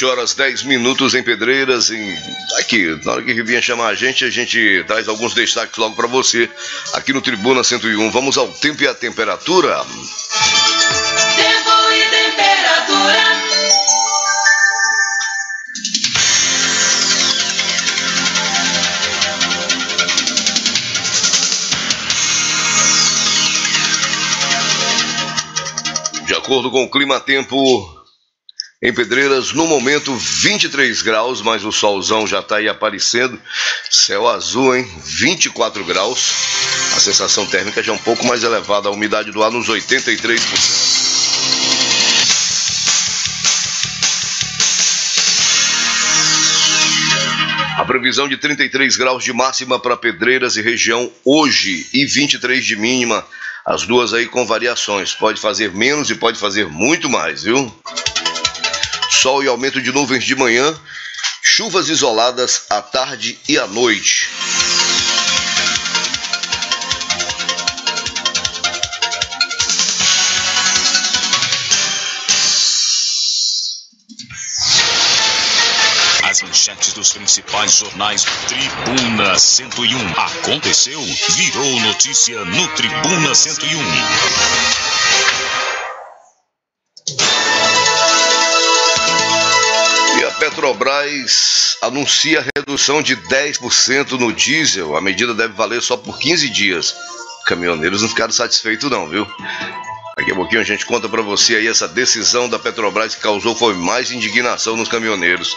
7 horas 10 minutos em Pedreiras. Em... Aqui, na hora que Rivinha chamar a gente, a gente traz alguns destaques logo para você aqui no Tribuna 101. Vamos ao tempo e a temperatura. Tempo e temperatura. De acordo com o clima-tempo em Pedreiras, no momento 23 graus, mas o solzão já está aí aparecendo. Céu azul, hein? 24 graus. A sensação térmica já é um pouco mais elevada, a umidade do ar nos 83%. A previsão de 33 graus de máxima para Pedreiras e região hoje e 23 de mínima. As duas aí com variações. Pode fazer menos e pode fazer muito mais, viu? Sol e aumento de nuvens de manhã, chuvas isoladas à tarde e à noite. As manchetes dos principais jornais Tribuna 101. Aconteceu, virou notícia no Tribuna 101. Petrobras anuncia redução de 10% no diesel. A medida deve valer só por 15 dias. Caminhoneiros não ficaram satisfeitos não, viu? Daqui a pouquinho a gente conta para você aí essa decisão da Petrobras que causou foi mais indignação nos caminhoneiros.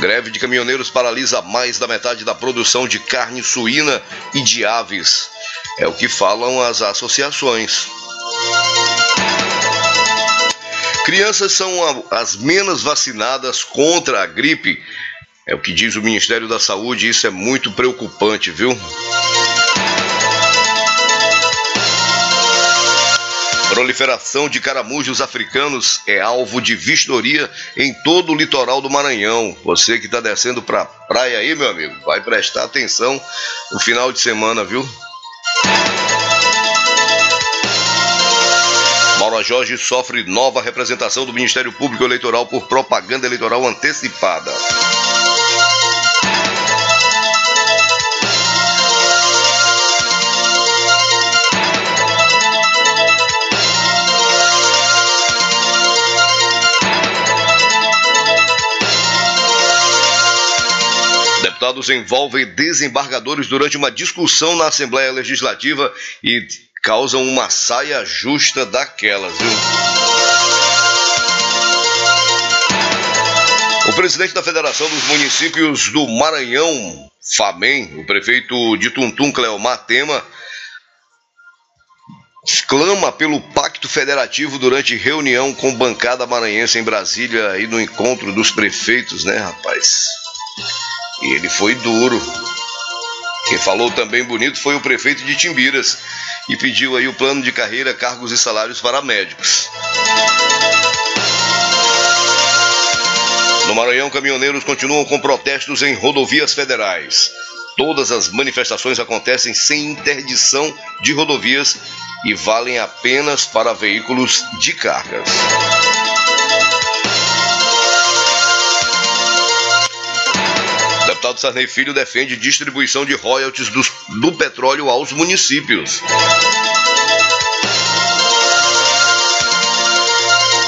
Greve de caminhoneiros paralisa mais da metade da produção de carne suína e de aves. É o que falam as associações. Crianças são as menos vacinadas contra a gripe. É o que diz o Ministério da Saúde, isso é muito preocupante, viu? Proliferação de caramujos africanos é alvo de vistoria em todo o litoral do Maranhão. Você que está descendo para a praia aí, meu amigo, vai prestar atenção no final de semana, viu? Maura Jorge sofre nova representação do Ministério Público Eleitoral por propaganda eleitoral antecipada. Deputados envolvem desembargadores durante uma discussão na Assembleia Legislativa e causam uma saia justa daquelas, viu? O presidente da Federação dos Municípios do Maranhão, FAMEM, o prefeito de Tuntum, Cleomar Tema, clama pelo pacto federativo durante reunião com bancada maranhense em Brasília e no encontro dos prefeitos, né, rapaz? E ele foi duro. Quem falou também bonito foi o prefeito de Timbiras e pediu aí o plano de carreira, cargos e salários para médicos. No Maranhão, caminhoneiros continuam com protestos em rodovias federais. Todas as manifestações acontecem sem interdição de rodovias e valem apenas para veículos de cargas. Deputado Sarney Filho defende distribuição de royalties do, do petróleo aos municípios.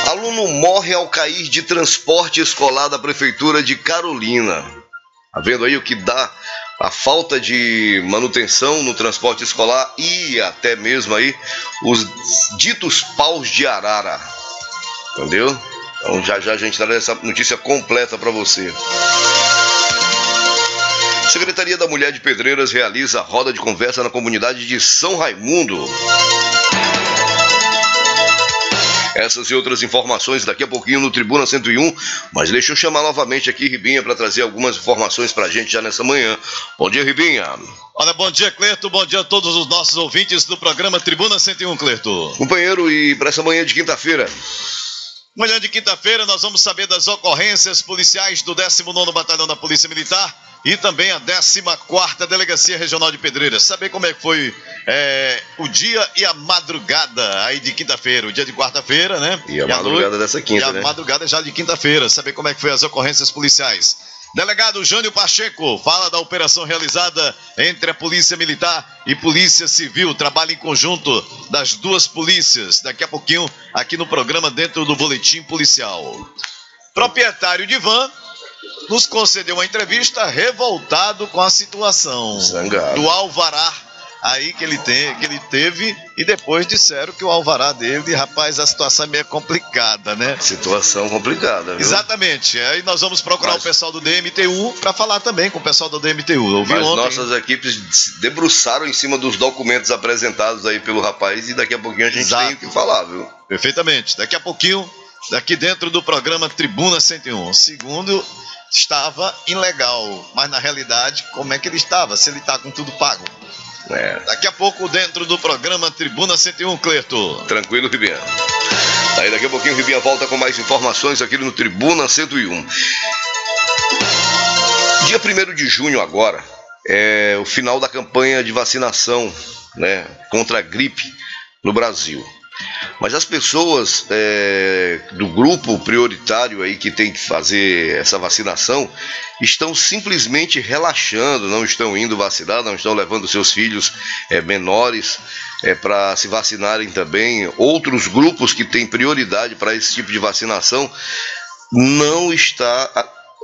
Aluno morre ao cair de transporte escolar da Prefeitura de Carolina. Tá vendo aí o que dá a falta de manutenção no transporte escolar e até mesmo aí os ditos paus de arara. Entendeu? Então já já a gente traz essa notícia completa para você. Secretaria da Mulher de Pedreiras realiza roda de conversa na comunidade de São Raimundo. Essas e outras informações daqui a pouquinho no Tribuna 101, mas deixa eu chamar novamente aqui Ribinha para trazer algumas informações para a gente já nessa manhã. Bom dia, Ribinha. Olha, bom dia, Clerto. Bom dia a todos os nossos ouvintes do programa Tribuna 101, Clerto. Companheiro, e para essa manhã de quinta-feira? Manhã de quinta-feira nós vamos saber das ocorrências policiais do 19º Batalhão da Polícia Militar e também a 14 Delegacia Regional de Pedreiras. Saber como é que foi é, o dia e a madrugada aí de quinta-feira, o dia de quarta-feira, né? E a madrugada noite, dessa quinta, E a né? madrugada já de quinta-feira. Saber como é que foi as ocorrências policiais. Delegado Jânio Pacheco fala da operação realizada entre a Polícia Militar e Polícia Civil, trabalho em conjunto das duas polícias. Daqui a pouquinho, aqui no programa, dentro do Boletim Policial. Proprietário de van nos concedeu uma entrevista revoltado com a situação Zangado. do alvará aí que ele tem, que ele teve e depois disseram que o alvará dele, rapaz, a situação é meio complicada, né? Situação complicada, viu? Exatamente. Aí nós vamos procurar Mas- o pessoal do DMTU para falar também com o pessoal do DMTU. Ouvi Mas ontem. nossas equipes se debruçaram em cima dos documentos apresentados aí pelo rapaz e daqui a pouquinho a gente Exato. tem o que falar, viu? Perfeitamente. Daqui a pouquinho, daqui dentro do programa Tribuna 101. Segundo, estava ilegal, mas na realidade, como é que ele estava? Se ele está com tudo pago. É, Daqui a pouco, dentro do programa Tribuna 101, Clerto. tranquilo, Ribinha. Aí daqui a pouquinho o Ribinha volta com mais informações aqui no Tribuna 101. Dia 1 de junho agora é o final da campanha de vacinação né, contra a gripe no Brasil. Mas as pessoas é, do grupo prioritário aí que tem que fazer essa vacinação estão simplesmente relaxando, não estão indo vacinar, não estão levando seus filhos é, menores para se vacinarem também. Outros grupos que têm prioridade para esse tipo de vacinação não está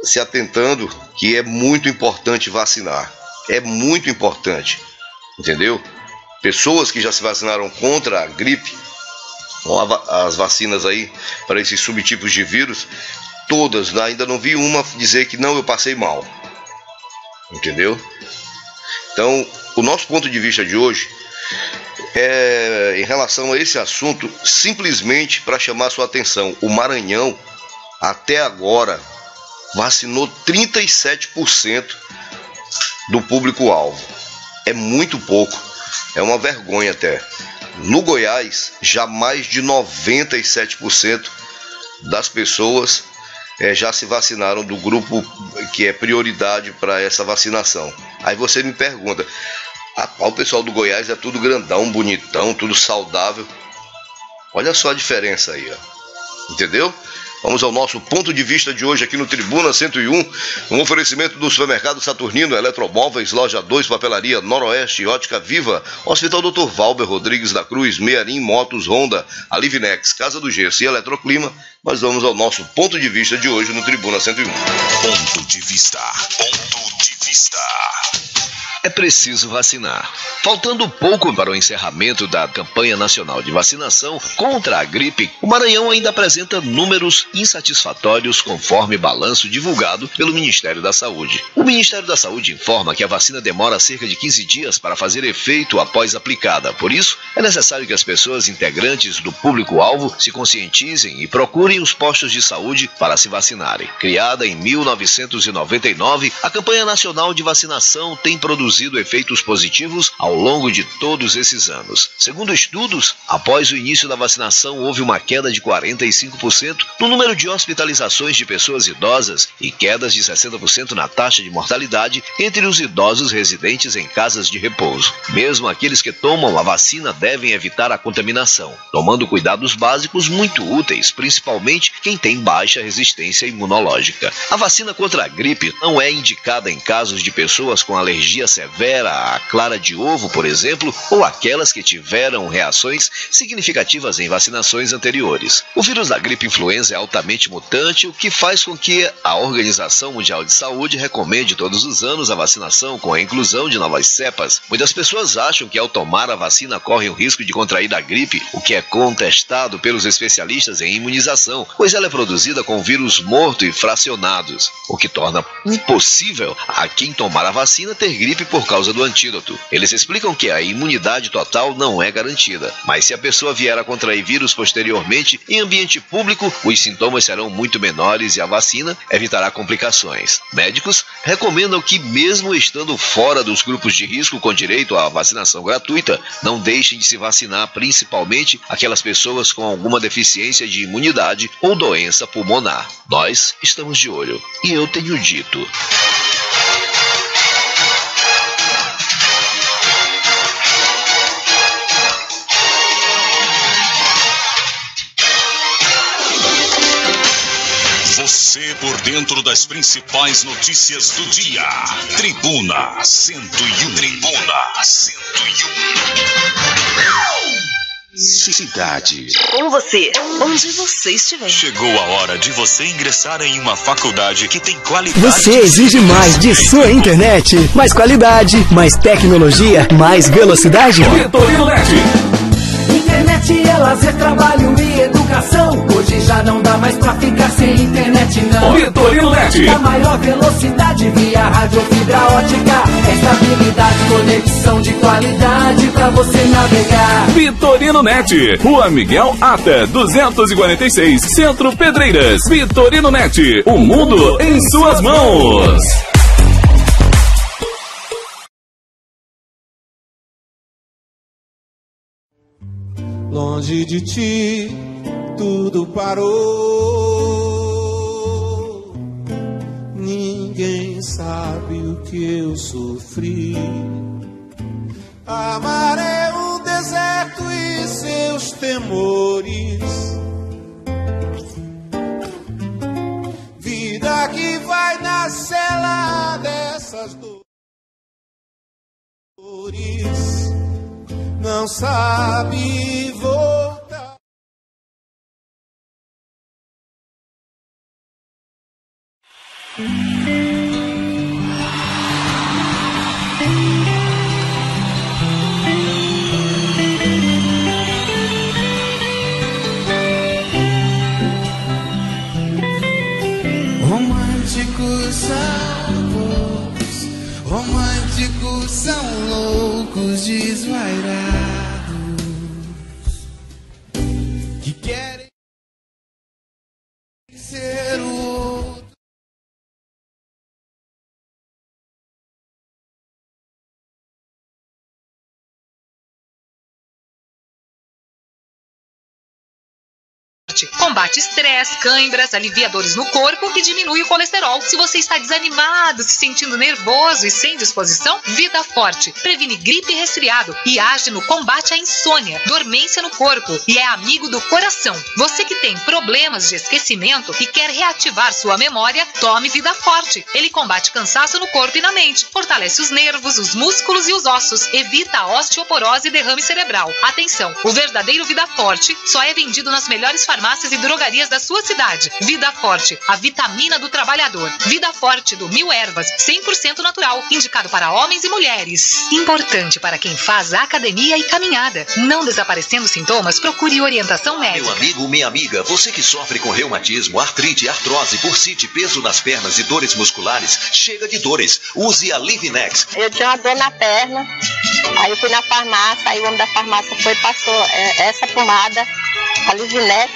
se atentando que é muito importante vacinar. É muito importante, entendeu? Pessoas que já se vacinaram contra a gripe, as vacinas aí para esses subtipos de vírus, todas, ainda não vi uma dizer que não, eu passei mal. Entendeu? Então, o nosso ponto de vista de hoje é em relação a esse assunto, simplesmente para chamar sua atenção. O Maranhão, até agora, vacinou 37% do público-alvo. É muito pouco, é uma vergonha até. No Goiás, já mais de 97% das pessoas eh, já se vacinaram do grupo que é prioridade para essa vacinação. Aí você me pergunta, o pessoal do Goiás é tudo grandão, bonitão, tudo saudável. Olha só a diferença aí, ó. Entendeu? Vamos ao nosso ponto de vista de hoje aqui no Tribuna 101, um oferecimento do supermercado Saturnino, Eletromóveis, Loja 2, Papelaria Noroeste, Ótica Viva, Hospital Dr. Valber Rodrigues da Cruz, Mearim Motos Honda, Alivinex, Casa do Gesso e Eletroclima. Nós vamos ao nosso ponto de vista de hoje no Tribuna 101. Ponto de vista. Ponto de vista. É preciso vacinar. Faltando pouco para o encerramento da campanha nacional de vacinação contra a gripe, o Maranhão ainda apresenta números insatisfatórios conforme balanço divulgado pelo Ministério da Saúde. O Ministério da Saúde informa que a vacina demora cerca de 15 dias para fazer efeito após aplicada. Por isso, é necessário que as pessoas integrantes do público-alvo se conscientizem e procurem os postos de saúde para se vacinarem. Criada em 1999, a campanha nacional de vacinação tem produzido efeitos positivos ao longo de todos esses anos. Segundo estudos, após o início da vacinação houve uma queda de 45% no número de hospitalizações de pessoas idosas e quedas de 60% na taxa de mortalidade entre os idosos residentes em casas de repouso. Mesmo aqueles que tomam a vacina devem evitar a contaminação, tomando cuidados básicos muito úteis, principalmente quem tem baixa resistência imunológica. A vacina contra a gripe não é indicada em casos de pessoas com alergia severa à clara de ovo, por exemplo, ou aquelas que tiveram reações significativas em vacinações anteriores. O vírus da gripe influenza é altamente mutante, o que faz com que a Organização Mundial de Saúde recomende todos os anos a vacinação com a inclusão de novas cepas. Muitas pessoas acham que ao tomar a vacina correm o risco de contrair a gripe, o que é contestado pelos especialistas em imunização, pois ela é produzida com vírus morto e fracionados, o que torna impossível a quem tomar a vacina ter gripe por causa do antídoto. Eles explicam que a imunidade total não é garantida, mas se a pessoa vier a contrair vírus posteriormente em ambiente público, os sintomas serão muito menores e a vacina evitará complicações. Médicos recomendam que, mesmo estando fora dos grupos de risco com direito à vacinação gratuita, não deixem de se vacinar, principalmente aquelas pessoas com alguma deficiência de imunidade ou doença pulmonar. Nós estamos de olho e eu tenho dito. Você por dentro das principais notícias do dia. Tribuna 101. Tribuna 101. Cidade. Com você, onde você estiver. Chegou a hora de você ingressar em uma faculdade que tem qualidade. Você exige mais de sua internet. Mais qualidade, mais tecnologia, mais velocidade. Vitorino Net. Internet é lazer, trabalho e educação. Hoje já não dá mais pra ficar sem internet, não. Vitorino Net. A maior velocidade via rádio fibra ótica. Estabilidade, conexão de qualidade pra você navegar. Vitorino Net. Rua Miguel Ata, 246, Centro Pedreiras. Vitorino Net. O mundo em suas mãos. Longe de ti, tudo parou. Ninguém sabe o que eu sofri. Amar é um deserto e seus temores. Vida que vai na cela dessas dores não sabe Combate estresse, cãibras, aliviadores no corpo e diminui o colesterol. Se você está desanimado, se sentindo nervoso e sem disposição, Vida Forte previne gripe e resfriado e age no combate à insônia, dormência no corpo e é amigo do coração. Você que tem problemas de esquecimento e quer reativar sua memória, tome Vida Forte. Ele combate cansaço no corpo e na mente, fortalece os nervos, os músculos e os ossos, evita a osteoporose e derrame cerebral. Atenção, o verdadeiro Vida Forte só é vendido nas melhores farmácias e drogarias da sua cidade. Vida Forte, a vitamina do trabalhador. Vida Forte do Mil Ervas, 100% natural, indicado para homens e mulheres. Importante para quem faz academia e caminhada. Não desaparecendo sintomas, procure orientação médica. Meu amigo, minha amiga, você que sofre com reumatismo, artrite, artrose, bursite, peso nas pernas e dores musculares, chega de dores. Use a Livinex. Eu tinha uma dor na perna, aí eu fui na farmácia, aí o homem da farmácia foi e passou é, essa pomada, a Livinex,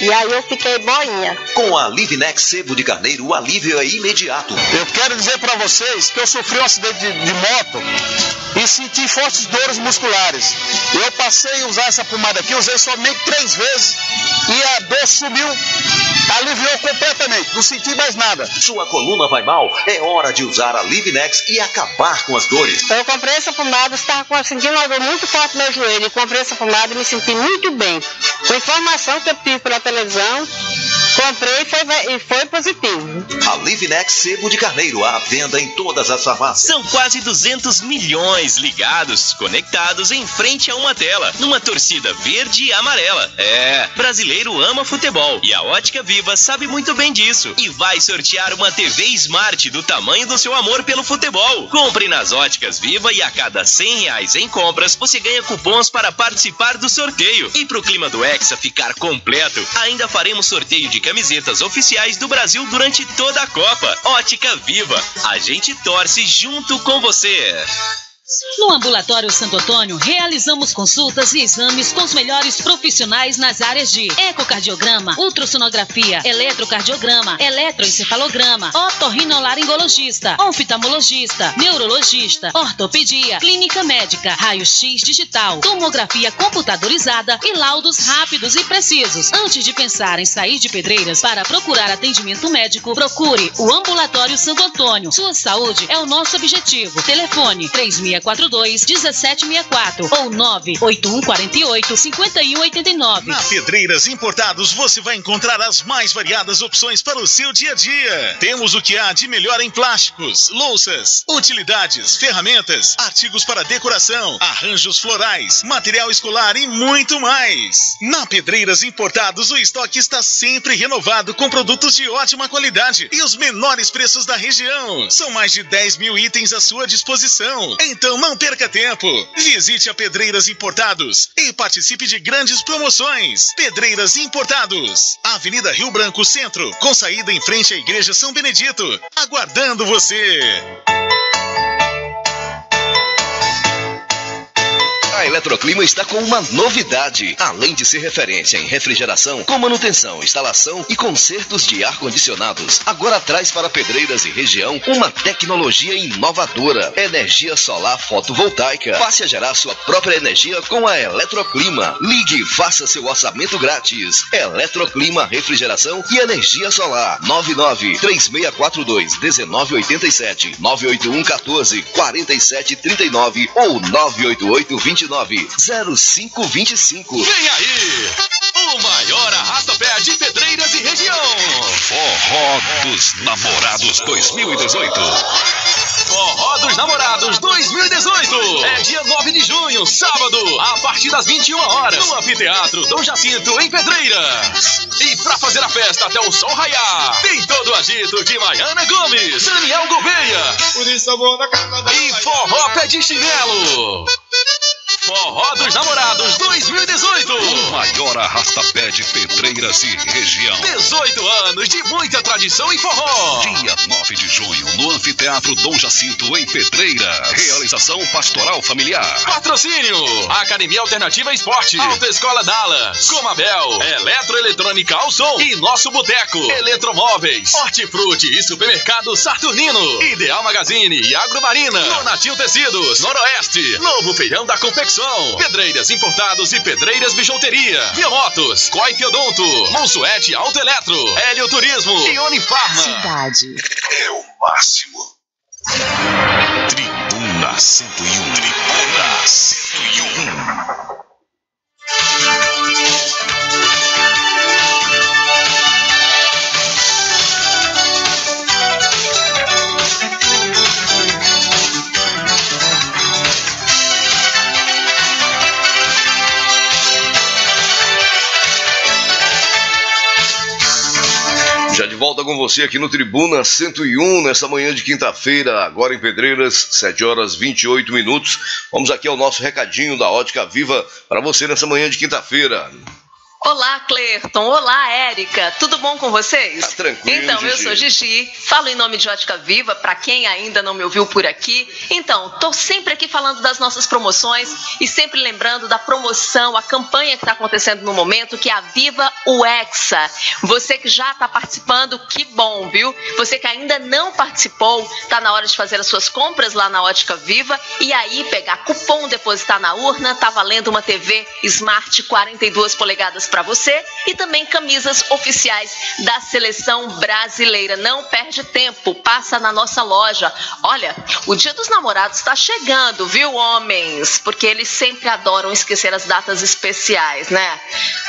e aí eu fiquei boinha. Com a Livinex Sebo de Carneiro, o alívio é imediato. Eu quero dizer para vocês que eu sofri um acidente de, de moto e senti fortes dores musculares. Eu passei a usar essa pomada aqui, usei somente três vezes e a dor sumiu, aliviou completamente, não senti mais nada. Sua coluna vai mal? É hora de usar a Livinex e acabar com as dores. Eu comprei essa pomada, estava sentindo uma dor muito forte no meu joelho. Eu comprei essa pomada e me senti muito bem. Com a informação que eu tive pela televisão, comprei e foi, e foi positivo. A Livinex Sebo de Carneiro, à venda em todas as farmácias. São quase 200 milhões ligados, conectados em frente a uma tela, numa torcida verde e amarela. É, brasileiro ama futebol e a Ótica Viva sabe muito bem disso e vai sortear uma TV Smart do tamanho do seu amor pelo futebol. Compre nas Óticas Viva e a cada 100 reais em compras você ganha cupons para participar do sorteio. E pro clima do Hexa ficar completo, ainda faremos sorteio de camisetas oficiais do Brasil durante toda a Copa. Ótica Viva, a gente torce junto com você. No Ambulatório Santo Antônio, realizamos consultas e exames com os melhores profissionais nas áreas de ecocardiograma, ultrassonografia, eletrocardiograma, eletroencefalograma, otorrinolaringologista, oftalmologista, neurologista, ortopedia, clínica médica, raio-x digital, tomografia computadorizada e laudos rápidos e precisos. Antes de pensar em sair de Pedreiras para procurar atendimento médico, procure o Ambulatório Santo Antônio. Sua saúde é o nosso objetivo. Telefone 36 3642 1764 ou 98148 5189. Na Pedreiras Importados você vai encontrar as mais variadas opções para o seu dia a dia. Temos o que há de melhor em plásticos, louças, utilidades, ferramentas, artigos para decoração, arranjos florais, material escolar e muito mais. Na Pedreiras Importados o estoque está sempre renovado com produtos de ótima qualidade e os menores preços da região. São mais de 10 mil itens à sua disposição. Então não perca tempo. Visite a Pedreiras Importados e participe de grandes promoções. Pedreiras Importados. Avenida Rio Branco Centro, com saída em frente à Igreja São Benedito. Aguardando você. A Eletroclima está com uma novidade. Além de ser referência em refrigeração, com manutenção, instalação e consertos de ar-condicionados, agora traz para pedreiras e região uma tecnologia inovadora: energia solar fotovoltaica. Passe a gerar sua própria energia com a Eletroclima. Ligue e faça seu orçamento grátis. Eletroclima Refrigeração e Energia Solar. 99 3642 1987 981 14 47 39 ou 988 29 0525. Vem aí! O maior arrasta-pé de pedreiras e região. Forró dos Namorados 2018. Forró dos Namorados 2018. É dia 9 de junho, sábado, a partir das 21 horas, no Anfiteatro Dom Jacinto, em Pedreiras. E pra fazer a festa até o sol raiar, tem todo o agito de Maiana Gomes, Daniel Gouveia. Por isso eu vou na casa da E Forró Pé de Chinelo. Forró dos Namorados 2018. O maior arrasta-pé de pedreiras e região. 18 anos de muita tradição em forró. Dia 9 de junho, no Anfiteatro Dom Jacinto, em Pedreiras. Realização Pastoral Familiar. Patrocínio: Academia Alternativa Esporte, Autoescola Dallas, Comabel, Eletroeletrônica Alson e Nosso Boteco, Eletromóveis, Hortifruti e Supermercado Saturnino, Ideal Magazine e Agromarina, Donatil Tecidos, Noroeste, Novo Feirão da Confecção, Pedreiras Importados e Pedreiras Bijuteria, Via Motos, Odonto, Monsuete Auto Eletro, Hélio Turismo e Unifarma. Cidade. É o máximo. Tribuna 101. Tribuna 101. Volta com você aqui no Tribuna 101, nessa manhã de quinta-feira, agora em Pedreiras, 7 horas 28 minutos. Vamos aqui ao nosso recadinho da Ótica Viva para você nessa manhã de quinta-feira. Olá, Clerton. Olá, Érica. Tudo bom com vocês? Tá tranquilo, Então, eu Gigi. sou Gigi, falo em nome de Ótica Viva, para quem ainda não me ouviu por aqui. Então, tô sempre aqui falando das nossas promoções e sempre lembrando da promoção, a campanha que está acontecendo no momento, que é a Viva o Hexa. Você que já está participando, que bom, viu? Você que ainda não participou, tá na hora de fazer as suas compras lá na Ótica Viva e aí pegar cupom, depositar na urna, tá valendo uma TV Smart 42 polegadas para você e também camisas oficiais da seleção brasileira. Não perde tempo, passa na nossa loja. Olha, o Dia dos Namorados está chegando, viu, homens? Porque eles sempre adoram esquecer as datas especiais, né?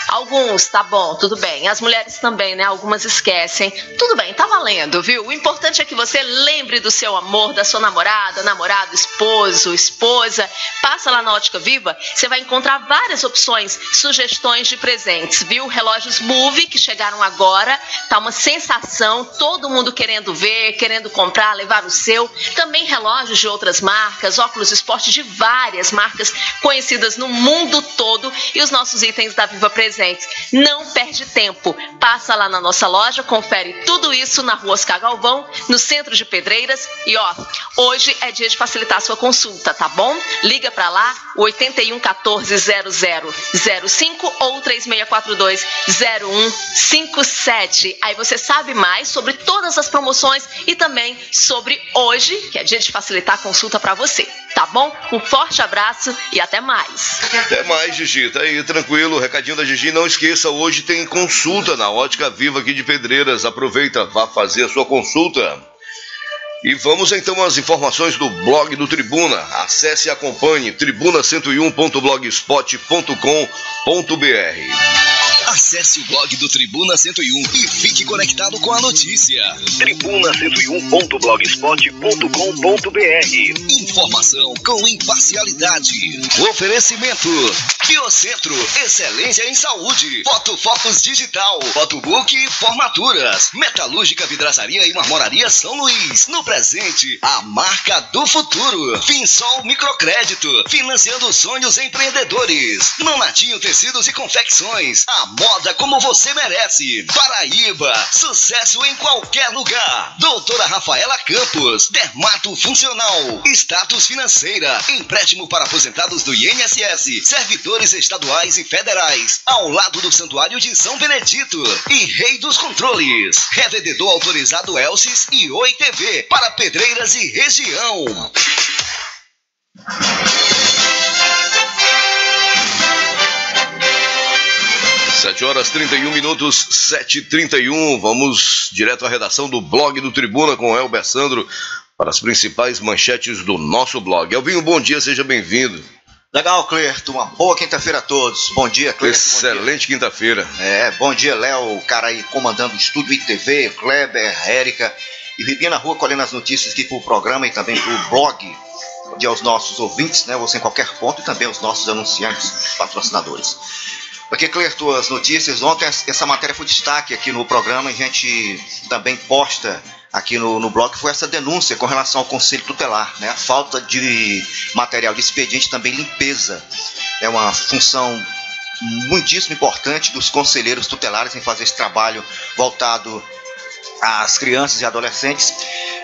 Alguns, tá bom, tudo bem. As mulheres também, né? Algumas esquecem. Tudo bem, tá valendo, viu? O importante é que você lembre do seu amor, da sua namorada, namorado, esposo, esposa. Passa lá na Ótica Viva, você vai encontrar várias opções, sugestões de presentes, viu? Relógios Move que chegaram agora, tá uma sensação, todo mundo querendo ver, querendo comprar, levar o seu. Também relógios de outras marcas, óculos esporte de várias marcas conhecidas no mundo todo e os nossos itens da Viva presentes. Não perde tempo, passa lá na nossa loja, confere tudo isso na Rua Oscar Galvão, no centro de Pedreiras. E ó, hoje é dia de facilitar a sua consulta, tá bom? Liga pra lá, 81 14 0005 ou 3642 0157. Aí você sabe mais sobre todas as promoções e também sobre hoje, que é dia de facilitar a consulta pra você, tá bom? Um forte abraço e até mais. Até mais, Gigi. Tá aí, tranquilo. Recadinho da Gigi. Não esqueça, hoje tem consulta na Ótica Viva aqui de Pedreiras. Aproveita, vá fazer a sua consulta. E vamos então às informações do blog do Tribuna. Acesse e acompanhe tribuna101.blogspot.com.br. Acesse o blog do Tribuna 101 e fique conectado com a notícia. Tribuna101.blogspot.com.br Informação com imparcialidade. Oferecimento. Biocentro, excelência em saúde. Foto Focus Digital, Fotobook e formaturas. Metalúrgica Vidraçaria e Marmoraria São Luís. No presente, a marca do futuro. Finsol Microcrédito, financiando sonhos empreendedores. Nonatinho Tecidos e Confecções, a moda como você merece. Paraíba, sucesso em qualquer lugar. Doutora Rafaela Campos, Dermato Funcional, Status Financeira, empréstimo para aposentados do INSS, servidores estaduais e federais, ao lado do Santuário de São Benedito e Rei dos Controles. Revendedor autorizado Elsis e Oi TV para Pedreiras e região. 7 horas 31 minutos, 7h31. Vamos direto à redação do blog do Tribuna com Elber Sandro para as principais manchetes do nosso blog. Elvinho, bom dia, seja bem-vindo. Legal, Clerto. Uma boa quinta-feira a todos. Bom dia, Clerto. Excelente quinta-feira. É, bom dia, Léo, o cara aí comandando o estúdio ITV, Kleber, Érica e Ribinha na rua colhendo as notícias aqui pro programa e também pro blog. Bom dia aos nossos ouvintes, né? Você em qualquer ponto e também aos nossos anunciantes, patrocinadores. Porque, Clerto, as notícias, ontem essa matéria foi destaque aqui no programa, a gente também posta aqui no, no blog, foi essa denúncia com relação ao Conselho Tutelar, né? A falta de material de expediente, também limpeza. É uma função muitíssimo importante dos conselheiros tutelares em fazer esse trabalho voltado às crianças e adolescentes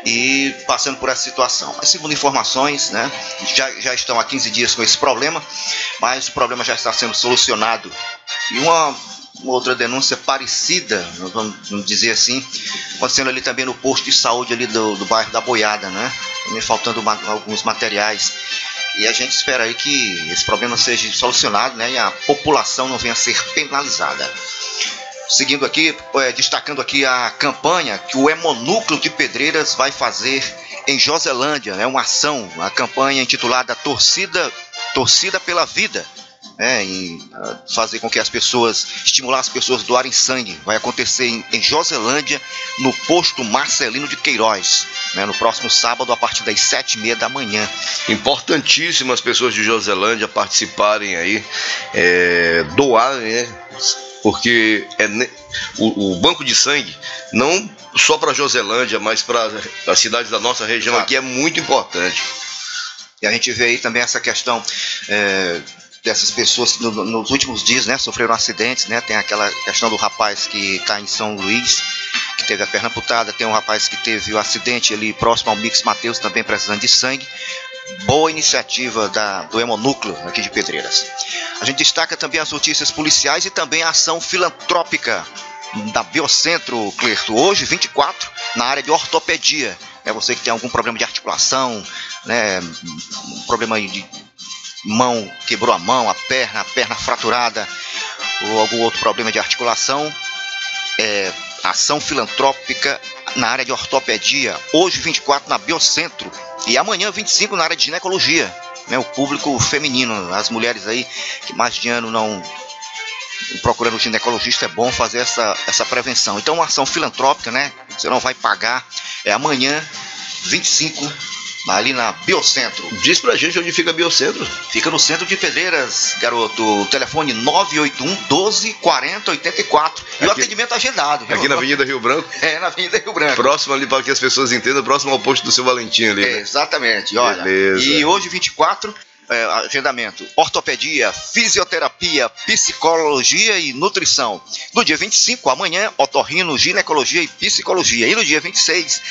e passando por essa situação. Mas segundo informações, né, já, já estão há 15 dias com esse problema, mas o problema já está sendo solucionado. E uma, uma outra denúncia parecida, vamos dizer assim, acontecendo ali também no posto de saúde ali do, do bairro da Boiada, né? Também faltando alguns materiais. E a gente espera aí que esse problema seja solucionado, né? E a população não venha a ser penalizada. Seguindo aqui, é, destacando aqui a campanha que o Hemonúcleo de Pedreiras vai fazer em Joselândia, é né, uma ação, a campanha intitulada Torcida, Torcida pela Vida, né, em fazer com que as pessoas, estimular as pessoas a doarem sangue. Vai acontecer em, em Joselândia, no posto Marcelino de Queiroz, né, no próximo sábado, a partir das sete e meia da manhã. Importantíssimo as pessoas de Joselândia participarem aí, é, doarem, né? Porque é o, o, banco de sangue não só para Joselândia, mas para as cidades da nossa região aqui é muito importante. E a gente vê aí também essa questão é, dessas pessoas que no, nos últimos dias né, sofreram acidentes, né? Tem aquela questão do rapaz que está em São Luís, que teve a perna amputada, tem um rapaz que teve o acidente ali próximo ao Mix Mateus, também precisando de sangue boa iniciativa da, do Hemonúcleo aqui de Pedreiras. A gente destaca também as notícias policiais e também a ação filantrópica da Biocentro Clerto, hoje 24, na área de ortopedia. É você que tem algum problema de articulação, né, um problema de mão, quebrou a mão, a perna, a perna fraturada, ou algum outro problema de articulação, é, ação filantrópica na área de ortopedia, hoje 24 na Biocentro e amanhã 25 na área de ginecologia. Né, o público feminino, as mulheres aí que mais de ano não procurando o ginecologista é bom fazer essa, essa prevenção. Então, uma ação filantrópica, né? Você não vai pagar. É amanhã, 25 ali na Biocentro. Diz pra gente onde fica Biocentro. Fica no centro de Pedreiras, garoto. Telefone 981 12 40 84. E o atendimento agendado. Viu? Aqui na Avenida Rio Branco? É, na Avenida Rio Branco. Próximo ali para que as pessoas entendam, próximo ao posto do seu Valentim ali. É, exatamente, olha. Beleza. E hoje, 24, é, agendamento, ortopedia, fisioterapia, psicologia e nutrição. No dia 25, amanhã, otorrino, ginecologia e psicologia. E no dia 26,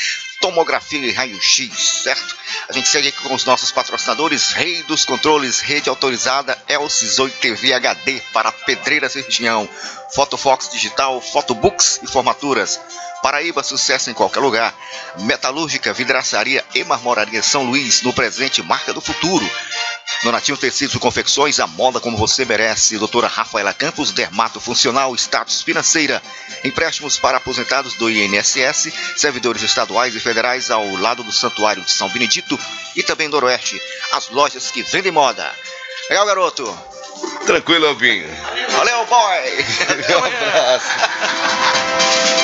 tomografia e raio-x, certo? A gente segue aqui com os nossos patrocinadores, Rei dos Controles, rede autorizada Elsis 8 TV HD para Pedreiras e região, Fotofox Digital, Photobooks e formaturas. Paraíba, sucesso em qualquer lugar. Metalúrgica, vidraçaria e marmoraria São Luís, no presente, marca do futuro. Donatinho Tecidos e Confecções, a moda como você merece. Doutora Rafaela Campos, dermato funcional, status financeira. Empréstimos para aposentados do INSS, servidores estaduais e federais ao lado do Santuário de São Benedito e também Noroeste. As lojas que vendem moda. Legal, garoto? Tranquilo, Albinho. Valeu, boy! Um abraço.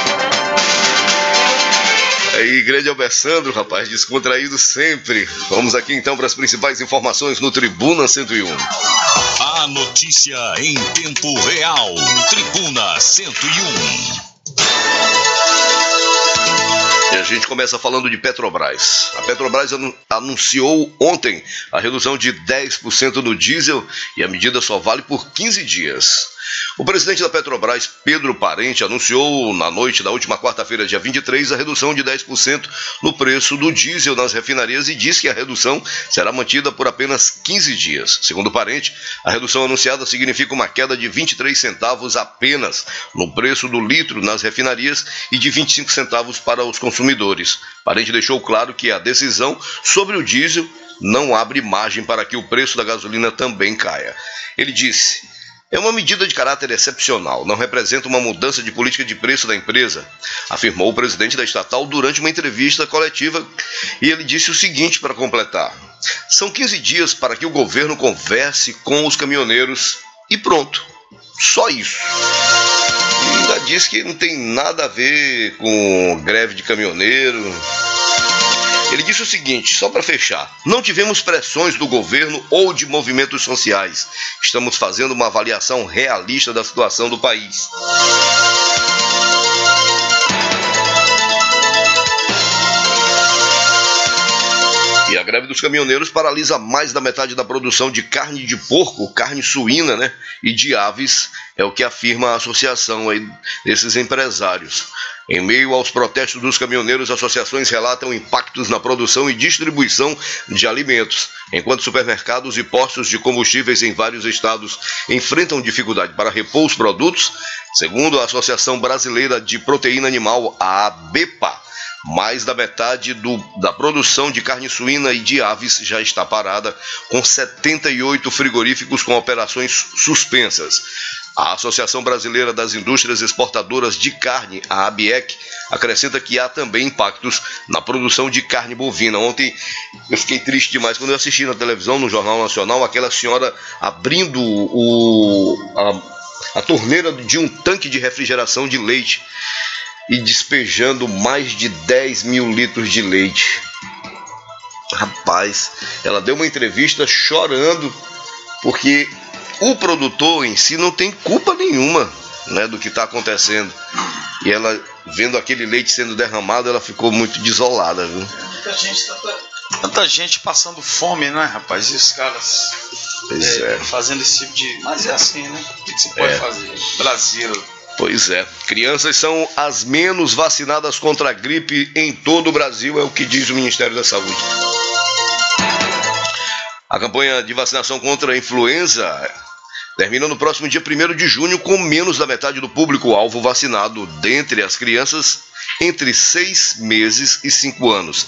Aí, grande Alessandro, rapaz, descontraído sempre. Vamos aqui então para as principais informações no Tribuna 101. A notícia em tempo real. Tribuna 101. E a gente começa falando de Petrobras. A Petrobras anu- anunciou ontem a redução de 10% no diesel e a medida só vale por 15 dias. O presidente da Petrobras, Pedro Parente, anunciou na noite da última quarta-feira, dia 23, a redução de 10% no preço do diesel nas refinarias e disse que a redução será mantida por apenas 15 dias. Segundo Parente, a redução anunciada significa uma queda de 23 centavos apenas no preço do litro nas refinarias e de 25 centavos para os consumidores. Parente deixou claro que a decisão sobre o diesel não abre margem para que o preço da gasolina também caia. Ele disse. É uma medida de caráter excepcional, não representa uma mudança de política de preço da empresa, afirmou o presidente da estatal durante uma entrevista coletiva e ele disse o seguinte para completar: São 15 dias para que o governo converse com os caminhoneiros e pronto. Só isso. E ainda disse que não tem nada a ver com greve de caminhoneiro. Ele disse o seguinte, só para fechar: não tivemos pressões do governo ou de movimentos sociais. Estamos fazendo uma avaliação realista da situação do país. E a greve dos caminhoneiros paralisa mais da metade da produção de carne de porco, carne suína, né, e de aves, é o que afirma a associação aí desses empresários. Em meio aos protestos dos caminhoneiros, associações relatam impactos na produção e distribuição de alimentos, enquanto supermercados e postos de combustíveis em vários estados enfrentam dificuldade para repor os produtos. Segundo a Associação Brasileira de Proteína Animal, a ABEPA, mais da metade do- da produção de carne suína e de aves já está parada, com 78 frigoríficos com operações suspensas. A Associação Brasileira das Indústrias Exportadoras de Carne, a ABIEC, acrescenta que há também impactos na produção de carne bovina. Ontem eu fiquei triste demais quando eu assisti na televisão, no Jornal Nacional, aquela senhora abrindo o, a, a torneira de um tanque de refrigeração de leite e despejando mais de 10 mil litros de leite. Rapaz, ela deu uma entrevista chorando porque o produtor em si não tem culpa nenhuma né, do que está acontecendo. E ela, vendo aquele leite sendo derramado, ela ficou muito desolada, viu? Tanta gente, tanta, tanta gente passando fome, né, rapaz? E os caras Pois é. fazendo esse tipo de. Mas é assim, né? O que que se pode É. fazer? Brasil. Pois é. Crianças são as menos vacinadas contra a gripe em todo o Brasil, é o que diz o Ministério da Saúde. A campanha de vacinação contra a influenza termina no próximo dia 1 de junho, com menos da metade do público-alvo vacinado, dentre as crianças entre 6 meses e 5 anos.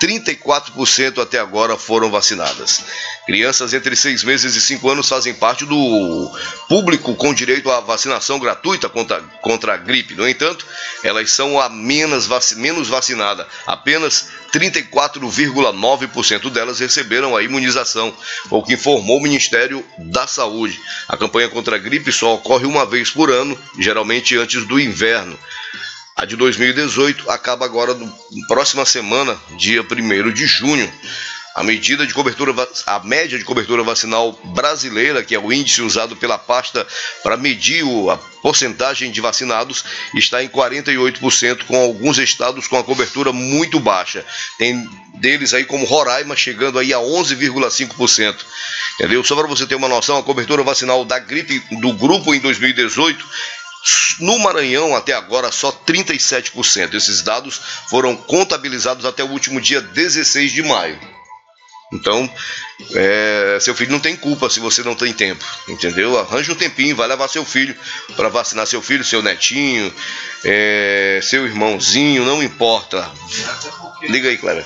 34% até agora foram vacinadas. Crianças entre 6 meses e 5 anos fazem parte do público com direito à vacinação gratuita contra, contra a gripe. No entanto, elas são a menos, vaci- menos vacinada. Apenas 34,9% delas receberam a imunização, o que informou o Ministério da Saúde. A campanha contra a gripe só ocorre uma vez por ano, geralmente antes do inverno. A de 2018 acaba agora na próxima semana, dia 1 de junho. A medida de cobertura, a média de cobertura vacinal brasileira, que é o índice usado pela pasta para medir a porcentagem de vacinados, está em 48%, com alguns estados com a cobertura muito baixa. Tem deles aí como Roraima chegando aí a 11,5%. Entendeu? Só para você ter uma noção, a cobertura vacinal da gripe do grupo em 2018 no Maranhão, até agora, só 37%. Esses dados foram contabilizados até o último dia 16 de maio. Então, é, seu filho não tem culpa se você não tem tempo, entendeu? Arranje um tempinho, vai levar seu filho para vacinar seu filho, seu netinho, é, seu irmãozinho, não importa. Liga aí, Clara.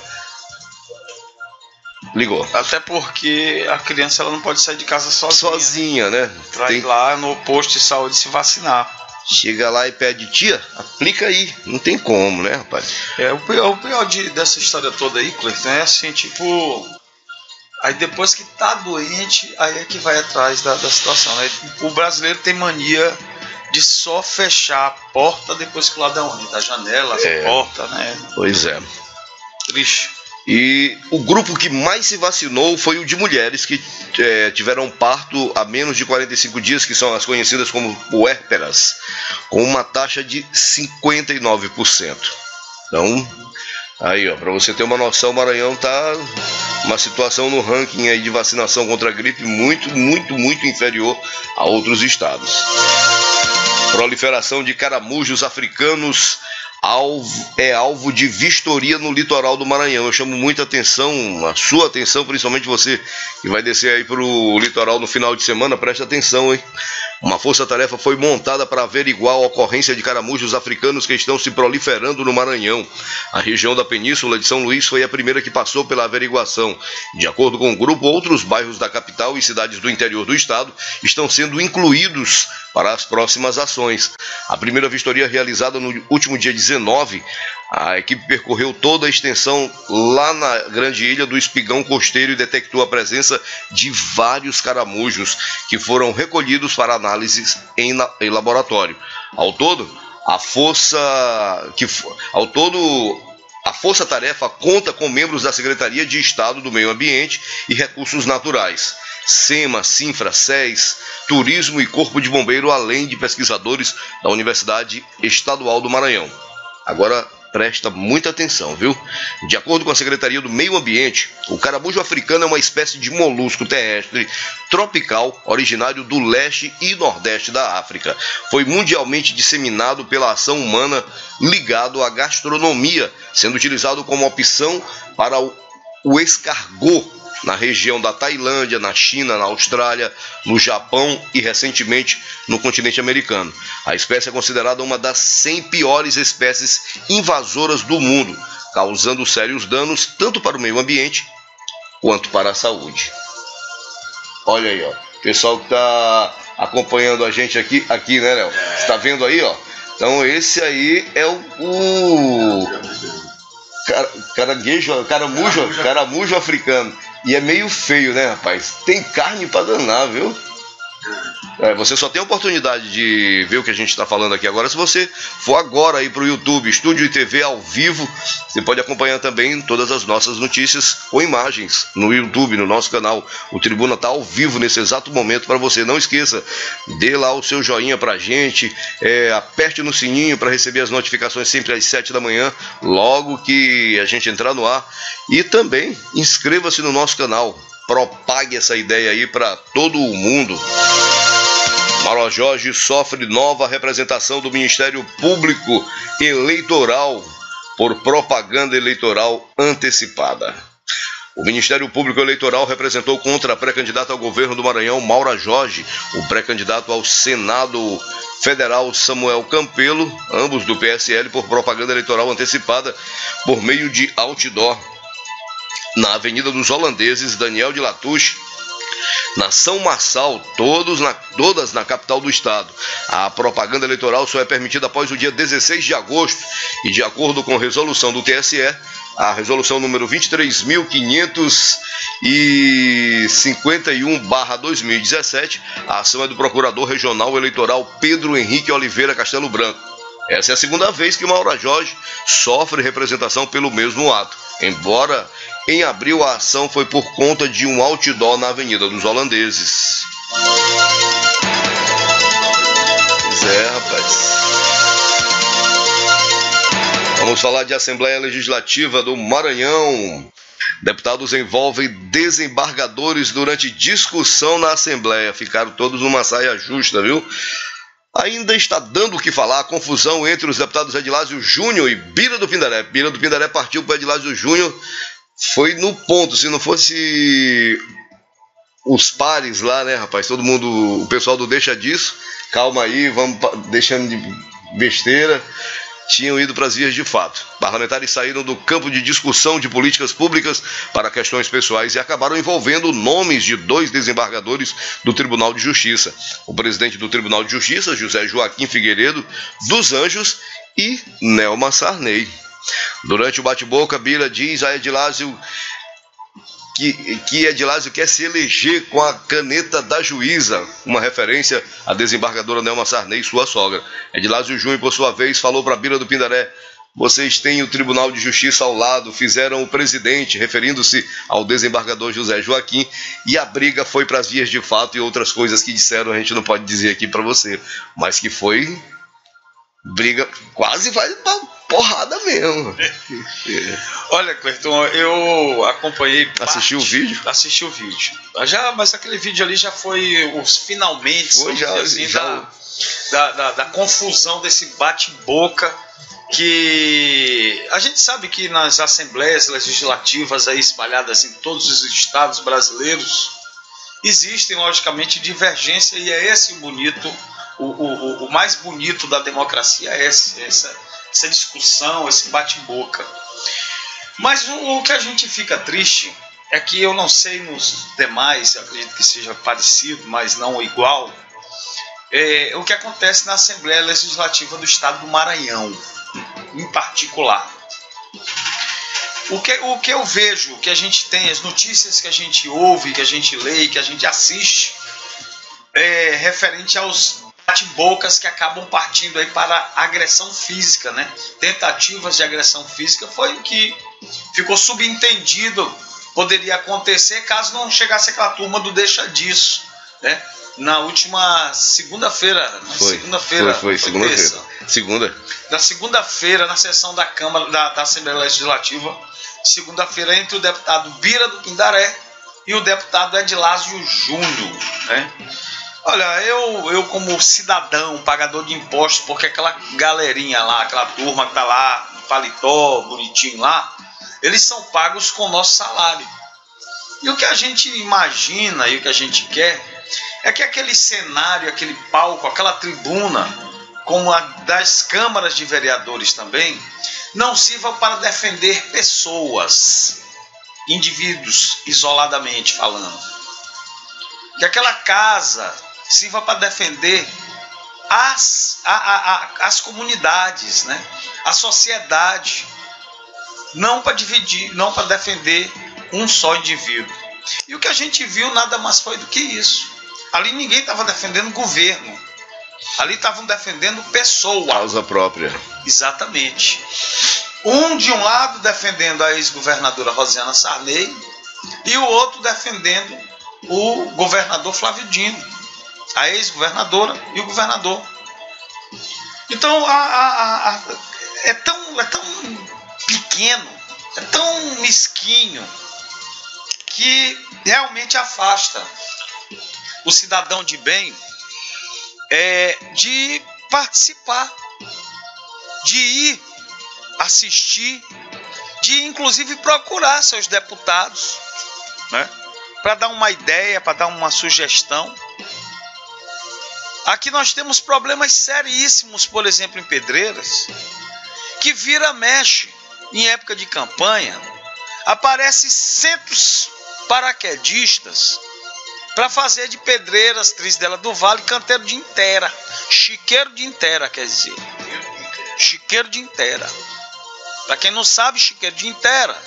Ligou. Até porque a criança ela não pode sair de casa sozinha. Sozinha, né? Pra Tem- ir lá no posto de saúde se vacinar. Chega lá e pede, tia, aplica aí. Não tem como, né, rapaz? É, o pior, o pior de- dessa história toda aí, Cleiton, é assim, tipo. Aí depois que tá doente, aí é que vai atrás da, da situação, né? O brasileiro tem mania de só fechar a porta depois que o ladrão entra, a janela, as É. portas, né? Pois é. Triste. E o grupo que mais se vacinou foi o de mulheres que eh, tiveram parto há menos de 45 dias, que são as conhecidas como puérperas, com uma taxa de 59%. Então, aí ó, para você ter uma noção, o Maranhão tá uma situação no ranking aí de vacinação contra a gripe muito, muito, muito inferior a outros estados. Proliferação de caramujos africanos alvo- é alvo de vistoria no litoral do Maranhão. Eu chamo muita atenção, a sua atenção, principalmente você que vai descer aí pro litoral no final de semana, preste atenção, hein? Uma força-tarefa foi montada para averiguar a ocorrência de caramujos africanos que estão se proliferando no Maranhão. A região da Península de São Luís foi a primeira que passou pela averiguação. De acordo com o grupo, outros bairros da capital e cidades do interior do estado estão sendo incluídos para as próximas ações. A primeira vistoria realizada no último dia 19, a equipe percorreu toda a extensão lá na grande ilha do Espigão Costeiro e detectou a presença de vários caramujos que foram recolhidos para análises em, em laboratório. Ao todo, a força que ao todo a Força Tarefa conta com membros da Secretaria de Estado do Meio Ambiente e Recursos Naturais, SEMA, Sinfra, SES, Turismo e Corpo de Bombeiro, além de pesquisadores da Universidade Estadual do Maranhão. Agora presta muita atenção, viu? De acordo com a Secretaria do Meio Ambiente, o caramujo africano é uma espécie de molusco terrestre tropical originário do leste e nordeste da África. Foi mundialmente disseminado pela ação humana ligado à gastronomia, sendo utilizado como opção para o, o escargot na região da Tailândia, na China, na Austrália, no Japão e recentemente no continente americano. A espécie é considerada uma das 100 piores espécies invasoras do mundo, causando sérios danos tanto para o meio ambiente quanto para a saúde. Olha aí, ó. Pessoal que tá acompanhando a gente aqui, aqui, né, Léo? Você tá vendo aí, ó? Então esse aí é o, o cara- caranguejo, caramujo, caramujo africano. E é meio feio, né, rapaz? Tem carne pra danar, viu? É, você só tem a oportunidade de ver o que a gente está falando aqui agora se você for agora aí para o YouTube, Estúdio e TV ao vivo. Você pode acompanhar também todas as nossas notícias ou imagens no YouTube, no nosso canal. O Tribuna está ao vivo nesse exato momento para você. Não esqueça, dê lá o seu joinha para a gente, é, aperte no sininho para receber as notificações sempre às 7 da manhã, logo que a gente entrar no ar. E também inscreva-se no nosso canal. Propague essa ideia aí para todo o mundo. Mauro Jorge sofre nova representação do Ministério Público Eleitoral por propaganda eleitoral antecipada. O Ministério Público Eleitoral representou contra a pré-candidata ao governo do Maranhão, Maura Jorge, o pré-candidato ao Senado Federal Samuel Campelo, ambos do PSL, por propaganda eleitoral antecipada por meio de outdoor na Avenida dos Holandeses, Daniel de Latouche, na São Marçal, todos na, todas na capital do estado. A propaganda eleitoral só é permitida após o dia 16 de agosto e, de acordo com resolução do TSE, a resolução número 23.551-2017, a ação é do Procurador Regional Eleitoral Pedro Henrique Oliveira Castelo Branco. Essa é a segunda vez que Maura Jorge sofre representação pelo mesmo ato, embora em abril a ação foi por conta de um outdoor na Avenida dos Holandeses. Pois é, rapaz. Vamos falar de Assembleia Legislativa do Maranhão. Deputados envolvem desembargadores durante discussão na Assembleia. Ficaram todos numa saia justa, viu? Ainda está dando o que falar a confusão entre os deputados Edilásio Júnior e Bira do Pindaré. Bira do Pindaré partiu para Edilásio Júnior foi no ponto. Se não fosse os pares lá, né, rapaz? Todo mundo, o pessoal do deixa disso, calma aí, vamos deixando de besteira. Tinham ido para as vias de fato. Parlamentares saíram do campo de discussão de políticas públicas para questões pessoais e acabaram envolvendo nomes de dois desembargadores do Tribunal de Justiça. O presidente do Tribunal de Justiça, José Joaquim Figueiredo, dos Anjos, e Nelma Sarney. Durante o bate-boca, Bira diz a Edilásio que, que Edilásio quer se eleger com a caneta da juíza, uma referência à desembargadora Nelma Sarney, sua sogra. Edilásio Júnior, por sua vez, falou para Bira do Pindaré: vocês têm o Tribunal de Justiça ao lado, fizeram o presidente, referindo-se ao desembargador José Joaquim, e a briga foi para as vias de fato e outras coisas que disseram, a gente não pode dizer aqui para você, mas que foi briga, quase vai pra porrada mesmo. Olha, Cleiton, eu acompanhei. Assistiu o vídeo? Assisti o vídeo. Já, mas aquele vídeo ali já foi os finalmente, Foi, já- assim, já- da, da, da- da confusão desse bate-boca que a gente sabe que nas assembleias legislativas aí espalhadas em todos os estados brasileiros existem logicamente divergência e é esse o bonito, o, o, o- mais bonito da democracia é essa, essa discussão, esse bate-boca. Mas o, o que a gente fica triste é que eu não sei nos demais, acredito que seja parecido, mas não igual, é, o que acontece na Assembleia Legislativa do Estado do Maranhão, em particular. O que, o que eu vejo, que a gente tem, as notícias que a gente ouve, que a gente lê, que a gente assiste, é referente aos bate-bocas que acabam partindo aí para agressão física, né? Tentativas de agressão física foi o que ficou subentendido poderia acontecer caso não chegasse aquela turma do deixa disso, né? Na última segunda-feira, Foi, segunda-feira, foi, foi, segunda-feira. terça. Segunda. na segunda-feira, na sessão da Câmara da, da Assembleia Legislativa, segunda-feira, entre o deputado Bira do Pindaré e o deputado Edilásio Júnior. Né? Olha, eu, eu como cidadão, pagador de impostos, porque aquela galerinha lá, aquela turma que tá lá, paletó, bonitinho lá, eles são pagos com o nosso salário. E o que a gente imagina e o que a gente quer é que aquele cenário, aquele palco, aquela tribuna, como a das câmaras de vereadores também, não sirva para defender pessoas, indivíduos, isoladamente falando. Que aquela casa sirva para defender as, a- a- a- as comunidades, né? a sociedade, não para dividir, não para defender um só indivíduo. E o que a gente viu nada mais foi do que isso. Ali ninguém estava defendendo governo. Ali estavam defendendo pessoa. Causa própria. Exatamente. Um de um lado defendendo a ex-governadora Rosiana Sarney e o outro defendendo o governador Flávio Dino, a ex-governadora e o governador. Então a- a- a- é, tão, é tão pequeno, é tão mesquinho que realmente afasta o cidadão de bem é, de participar, de ir assistir, de inclusive procurar seus deputados, né? Para dar uma ideia, para dar uma sugestão. Aqui nós temos problemas seríssimos, por exemplo, em Pedreiras, que vira mexe em época de campanha, aparece centros paraquedistas para fazer de Pedreiras, Trisdela do Vale, canteiro de inteira, chiqueiro de inteira, quer dizer. Chiqueiro de inteira. Para quem não sabe, chiqueiro de inteira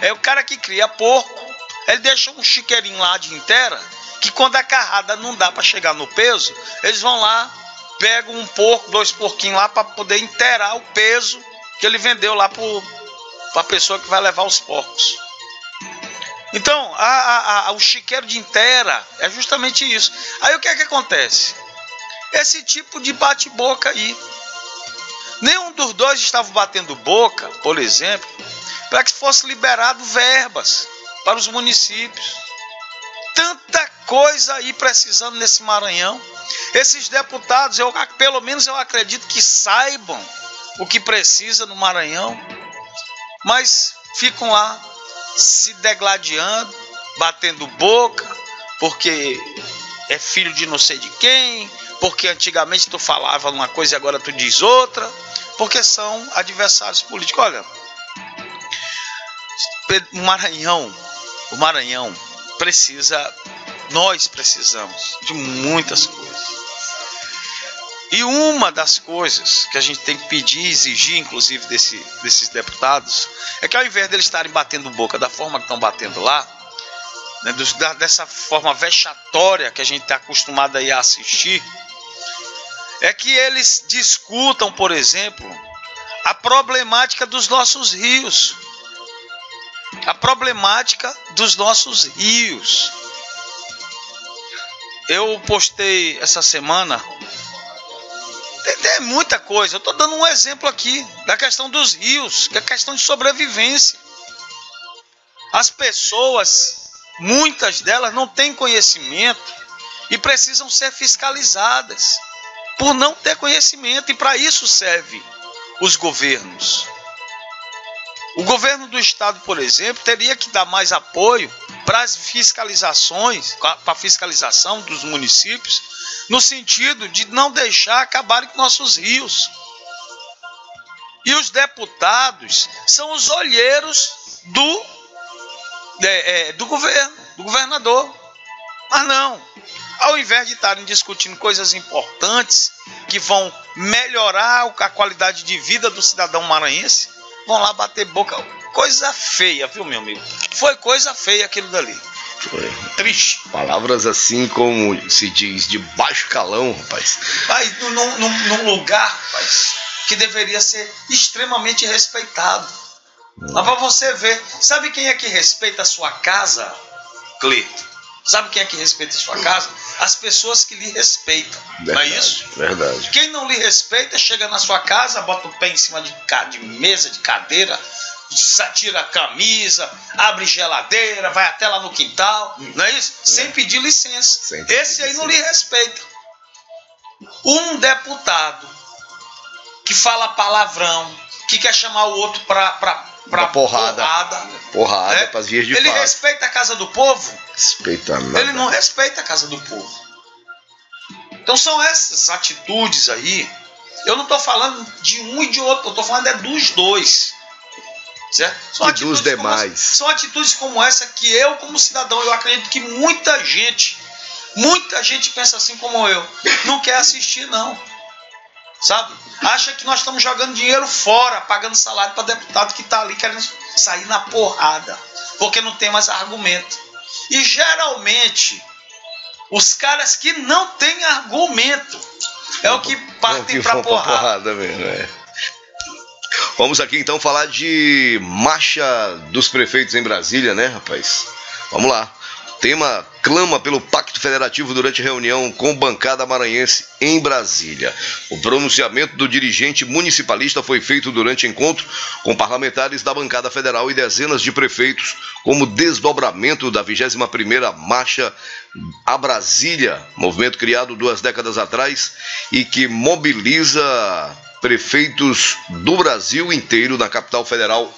é o cara que cria porco. Ele deixa um chiqueirinho lá de inteira, que quando a carrada não dá para chegar no peso, eles vão lá, pegam um porco, dois porquinhos lá para poder inteirar o peso que ele vendeu lá para a pessoa que vai levar os porcos. Então, a- a- a- o chiqueiro de inteira é justamente isso. Aí o que é que acontece? Esse tipo de bate-boca aí. Nenhum dos dois estava batendo boca, por exemplo, para que fosse liberado verbas para os municípios. Tanta coisa aí precisando nesse Maranhão. Esses deputados, eu, pelo menos eu acredito que saibam o que precisa no Maranhão, mas ficam lá se degladiando, batendo boca, porque é filho de não sei de quem, porque antigamente tu falava uma coisa e agora tu diz outra, porque são adversários políticos. Olha, o Maranhão, o Maranhão precisa, nós precisamos de muitas coisas. E uma das coisas que a gente tem que pedir exigir, inclusive, desse, desses deputados, é que ao invés deles estarem batendo boca da forma que estão batendo lá, né, da- dessa forma vexatória que a gente está acostumado aí a assistir, é que eles discutam, por exemplo, a problemática dos nossos rios. A problemática dos nossos rios. Eu postei essa semana. Tem, tem muita coisa. Eu estou dando um exemplo aqui da questão dos rios, que é questão de sobrevivência. As pessoas, muitas delas, não têm conhecimento e precisam ser fiscalizadas por não ter conhecimento, e para isso serve os governos. O governo do estado, por exemplo, teria que dar mais apoio para as fiscalizações, para a fiscalização dos municípios, no sentido de não deixar acabarem com nossos rios. E os deputados são os olheiros do, é, é, do governo, do governador. Mas não, ao invés de estarem discutindo coisas importantes que vão melhorar a qualidade de vida do cidadão maranhense, vão lá bater boca. Coisa feia, viu, meu amigo? Foi coisa feia aquilo dali. Triste. Palavras assim como se diz, de baixo calão, rapaz. Mas num, num- num lugar, rapaz, que deveria ser extremamente respeitado. Mas pra você ver, sabe quem é que respeita a sua casa, Cleito? Sabe quem é que respeita a sua casa? As pessoas que lhe respeitam. Não é isso? Verdade. Quem não lhe respeita, chega na sua casa, bota o pé em cima de, de mesa, de cadeira, tira a camisa, abre geladeira, vai até lá no quintal, não é isso? Sem pedir licença. Sem pedir Esse aí não lhe respeita. Um deputado que fala palavrão, que quer chamar o outro pra, pra Pra porrada. porrada, Porrada né? pras vias de ele fato. respeita a casa do povo? Respeita nada. Ele não respeita a casa do povo. Então são essas atitudes aí. Eu não estou falando de um e de outro, eu estou falando é dos dois. Certo? São E dos atitudes como demais. essa- são atitudes como essa que eu, como cidadão, eu acredito que muita gente, muita gente pensa assim como eu, não quer assistir, não. Sabe? Acha que nós estamos jogando dinheiro fora, pagando salário para deputado que está ali querendo sair na porrada, porque não tem mais argumento. E geralmente, os caras que não têm argumento é o que partem pra porrada. porrada mesmo, é. Vamos aqui então falar de marcha dos prefeitos em Brasília, né, rapaz? Vamos lá. Tema clama pelo Pacto Federativo durante reunião com bancada maranhense em Brasília. O pronunciamento do dirigente municipalista foi feito durante encontro com parlamentares da bancada federal e dezenas de prefeitos, como desdobramento da 21ª Marcha a Brasília, movimento criado duas décadas atrás e que mobiliza prefeitos do Brasil inteiro na capital federal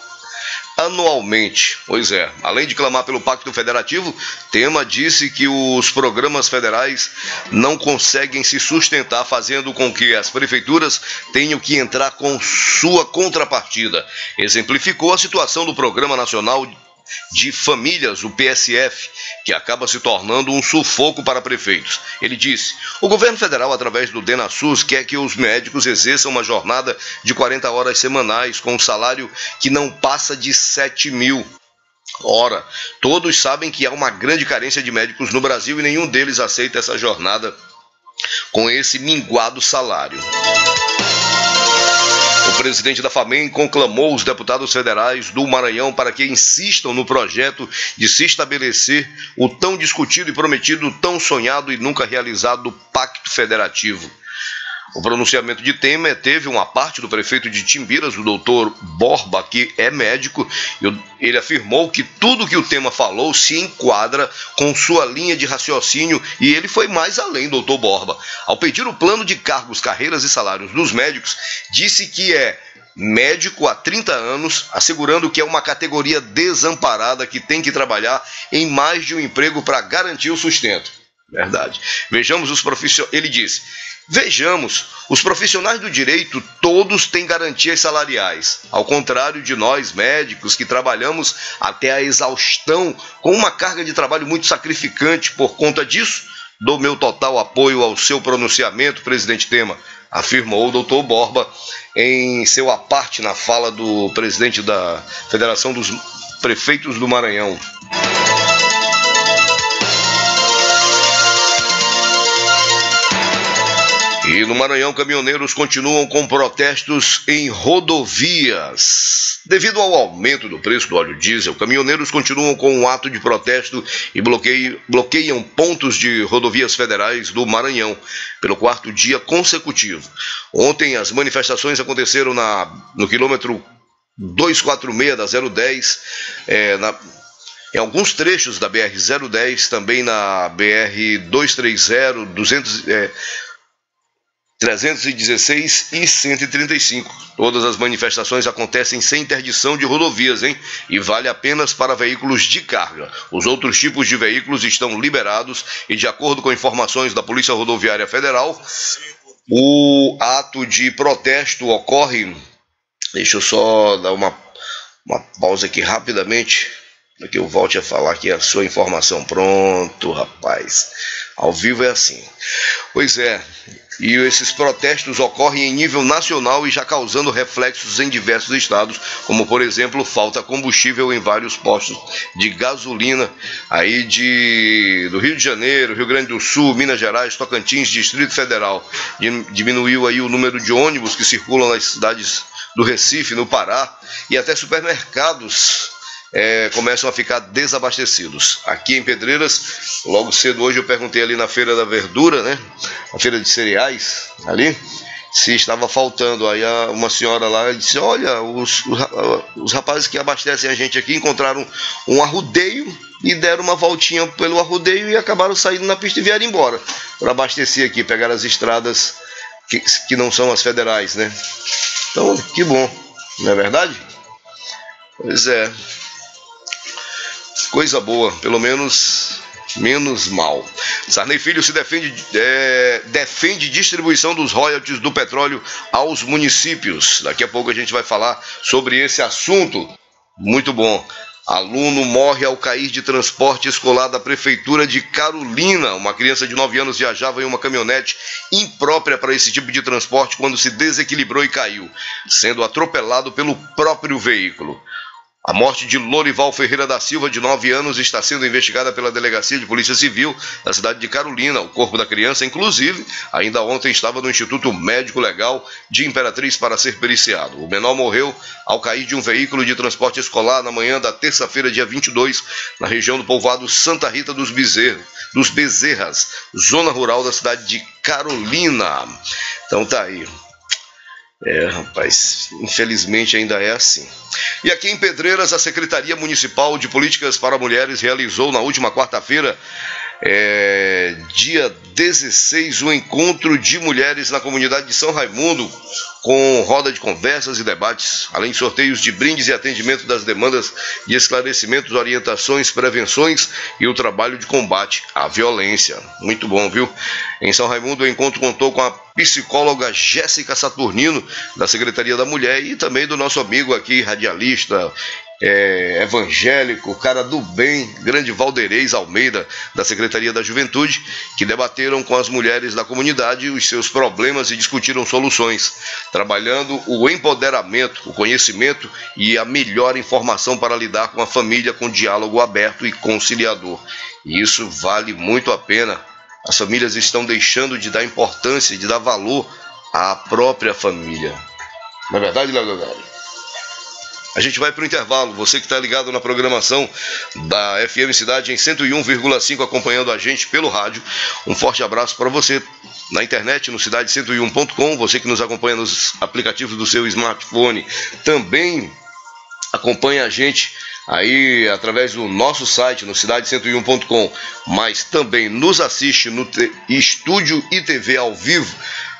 anualmente. Pois é, além de clamar pelo Pacto Federativo, Tema disse que os programas federais não conseguem se sustentar, fazendo com que as prefeituras tenham que entrar com sua contrapartida. Exemplificou a situação do Programa Nacional de Famílias, o PSF, que acaba se tornando um sufoco para prefeitos. Ele disse: o governo federal, através do DenaSUS, quer que os médicos exerçam uma jornada de 40 horas semanais com um salário que não passa de 7 mil. Ora, todos sabem que há uma grande carência de médicos no Brasil e nenhum deles aceita essa jornada com esse minguado salário. O presidente da FAMEM conclamou os deputados federais do Maranhão para que insistam no projeto de se estabelecer o tão discutido e prometido, tão sonhado e nunca realizado Pacto Federativo. O pronunciamento de Temer teve uma parte do prefeito de Timbiras, o doutor Borba, que é médico, ele afirmou que tudo que o tema falou se enquadra com sua linha de raciocínio e ele foi mais além, doutor Borba. Ao pedir o plano de cargos, carreiras e salários dos médicos, disse que é médico há 30 anos, assegurando que é uma categoria desamparada que tem que trabalhar em mais de um emprego para garantir o sustento. Verdade. Vejamos os profissionais. Ele disse: Vejamos, os profissionais do direito todos têm garantias salariais, ao contrário de nós médicos que trabalhamos até a exaustão com uma carga de trabalho muito sacrificante por conta disso. Dou meu total apoio ao seu pronunciamento, presidente Tema, afirmou o doutor Borba em seu aparte na fala do presidente da Federação dos Prefeitos do Maranhão. E no Maranhão, caminhoneiros continuam com protestos em rodovias. Devido ao aumento do preço do óleo diesel, caminhoneiros continuam com um ato de protesto e bloqueiam, bloqueiam pontos de rodovias federais do Maranhão pelo quarto dia consecutivo. Ontem, as manifestações aconteceram na, no quilômetro 246 da 010, é, na, em alguns trechos da BR-010, também na BR-230, 200. É, 316 e 135. Todas as manifestações acontecem sem interdição de rodovias, hein? E vale apenas para veículos de carga. Os outros tipos de veículos estão liberados e, de acordo com informações da Polícia Rodoviária Federal, o ato de protesto ocorre. Deixa eu só dar uma, uma pausa aqui rapidamente, para que eu volte a falar aqui a sua informação. Pronto, rapaz. Ao vivo é assim. Pois é, e esses protestos ocorrem em nível nacional e já causando reflexos em diversos estados, como por exemplo, falta combustível em vários postos de gasolina aí de do Rio de Janeiro, Rio Grande do Sul, Minas Gerais, Tocantins, Distrito Federal. Diminuiu aí o número de ônibus que circulam nas cidades do Recife, no Pará, e até supermercados é, começam a ficar desabastecidos. Aqui em Pedreiras, logo cedo hoje eu perguntei ali na feira da verdura, né? A feira de cereais, ali, se estava faltando. Aí uma senhora lá disse: Olha, os, os rapazes que abastecem a gente aqui encontraram um arrudeio e deram uma voltinha pelo arrudeio e acabaram saindo na pista e vieram embora para abastecer aqui, pegar as estradas que, que não são as federais, né? Então, que bom, não é verdade? Pois é. Coisa boa, pelo menos menos mal. Sarney Filho se defende, é, defende distribuição dos royalties do petróleo aos municípios. Daqui a pouco a gente vai falar sobre esse assunto. Muito bom. Aluno morre ao cair de transporte escolar da prefeitura de Carolina. Uma criança de 9 anos viajava em uma caminhonete imprópria para esse tipo de transporte quando se desequilibrou e caiu, sendo atropelado pelo próprio veículo. A morte de Lorival Ferreira da Silva, de 9 anos, está sendo investigada pela Delegacia de Polícia Civil da cidade de Carolina. O corpo da criança, inclusive, ainda ontem estava no Instituto Médico Legal de Imperatriz para ser periciado. O menor morreu ao cair de um veículo de transporte escolar na manhã da terça-feira, dia 22, na região do povoado Santa Rita dos, Bezerros, dos Bezerras, zona rural da cidade de Carolina. Então tá aí. É, rapaz, infelizmente ainda é assim. E aqui em Pedreiras, a Secretaria Municipal de Políticas para Mulheres realizou na última quarta-feira, é, dia 16, um encontro de mulheres na comunidade de São Raimundo, com roda de conversas e debates, além de sorteios de brindes e atendimento das demandas de esclarecimentos, orientações, prevenções e o trabalho de combate à violência. Muito bom, viu? Em São Raimundo, o encontro contou com a psicóloga Jéssica Saturnino, da Secretaria da Mulher, e também do nosso amigo aqui, radialista, é, evangélico, cara do bem, grande Valdeirês Almeida, da Secretaria da Juventude, que debateram com as mulheres da comunidade os seus problemas e discutiram soluções, trabalhando o empoderamento, o conhecimento e a melhor informação para lidar com a família com diálogo aberto e conciliador. E isso vale muito a pena. As famílias estão deixando de dar importância, de dar valor à própria família. Não é verdade, Delgado? A gente vai para o intervalo. Você que está ligado na programação da FM Cidade em 101,5 acompanhando a gente pelo rádio. Um forte abraço para você na internet no cidade101.com, você que nos acompanha nos aplicativos do seu smartphone, também acompanha a gente aí através do nosso site no cidade101.com, mas também nos assiste no estúdio e TV ao vivo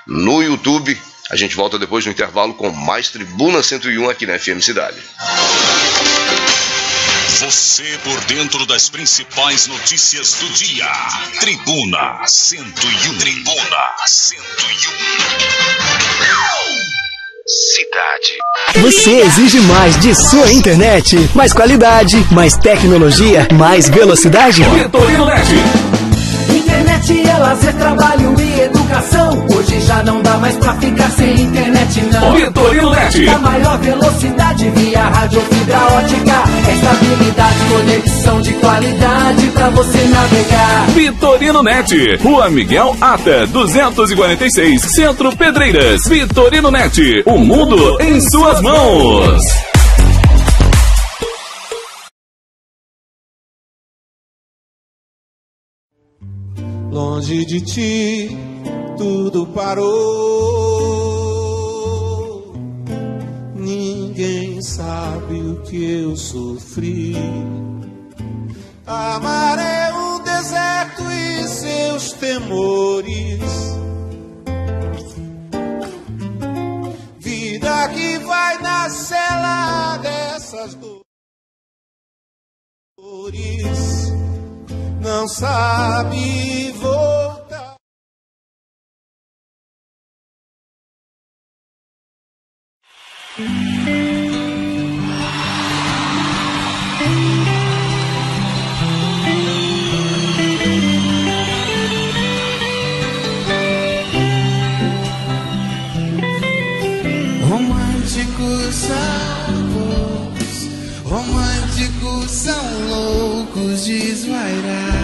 no YouTube. A gente volta depois do intervalo com mais Tribuna 101 aqui na FM Cidade. Você por dentro das principais notícias do dia. Tribuna 101. Tribuna 101. Cidade. Você exige mais de sua internet. Mais qualidade, mais tecnologia, mais velocidade? Vitorino Net. Internet é lazer, trabalho e educação. Hoje já não dá mais pra ficar sem internet, não. Vitorino Net. A maior velocidade via rádio fibra ótica. Estabilidade, conexão de qualidade pra você navegar. Vitorino Net. Rua Miguel Ata, 246, Centro Pedreiras. Vitorino Net. O mundo em suas mãos. Longe de ti, tudo parou. Ninguém sabe o que eu sofri. Amar é um deserto e seus temores. Vida que vai na cela dessas dores não sabe voltar. Poucos, românticos são loucos, desvairados.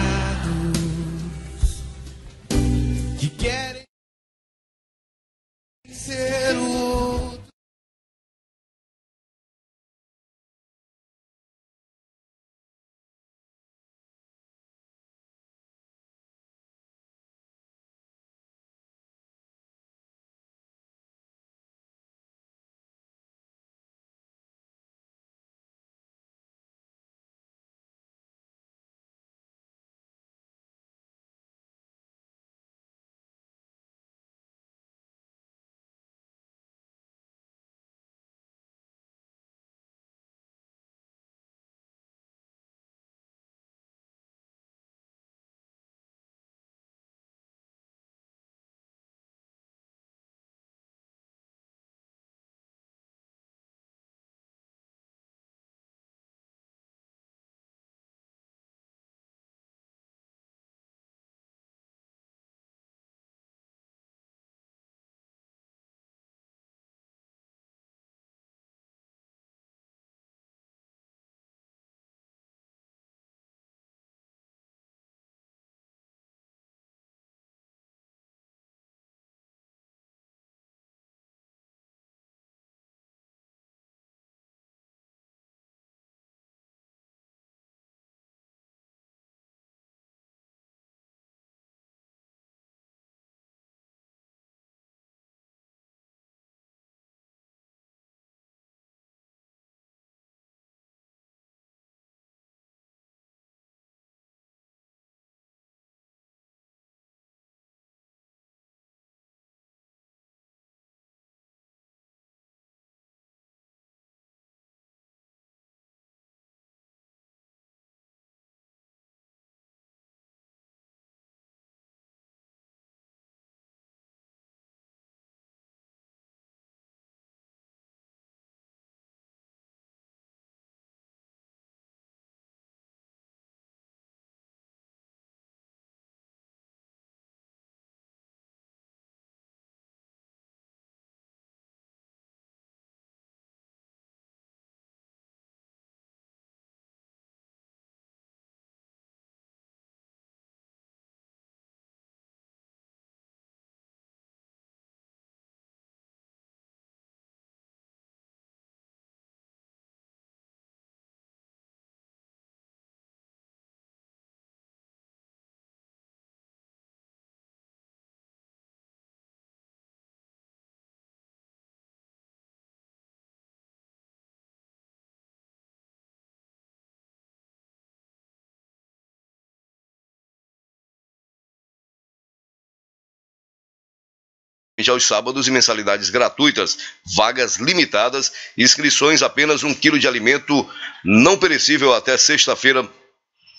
Aos sábados e mensalidades gratuitas, vagas limitadas, inscrições apenas um quilo de alimento não perecível até sexta-feira,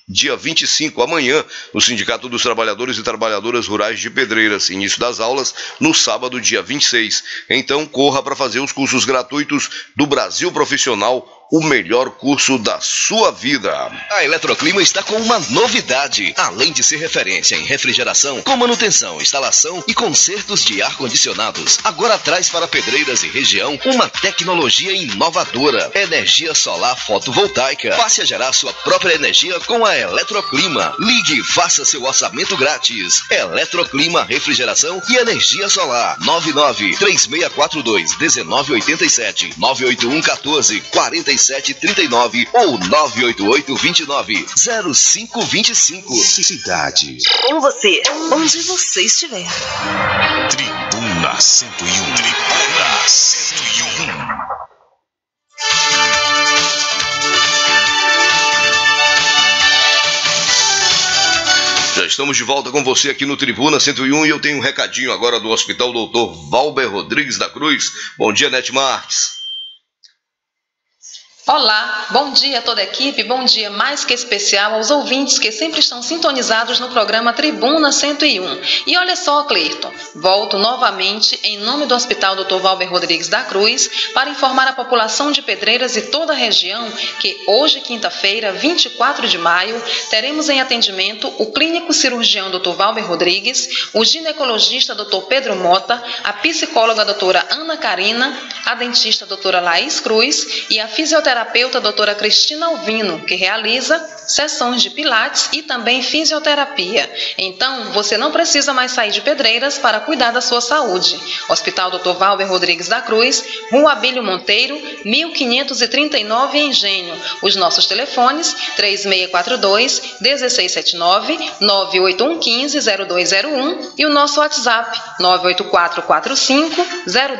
dia 25, amanhã, no Sindicato dos Trabalhadores e Trabalhadoras Rurais de Pedreiras. Início das aulas no sábado, dia 26. Então, corra para fazer os cursos gratuitos do Brasil Profissional o melhor curso da sua vida. A Eletroclima está com uma novidade. Além de ser referência em refrigeração, com manutenção, instalação e consertos de ar-condicionados, agora traz para pedreiras e região uma tecnologia inovadora: energia solar fotovoltaica. Passe a gerar sua própria energia com a Eletroclima. Ligue e faça seu orçamento grátis. Eletroclima Refrigeração e Energia Solar. 99 3642 1987 981 14 47 3739 ou 988 29 0525. Cidade. Com você, onde você estiver. Tribuna 101. Tribuna 101. Já estamos de volta com você aqui no Tribuna 101 e eu tenho um recadinho agora do Hospital Doutor Valber Rodrigues da Cruz. Bom dia, Net Marques. Olá, bom dia a toda a equipe, bom dia mais que especial aos ouvintes que sempre estão sintonizados no programa Tribuna 101. E olha só, Cleiton, volto novamente em nome do Hospital Dr. Valber Rodrigues da Cruz para informar a população de Pedreiras e toda a região que hoje, quinta-feira, 24 de maio, teremos em atendimento o clínico cirurgião Dr. Valber Rodrigues, o ginecologista Dr. Pedro Mota, a psicóloga doutora Ana Karina, a dentista doutora Laís Cruz e a fisioterapeuta doutora Cristina Alvino, que realiza sessões de pilates e também fisioterapia. Então, você não precisa mais sair de Pedreiras para cuidar da sua saúde. Hospital Dr. Valber Rodrigues da Cruz, Rua Abílio Monteiro, 1539 Engenho. Os nossos telefones 3642 1679 98115 0201 e o nosso WhatsApp 98445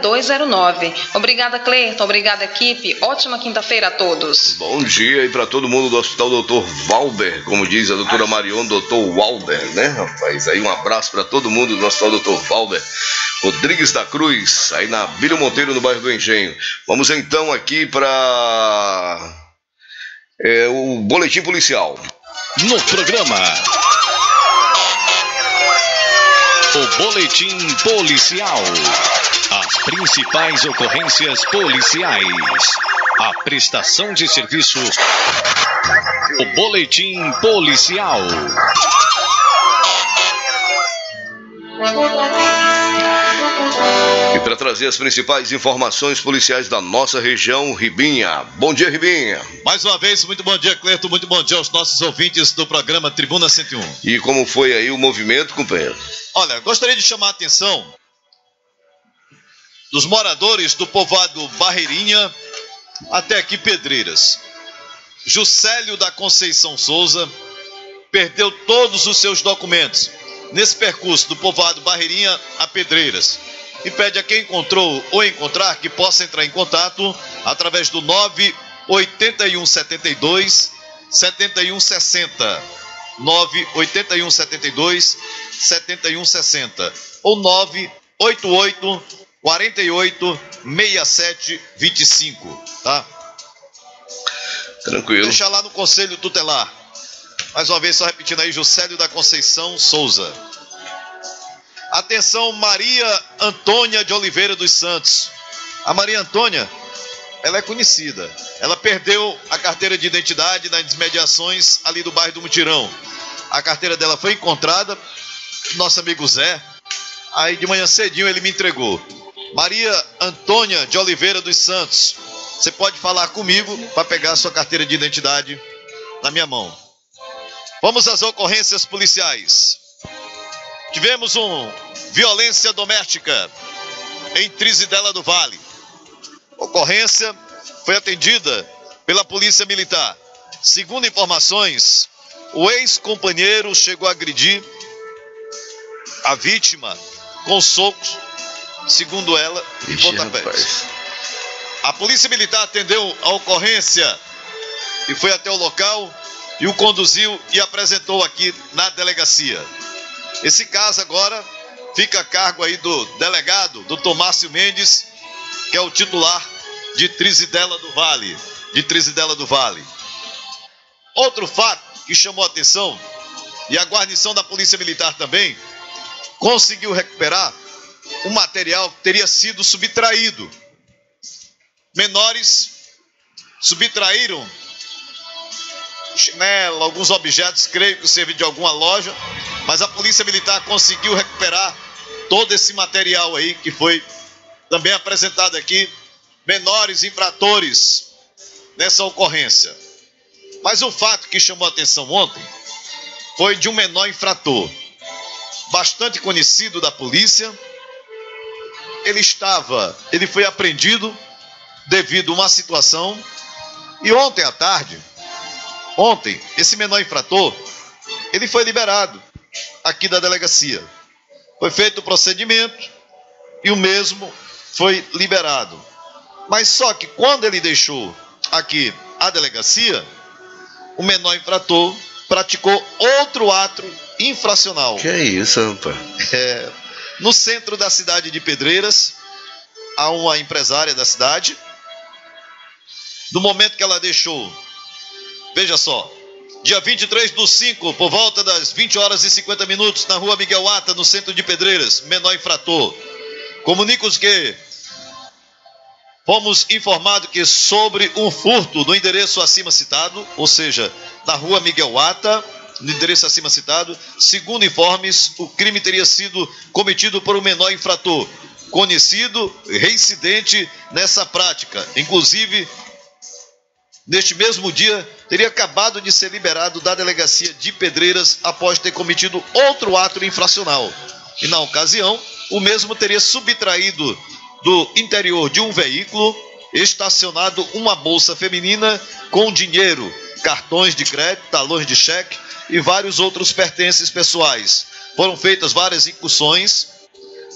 0209. Obrigada, Cleiton. Obrigada, equipe. Ótima quinta-feira a todos. Bom dia aí para todo mundo do Hospital Doutor Valber, como diz a doutora Marion, doutor Valber, né, rapaz? Aí um abraço para todo mundo do Hospital Doutor Valber. Rodrigues da Cruz, aí na Bílio Monteiro, no bairro do Engenho. Vamos então aqui para é, o boletim policial. No programa. O boletim policial. As principais ocorrências policiais. A prestação de serviço. O boletim policial. E para trazer as principais informações policiais da nossa região, Ribinha. Bom dia, Ribinha. Mais uma vez, muito bom dia, Cleiton. Muito bom dia aos nossos ouvintes do programa Tribuna 101. E como foi aí o movimento, companheiro? Olha, gostaria de chamar a atenção dos moradores do povoado Barreirinha até aqui Pedreiras. Juscelio da Conceição Souza perdeu todos os seus documentos nesse percurso do povoado Barreirinha a Pedreiras. E pede a quem encontrou ou encontrar que possa entrar em contato através do 98172 7160 98172 7160 ou 988 48 67 25, tá? Tranquilo. Deixa lá no Conselho Tutelar. Mais uma vez, só repetindo aí, Juscelio da Conceição Souza. Atenção, Maria Antônia de Oliveira dos Santos. A Maria Antônia, ela é conhecida. Ela perdeu a carteira de identidade nas mediações ali do bairro do Mutirão. A carteira dela foi encontrada, nosso amigo Zé. Aí de manhã cedinho ele me entregou. Maria Antônia de Oliveira dos Santos. Você pode falar comigo para pegar a sua carteira de identidade na minha mão. Vamos às ocorrências policiais. Tivemos um violência doméstica em Trizidela do Vale. Ocorrência foi atendida pela Polícia Militar. Segundo informações, o ex-companheiro chegou a agredir a vítima com socos, segundo ela, e Ixi, pontapés. A Polícia Militar atendeu a ocorrência e foi até o local e o conduziu e apresentou aqui na delegacia. Esse caso agora fica a cargo aí do delegado, do Tomácio Mendes, que é o titular de Trizidela do Vale, de Trizidela do Vale. Outro fato que chamou a atenção, e a guarnição da Polícia Militar também, conseguiu recuperar o material teria sido subtraído. Menores subtraíram chinelo, alguns objetos, creio que serviam de alguma loja, mas a Polícia Militar conseguiu recuperar todo esse material aí que foi também apresentado aqui, menores infratores nessa ocorrência. Mas o fato que chamou a atenção ontem foi de um menor infrator, bastante conhecido da polícia. Ele estava, ele foi apreendido devido a uma situação e ontem à tarde, ontem, esse menor infrator, ele foi liberado aqui da delegacia. Foi feito o procedimento e o mesmo foi liberado. Mas só que quando ele deixou aqui a delegacia, o menor infrator praticou outro ato infracional. Que é isso, rapaz? É, no centro da cidade de Pedreiras, há uma empresária da cidade. No momento que ela deixou, veja só, dia 23 do 5, por volta das 20 horas e 50 minutos, na rua Miguel Ata, no centro de Pedreiras, menor infrator. Comunica-os que fomos informados que sobre um furto no endereço acima citado, ou seja, na rua Miguel Ata, no endereço acima citado, segundo informes, o crime teria sido cometido por um menor infrator, conhecido, reincidente nessa prática. Inclusive, neste mesmo dia, teria acabado de ser liberado da delegacia de Pedreiras após ter cometido outro ato infracional. E na ocasião, o mesmo teria subtraído do interior de um veículo estacionado uma bolsa feminina com dinheiro, cartões de crédito, talões de cheque e vários outros pertences pessoais. Foram feitas várias incursões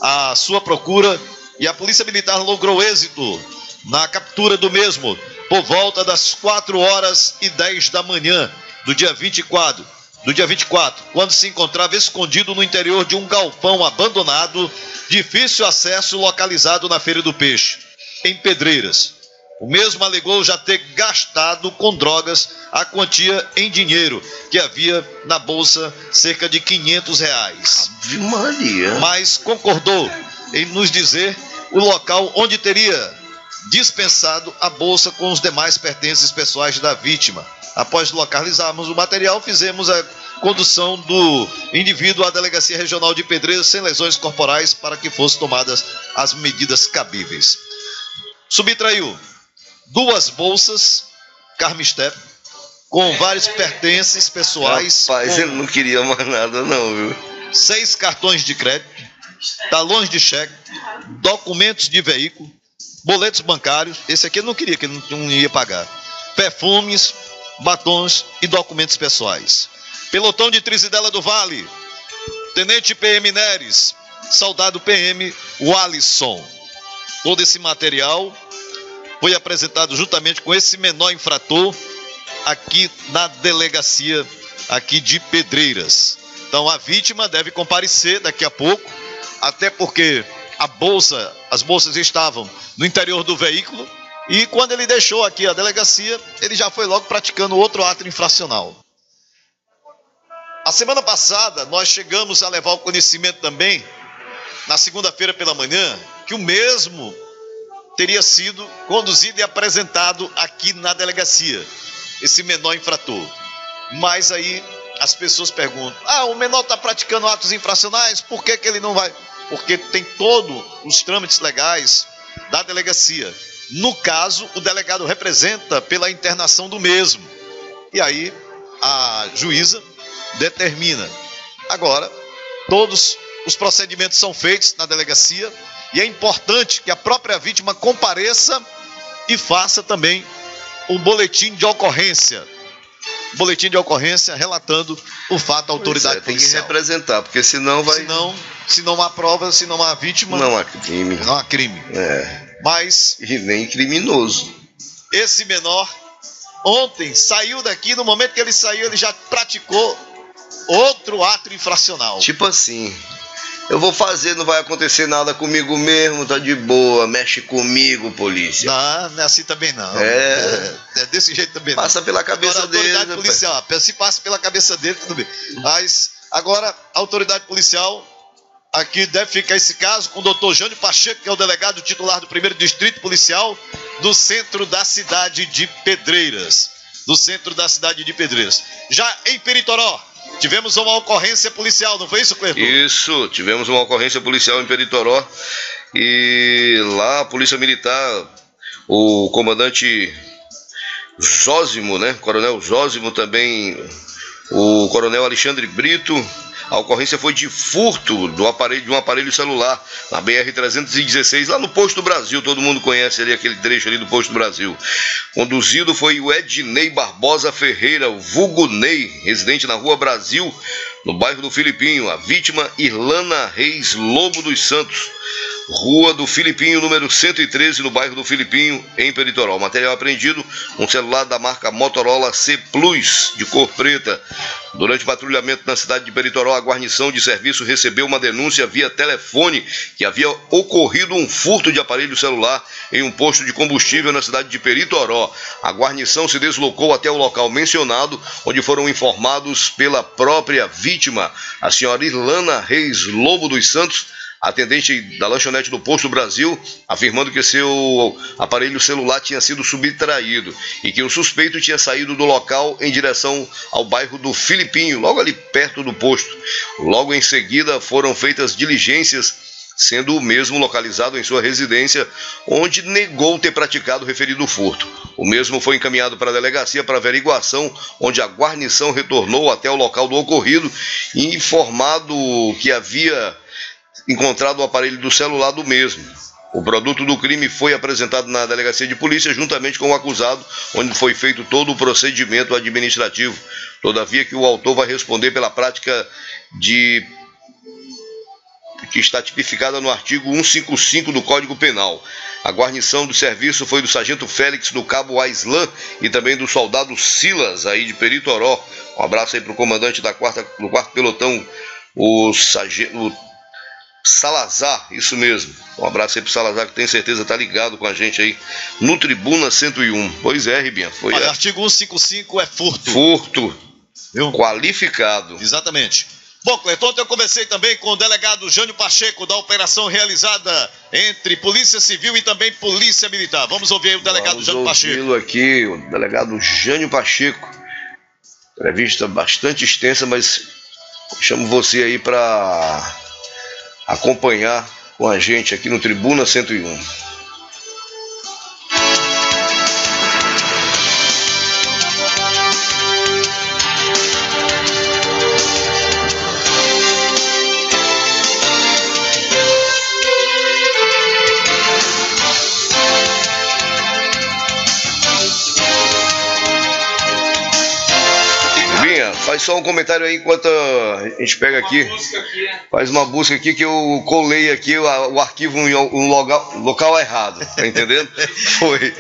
à sua procura e a Polícia Militar logrou êxito na captura do mesmo por volta das 4 horas e 10 da manhã do dia 24, do dia 24, quando se encontrava escondido no interior de um galpão abandonado, difícil acesso localizado na Feira do Peixe, em Pedreiras. O mesmo alegou já ter gastado com drogas a quantia em dinheiro que havia na bolsa cerca de 500 reais. Ave Maria. Mas concordou em nos dizer o local onde teria dispensado a bolsa com os demais pertences pessoais da vítima. Após localizarmos o material, fizemos a condução do indivíduo à Delegacia Regional de Pedreiras sem lesões corporais para que fossem tomadas as medidas cabíveis. Subtraiu duas bolsas Carmistep com vários pertences pessoais. Rapaz, com ele não queria mais nada, não, viu? seis cartões de crédito, talões de cheque, documentos de veículo, boletos bancários. Esse aqui ele não queria, que ele não, ia pagar. Perfumes, batons e documentos pessoais. Pelotão de Trizidela do Vale, Tenente PM Neres, Soldado PM Walisson. Todo esse material foi apresentado juntamente com esse menor infrator aqui na delegacia aqui de Pedreiras. Então a vítima deve comparecer daqui a pouco, até porque a bolsa, as bolsas estavam no interior do veículo e quando ele deixou aqui a delegacia, ele já foi logo praticando outro ato infracional. A semana passada nós chegamos a levar o conhecimento também na segunda-feira pela manhã que o mesmo teria sido conduzido e apresentado aqui na delegacia, esse menor infrator. Mas aí as pessoas perguntam: ah, o menor está praticando atos infracionais, por que, que ele não vai? Porque tem todos os trâmites legais da delegacia. No caso, o delegado representa pela internação do mesmo. E aí a juíza determina. Agora, todos os procedimentos são feitos na delegacia e é importante que a própria vítima compareça e faça também o boletim de ocorrência. Boletim de ocorrência relatando o fato à autoridade Pois é, tem que policial. representar, porque senão vai. Senão, se não há prova, se não há vítima, Não há crime. não há crime. É. Mas. E nem criminoso. Esse menor, ontem, saiu daqui, no momento que ele saiu, ele já praticou outro ato infracional. Tipo assim, Eu vou fazer, não vai acontecer nada comigo mesmo, tá de boa. Mexe comigo, polícia. Não, não é assim também não. É. É, desse jeito também Passa não. pela cabeça agora, a autoridade dele, policial, se passa pela cabeça dele, tudo bem. Mas agora a autoridade policial aqui deve ficar esse caso com o doutor Jânio Pacheco, que é o delegado titular do primeiro distrito policial do centro da cidade de Pedreiras. Do centro da cidade de Pedreiras. Já em Peritoró, tivemos uma ocorrência policial, não foi isso, Cleiton? Isso, tivemos uma ocorrência policial em Peritoró e lá a Polícia Militar, o comandante Zósimo, né? Coronel Zósimo também, o Coronel Alexandre Brito. A ocorrência foi de furto do aparelho, de um aparelho celular na BR-316, lá no Posto Brasil. Todo mundo conhece ali aquele trecho ali do Posto Brasil. Conduzido foi o Ednei Barbosa Ferreira, o vulgo Ney, residente na Rua Brasil, no bairro do Filipinho. A vítima, Irlana Reis Lobo dos Santos. Rua do Filipinho, número 113, no bairro do Filipinho, em Peritoró. Material apreendido, um celular da marca Motorola C Plus, de cor preta. Durante o patrulhamento na cidade de Peritoró, a guarnição de serviço recebeu uma denúncia via telefone que havia ocorrido um furto de aparelho celular em um posto de combustível na cidade de Peritoró. A guarnição se deslocou até o local mencionado, onde foram informados pela própria vítima, a senhora Irlana Reis Lobo dos Santos, atendente da lanchonete do Posto Brasil, afirmando que seu aparelho celular tinha sido subtraído e que o suspeito tinha saído do local em direção ao bairro do Filipinho, logo ali perto do posto. Logo em seguida foram feitas diligências, sendo o mesmo localizado em sua residência, onde negou ter praticado o referido furto. O mesmo foi encaminhado para a delegacia para averiguação, onde a guarnição retornou até o local do ocorrido e informado que havia encontrado o aparelho do celular do mesmo. O produto do crime foi apresentado na delegacia de polícia juntamente com o acusado, onde foi feito todo o procedimento administrativo. Todavia que o autor vai responder pela prática de que está tipificada no artigo 155 do Código Penal. A guarnição do serviço foi do sargento Félix do Cabo Aislan e também do soldado Silas aí de Peritoró. Um abraço aí para o comandante da quarta, do quarto pelotão, o sargento Salazar, isso mesmo. Um abraço aí pro Salazar, que tem certeza tá ligado com a gente aí no Tribuna 101. Pois é, Ribinha. Foi Olha, a- artigo 155 é furto. furto. Qualificado. Exatamente. Bom, Cleiton, ontem eu conversei também com o delegado Jânio Pacheco da operação realizada entre Polícia Civil e também Polícia Militar. Vamos ouvir aí o delegado Vamos Jânio Pacheco. aqui, o delegado Jânio Pacheco. Entrevista bastante extensa, mas chamo você aí para acompanhar com a gente aqui no Tribuna 101. Faz só um comentário aí enquanto a gente pega aqui. Faz uma busca aqui que eu colei aqui o, o arquivo em um local, local errado, tá entendendo? Foi.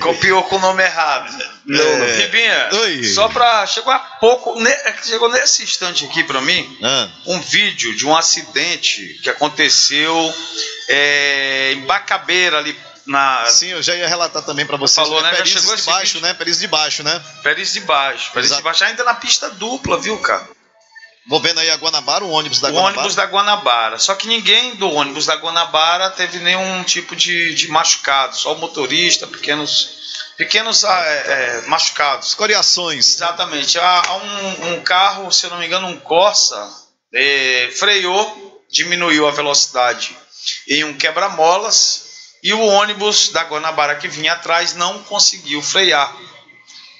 Copiou com o nome errado. Não, não. Ribinha, só pra. Chegou há pouco. ne- é Chegou nesse instante aqui pra mim Ah. um vídeo de um acidente que aconteceu é, em Bacabeira ali na. Sim, eu já ia relatar também para vocês. Falou, né? Já Perizes chegou de baixo, vídeo? né? Perizes de baixo, né? Pérez de Baixo. Pérez de Baixo ainda na pista dupla, viu, cara? Vou vendo aí a Guanabara, o ônibus da o Guanabara. ônibus da Guanabara. Só que ninguém do ônibus da Guanabara teve nenhum tipo de, de machucado. Só o motorista, pequenos, pequenos ah, é, é, machucados. Escoriações. Exatamente. Há, há um, um carro, se eu não me engano, um Corsa, é, freou, diminuiu a velocidade em um quebra-molas e o ônibus da Guanabara que vinha atrás não conseguiu frear.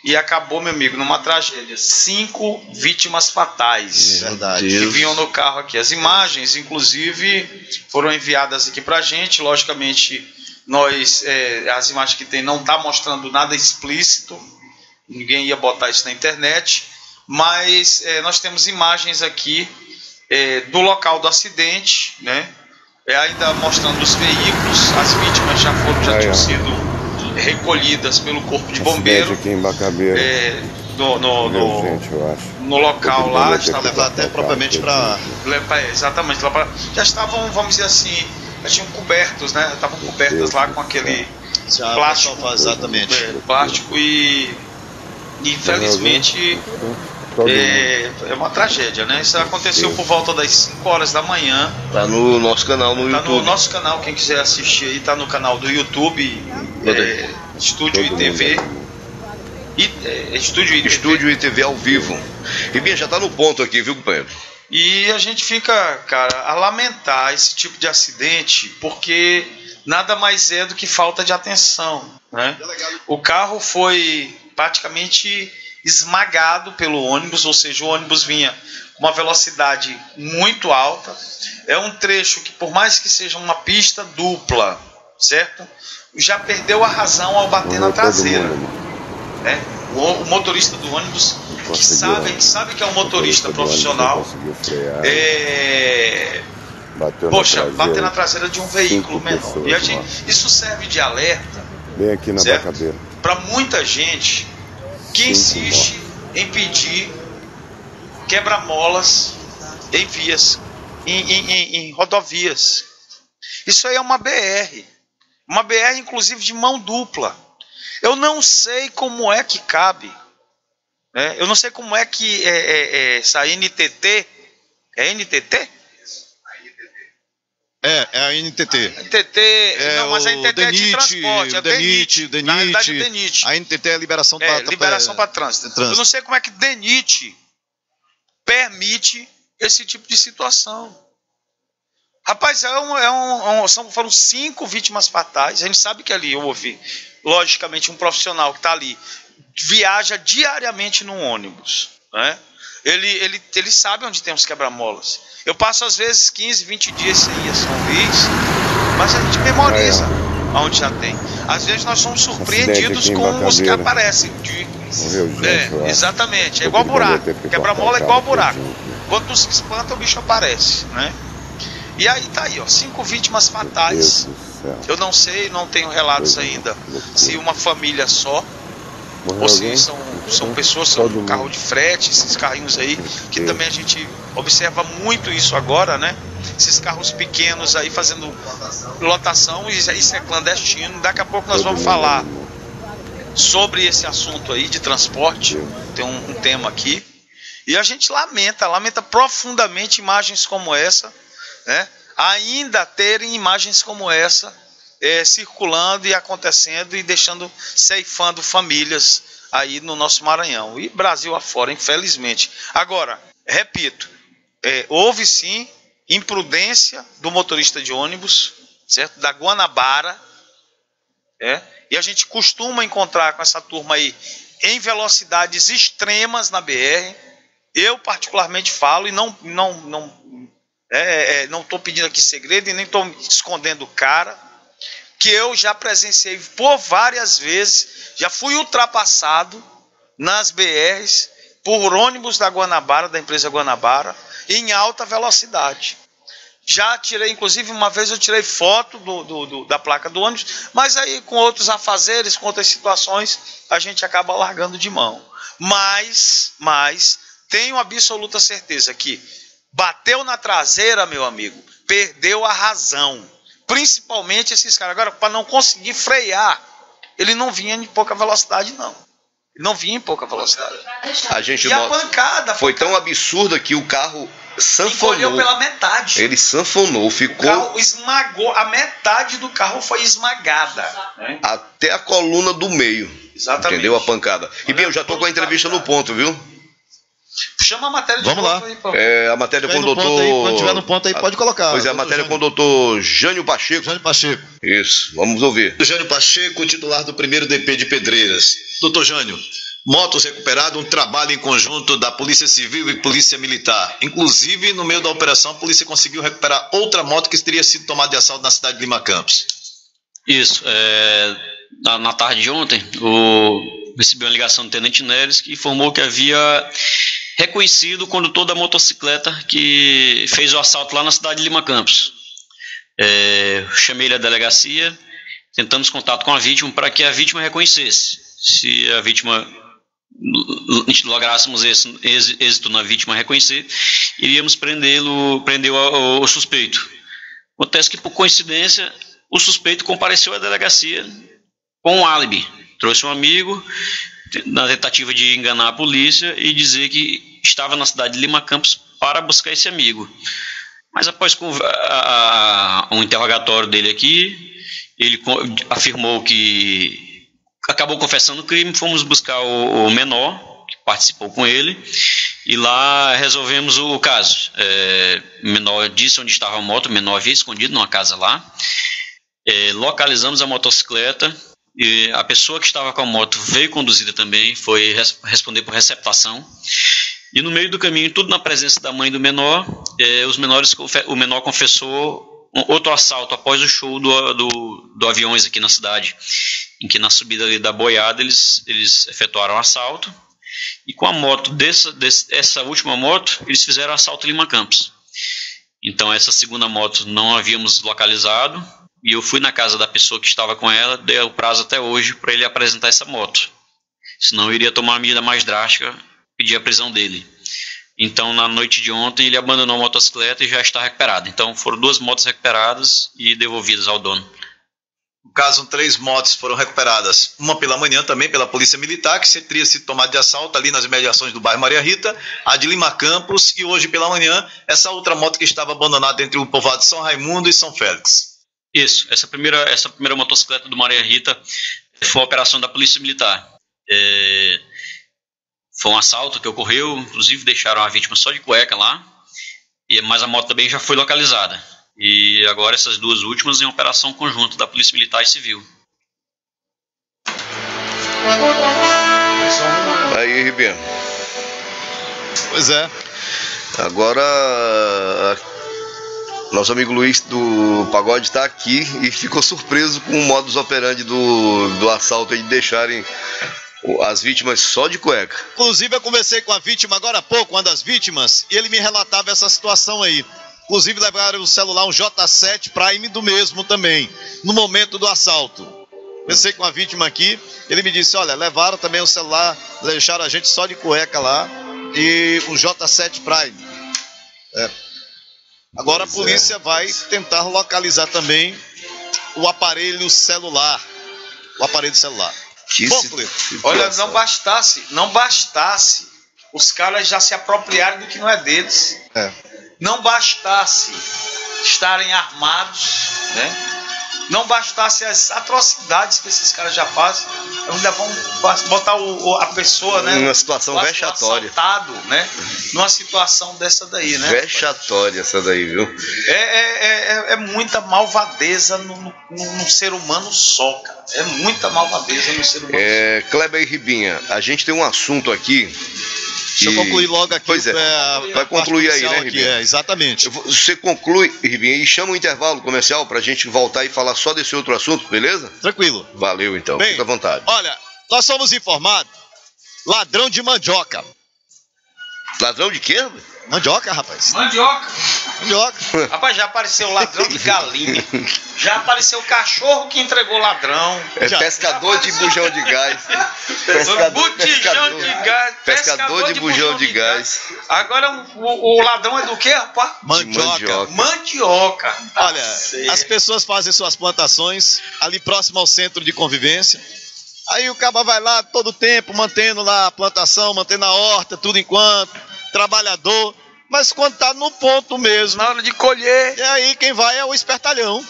E acabou, meu amigo, numa tragédia. Cinco vítimas fatais Verdade. que vinham no carro aqui. As imagens, inclusive, foram enviadas aqui pra gente. Logicamente, nós é, as imagens que tem não tá mostrando nada explícito. Ninguém ia botar isso na internet. Mas é, nós temos imagens aqui é, do local do acidente, né? É, ainda mostrando os veículos. As vítimas já foram, já Aí, tinham ó. sido recolhidas pelo corpo de bombeiro. aqui em. É, no, no, no, gente, eu acho. no local lá. Estavam, levar até propriamente para. Levar- é, Exatamente, lá pra- já estavam, vamos dizer assim, já tinham cobertos, né? Estavam cobertas lá com aquele Já, plástico. exatamente. é, plástico e infelizmente é, é uma tragédia, né? Isso aconteceu por volta das 5 horas da manhã. Tá no nosso canal no Tá YouTube. no nosso canal, quem quiser assistir aí, tá no canal do YouTube, é, Estúdio ITV. E, é, Estúdio ITV. Estúdio e TV ao vivo. Ribinha já tá no ponto aqui, viu, companheiro? E a gente fica, cara, a lamentar esse tipo de acidente, porque nada mais é do que falta de atenção, né? O carro foi praticamente esmagado pelo ônibus, ou seja, o ônibus vinha com uma velocidade muito alta. É um trecho que, por mais que seja uma pista dupla, certo? Já perdeu a razão ao bater na traseira né? O, o motorista do ônibus que sabe, a gente sabe que é um motorista profissional. É, Bateu poxa, na bater na traseira. traseira de um veículo menor. E a gente, isso serve de alerta Bem aqui na Certo? para muita gente que insiste em pedir quebra-molas em vias, em, em- em- em rodovias. Isso aí é uma BR. Uma BR, inclusive, de mão dupla. Eu não sei como é que cabe. né? Eu não sei como é que é, é, é, essa NTT. É NTT? É, é a NTT. NTT. É não, mas a NTT é de DENIT, transporte. É o DENIT, o Na verdade, DENIT. DENIT. A NTT é liberação É, para liberação para trânsito. trânsito. Eu não sei como é que DENIT permite esse tipo de situação. Rapaz, é um, é um- é um- são, foram cinco vítimas fatais. A gente sabe que ali houve, logicamente, um profissional que está ali, viaja diariamente num ônibus. Né? Ele, ele, ele sabe onde tem os quebra-molas. Eu passo, às vezes, 15, 20 dias sem ir a São Luís, mas a gente memoriza aonde já tem. Às vezes nós somos surpreendidos com os que aparecem. de- Morreu gente, é, exatamente. É Eu igual poderia buraco. Quebra-mola é igual buraco. Quando tu se espanta, o bicho aparece, né? E aí tá aí, ó, cinco vítimas fatais. Eu não sei, não tenho relatos ainda se uma família só ou se são, são pessoas, são Todo carro de frete, esses carrinhos aí, que também a gente observa muito isso agora, né? Esses carros pequenos aí fazendo lotação, e isso é clandestino. Daqui a pouco nós Todo vamos mundo falar sobre esse assunto aí de transporte. Tem um, um tema aqui. E a gente lamenta, lamenta profundamente imagens como essa, né? Ainda terem imagens como essa eh, circulando e acontecendo e deixando ceifando famílias aí no nosso Maranhão e Brasil afora, infelizmente. Agora, repito, eh, houve sim imprudência do motorista de ônibus, certo? Da Guanabara, é? E a gente costuma encontrar com essa turma aí em velocidades extremas na BR. Eu particularmente falo e não não não é, é, não estou pedindo aqui segredo e nem estou escondendo o cara que eu já presenciei por várias vezes, já fui ultrapassado nas BRs por ônibus da Guanabara, da empresa Guanabara, em alta velocidade. Já tirei, inclusive, uma vez eu tirei foto do, do- do- da placa do ônibus, mas aí com outros afazeres, com outras situações, a gente acaba largando de mão. Mas, mas, tenho absoluta certeza que bateu na traseira, meu amigo, perdeu a razão. Principalmente esses caras. Agora, para não conseguir frear, ele não vinha em pouca velocidade, não. Ele não vinha em pouca velocidade. A gente E a pancada foi tão absurda que o carro sanfonou. Encolheu pela metade. Ele sanfonou, O ficou carro esmagou, a metade do carro foi esmagada. né? até a coluna do meio. Exatamente. Entendeu a pancada? E bem, eu já tô com a entrevista no ponto, viu? Chama a matéria de Vamos novo lá. aí. É, a matéria com o doutor. aí, quando tiver no ponto aí, pode colocar. Pois é, a matéria Jânio. com o doutor Jânio Pacheco. Jânio Pacheco. Isso, vamos ouvir. Jânio Pacheco, titular do primeiro DP de Pedreiras. Doutor Jânio, motos recuperadas, um trabalho em conjunto da Polícia Civil e Polícia Militar. Inclusive, no meio da operação, a polícia conseguiu recuperar outra moto que teria sido tomada de assalto na cidade de Lima Campos. Isso. é, na, na tarde de ontem, o, recebi uma ligação do Tenente Neres que informou que havia reconhecido o condutor da motocicleta que fez o assalto lá na cidade de Lima Campos. É, chamei ele à delegacia, tentamos contato com a vítima para que a vítima reconhecesse se a vítima lográssemos esse êxito na vítima reconhecer, iríamos prendê-lo, prender o, o suspeito. Acontece que, por coincidência, o suspeito compareceu à delegacia com um álibi. Trouxe um amigo na tentativa de enganar a polícia e dizer que estava na cidade de Lima Campos para buscar esse amigo. Mas após um interrogatório dele aqui, ele afirmou que acabou confessando o crime, fomos buscar o, menor, que participou com ele, e lá resolvemos o caso. É, o menor disse onde estava a moto, o menor havia escondido numa casa lá. É, localizamos a motocicleta, e a pessoa que estava com a moto veio conduzida também, foi res responder por receptação. E no meio do caminho, tudo na presença da mãe do menor, eh, os menores, o menor confessou outro assalto após o show do, do, do, aviões aqui na cidade, em que na subida ali da boiada eles, eles efetuaram assalto. E com a moto, dessa, dessa última moto, eles fizeram assalto em Lima Campos. Então essa segunda moto não havíamos localizado, e eu fui na casa da pessoa que estava com ela, dei o prazo até hoje para ele apresentar essa moto. Senão eu iria tomar uma medida mais drástica, pedir a prisão dele. Então, na noite de ontem, ele abandonou a motocicleta e já está recuperado. Então, foram duas motos recuperadas e devolvidas ao dono. No caso, três motos foram recuperadas. Uma pela manhã também pela Polícia Militar, que teria sido tomada de assalto ali nas imediações do bairro Maria Rita, a de Lima Campos, e hoje pela manhã, essa outra moto que estava abandonada entre o povoado de São Raimundo e São Félix. Isso, essa primeira, essa primeira motocicleta do Maria Rita foi uma operação da Polícia Militar. É, foi um assalto que ocorreu, inclusive deixaram a vítima só de cueca lá, e, mas a moto também já foi localizada. E agora essas duas últimas em operação conjunta da Polícia Militar e Civil. Aí, Ribeiro. Pois é. Agora nosso amigo Luiz do Pagode está aqui e ficou surpreso com o modus operandi do, do assalto e de deixarem as vítimas só de cueca. Inclusive, eu conversei com a vítima agora há pouco, uma das vítimas, e ele me relatava essa situação aí. Inclusive, levaram o celular, um J7 Prime do mesmo também, no momento do assalto. Conversei com a vítima aqui, ele me disse: Olha, levaram também o celular, deixaram a gente só de cueca lá, e um J7 Prime. É. Agora a polícia é. vai tentar localizar também o aparelho celular. O aparelho celular. Que Bom, Olha, não bastasse, não bastasse os caras já se apropriarem do que não é deles. É. Não bastasse estarem armados, né? Não bastasse as atrocidades que esses caras já fazem, ainda vão botar o, a pessoa, né? Numa situação vexatória. Assaltado, né? Numa situação dessa daí, né? Vexatória essa daí, viu? É, é, é, é muita malvadeza no, no, no, ser humano só, cara. É muita malvadeza no ser humano é, só. Kleber e Ribinha, a gente tem um assunto aqui Deixa eu concluir logo aqui. Pois é, é vai concluir aí, né, Ribinho? É, exatamente. Você conclui, Ribinho, e chama o intervalo comercial para a gente voltar e falar só desse outro assunto, beleza? Tranquilo. Valeu, então. Bem, Fica à vontade. Olha, nós somos informados, ladrão de mandioca. Ladrão de quê? Mandioca, rapaz. Mandioca. Mandioca. Rapaz, já apareceu ladrão de galinha. Já apareceu cachorro que entregou ladrão. É já, pescador já de bujão de gás. pescador, bujão de gás. Pescador, pescador de, de bujão de, de gás. gás. Agora o, o, ladrão é do quê, rapaz? Mandioca. Mandioca. Mandioca. Olha, as pessoas fazem suas plantações ali próximo ao centro de convivência. Aí o caba vai lá todo tempo, mantendo lá a plantação, mantendo a horta, tudo enquanto trabalhador, mas quando está no ponto mesmo. Na hora de colher. E aí quem vai é o espertalhão.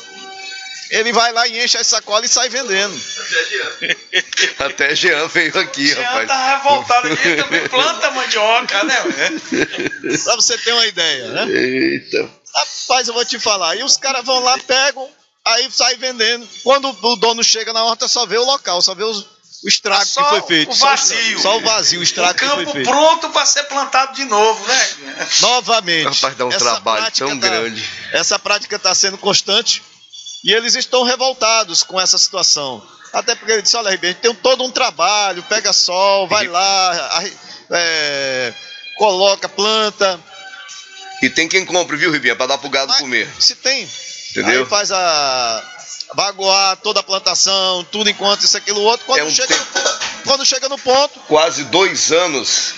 Ele vai lá e enche a sacola e sai vendendo. Até Jean veio aqui, Jean rapaz. tá revoltado aqui, também planta mandioca, né? pra você ter uma ideia, né? Eita. Rapaz, eu vou te falar. E os caras vão lá, pegam, aí sai vendendo. Quando o dono chega na horta, só vê o local, só vê os, o estrago só que foi feito. O vazio. Só, só o vazio, o estrago o campo que foi feito. pronto para ser plantado de novo, né? Novamente. Rapaz, dá um trabalho tão tá, grande. Essa prática está sendo constante e eles estão revoltados com essa situação. Até porque ele disse, olha, Ribeiro, tem todo um trabalho, pega sol, vai lá, é, coloca, planta. E tem quem compre, viu, Ribinha, para dar pro gado Mas, comer. Se tem. Entendeu? Aí faz a, vagoar toda a plantação, tudo enquanto isso, aquilo, outro. Quando é um chega. Tempo, quando chega no ponto. Quase dois anos.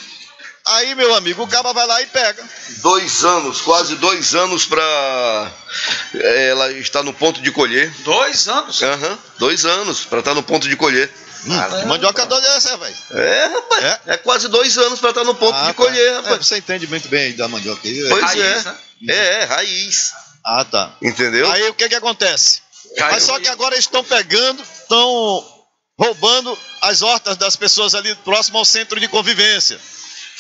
Aí, meu amigo, o caba vai lá e pega. Dois anos, quase dois anos pra é, ela estar no ponto de colher. Dois anos? Aham, dois anos pra estar no ponto de colher. Hum, mandioca doida é essa, velho. É, rapaz. É? quase dois anos pra estar no ponto Ah, de tá. colher, É, rapaz. você entende muito bem aí da mandioca aí. Pois Raiz, é. né? É, é, raiz. Ah, tá. Entendeu? Aí o que que acontece? Caiu. Mas só que agora estão pegando, estão roubando as hortas das pessoas ali próximo ao centro de convivência.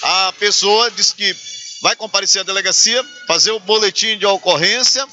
A pessoa disse que vai comparecer à delegacia, fazer o boletim de ocorrência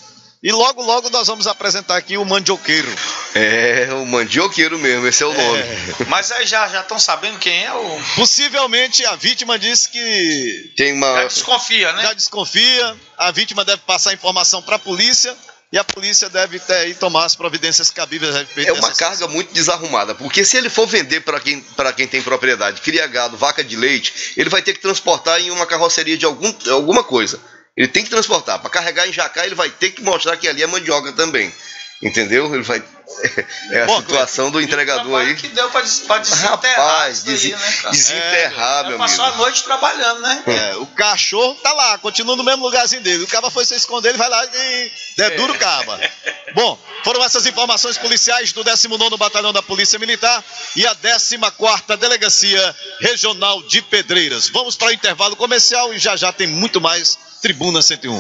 e logo, logo nós vamos apresentar aqui o mandioqueiro. É, o mandioqueiro mesmo, esse é o nome. Mas aí já já estão sabendo quem é o. Possivelmente a vítima disse que Tem uma. Já desconfia, né? já desconfia, a vítima deve passar a informação para a polícia e a polícia deve ter, aí, tomar as providências cabíveis a respeito É uma carga muito desarrumada, porque se ele for vender para quem, pra quem tem propriedade, cria gado, vaca de leite, ele vai ter que transportar em uma carroceria de algum, alguma coisa. Ele tem que transportar. Para carregar em jacá, ele vai ter que mostrar que ali é mandioca também. Entendeu? Ele vai. É a Bom, situação do entregador aí. que deu des- pra desenterrar Rapaz, desen- né, desenterrar, É, meu Passou amigo. a noite trabalhando, né? É, o cachorro tá lá, continua no mesmo lugarzinho dele. O caba foi se esconder, ele vai lá e é duro o caba. Bom, foram essas informações policiais do 19º Batalhão da Polícia Militar e a 14ª Delegacia Regional de Pedreiras. Vamos para o intervalo comercial e já já tem muito mais Tribuna 101.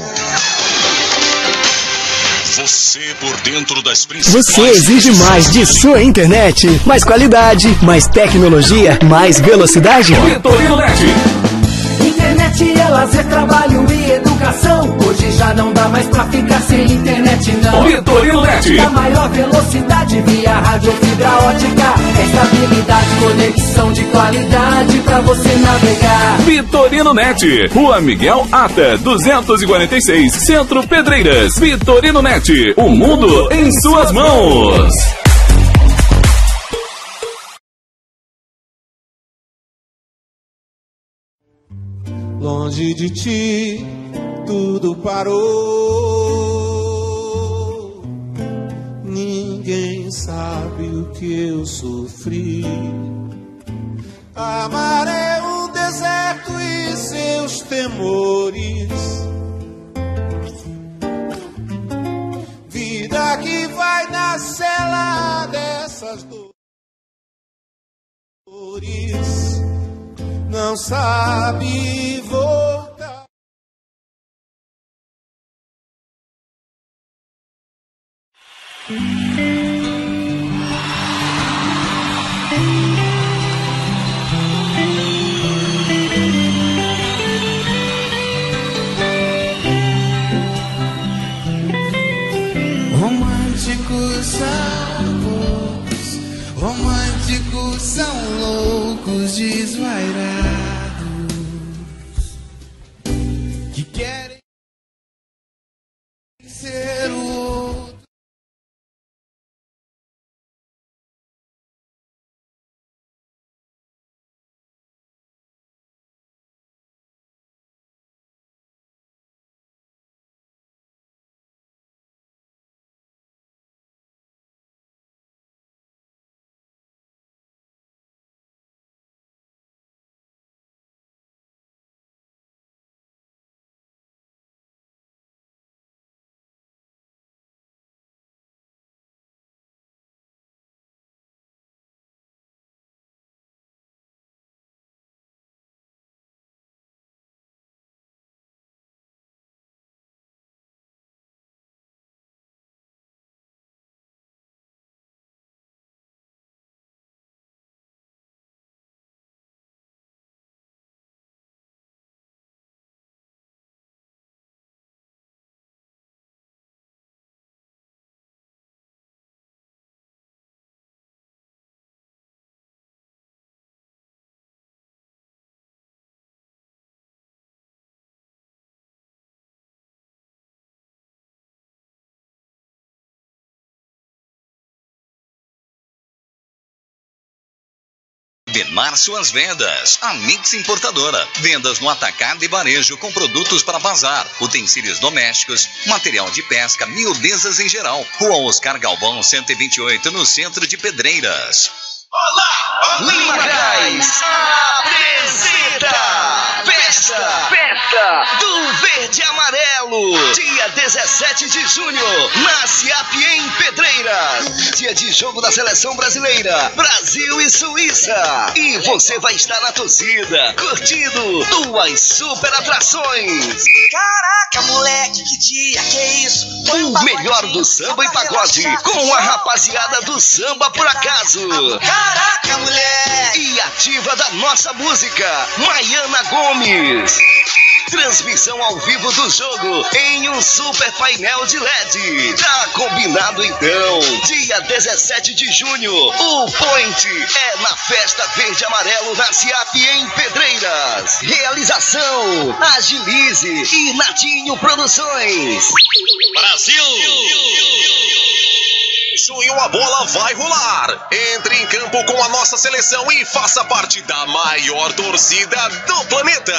Você por dentro das principais. Você exige mais de sua internet. Mais qualidade, mais tecnologia, mais velocidade. Vitorino Net. Internet é lazer, trabalho e educação. Já não dá mais pra ficar sem internet, não. Vitorino Net. A maior velocidade via rádio fibra ótica. Estabilidade, conexão de qualidade pra você navegar. Vitorino Net. Rua Miguel Ata, 246, Centro Pedreiras. Vitorino Net. O mundo em suas mãos. Longe de ti, tudo parou. Ninguém sabe o que eu sofri. Amar é um deserto e seus temores. Vida que vai na cela dessas dores. Não sabe voltar. Românticos Demar suas vendas. A Mix Importadora. Vendas no atacado e varejo com produtos para bazar, utensílios domésticos, material de pesca, miudezas em geral. Rua Oscar Galvão 128, no centro de Pedreiras. Lima Gás apresenta Festa, Festa do Verde Amarelo. Dia 17 de junho, na CIAP em Pedreiras. Dia de jogo da seleção brasileira, Brasil e Suíça. E você vai estar na torcida, curtindo duas super atrações. Caraca, moleque, que dia, que isso? Põe um O melhor do samba e pagode, com a rapaziada do Samba por Acaso. Caraca, moleque! E ativa da nossa música, Maiana Gomes. Transmissão ao vivo do jogo em um super painel de LED. Tá combinado então. Dia 17 de junho, o Point é na Festa Verde e Amarelo na CIAP em Pedreiras. Realização: Agilize e Natinho Produções. Brasil! Junho a bola vai rolar. Entre em campo com a nossa seleção e faça parte da maior torcida do planeta.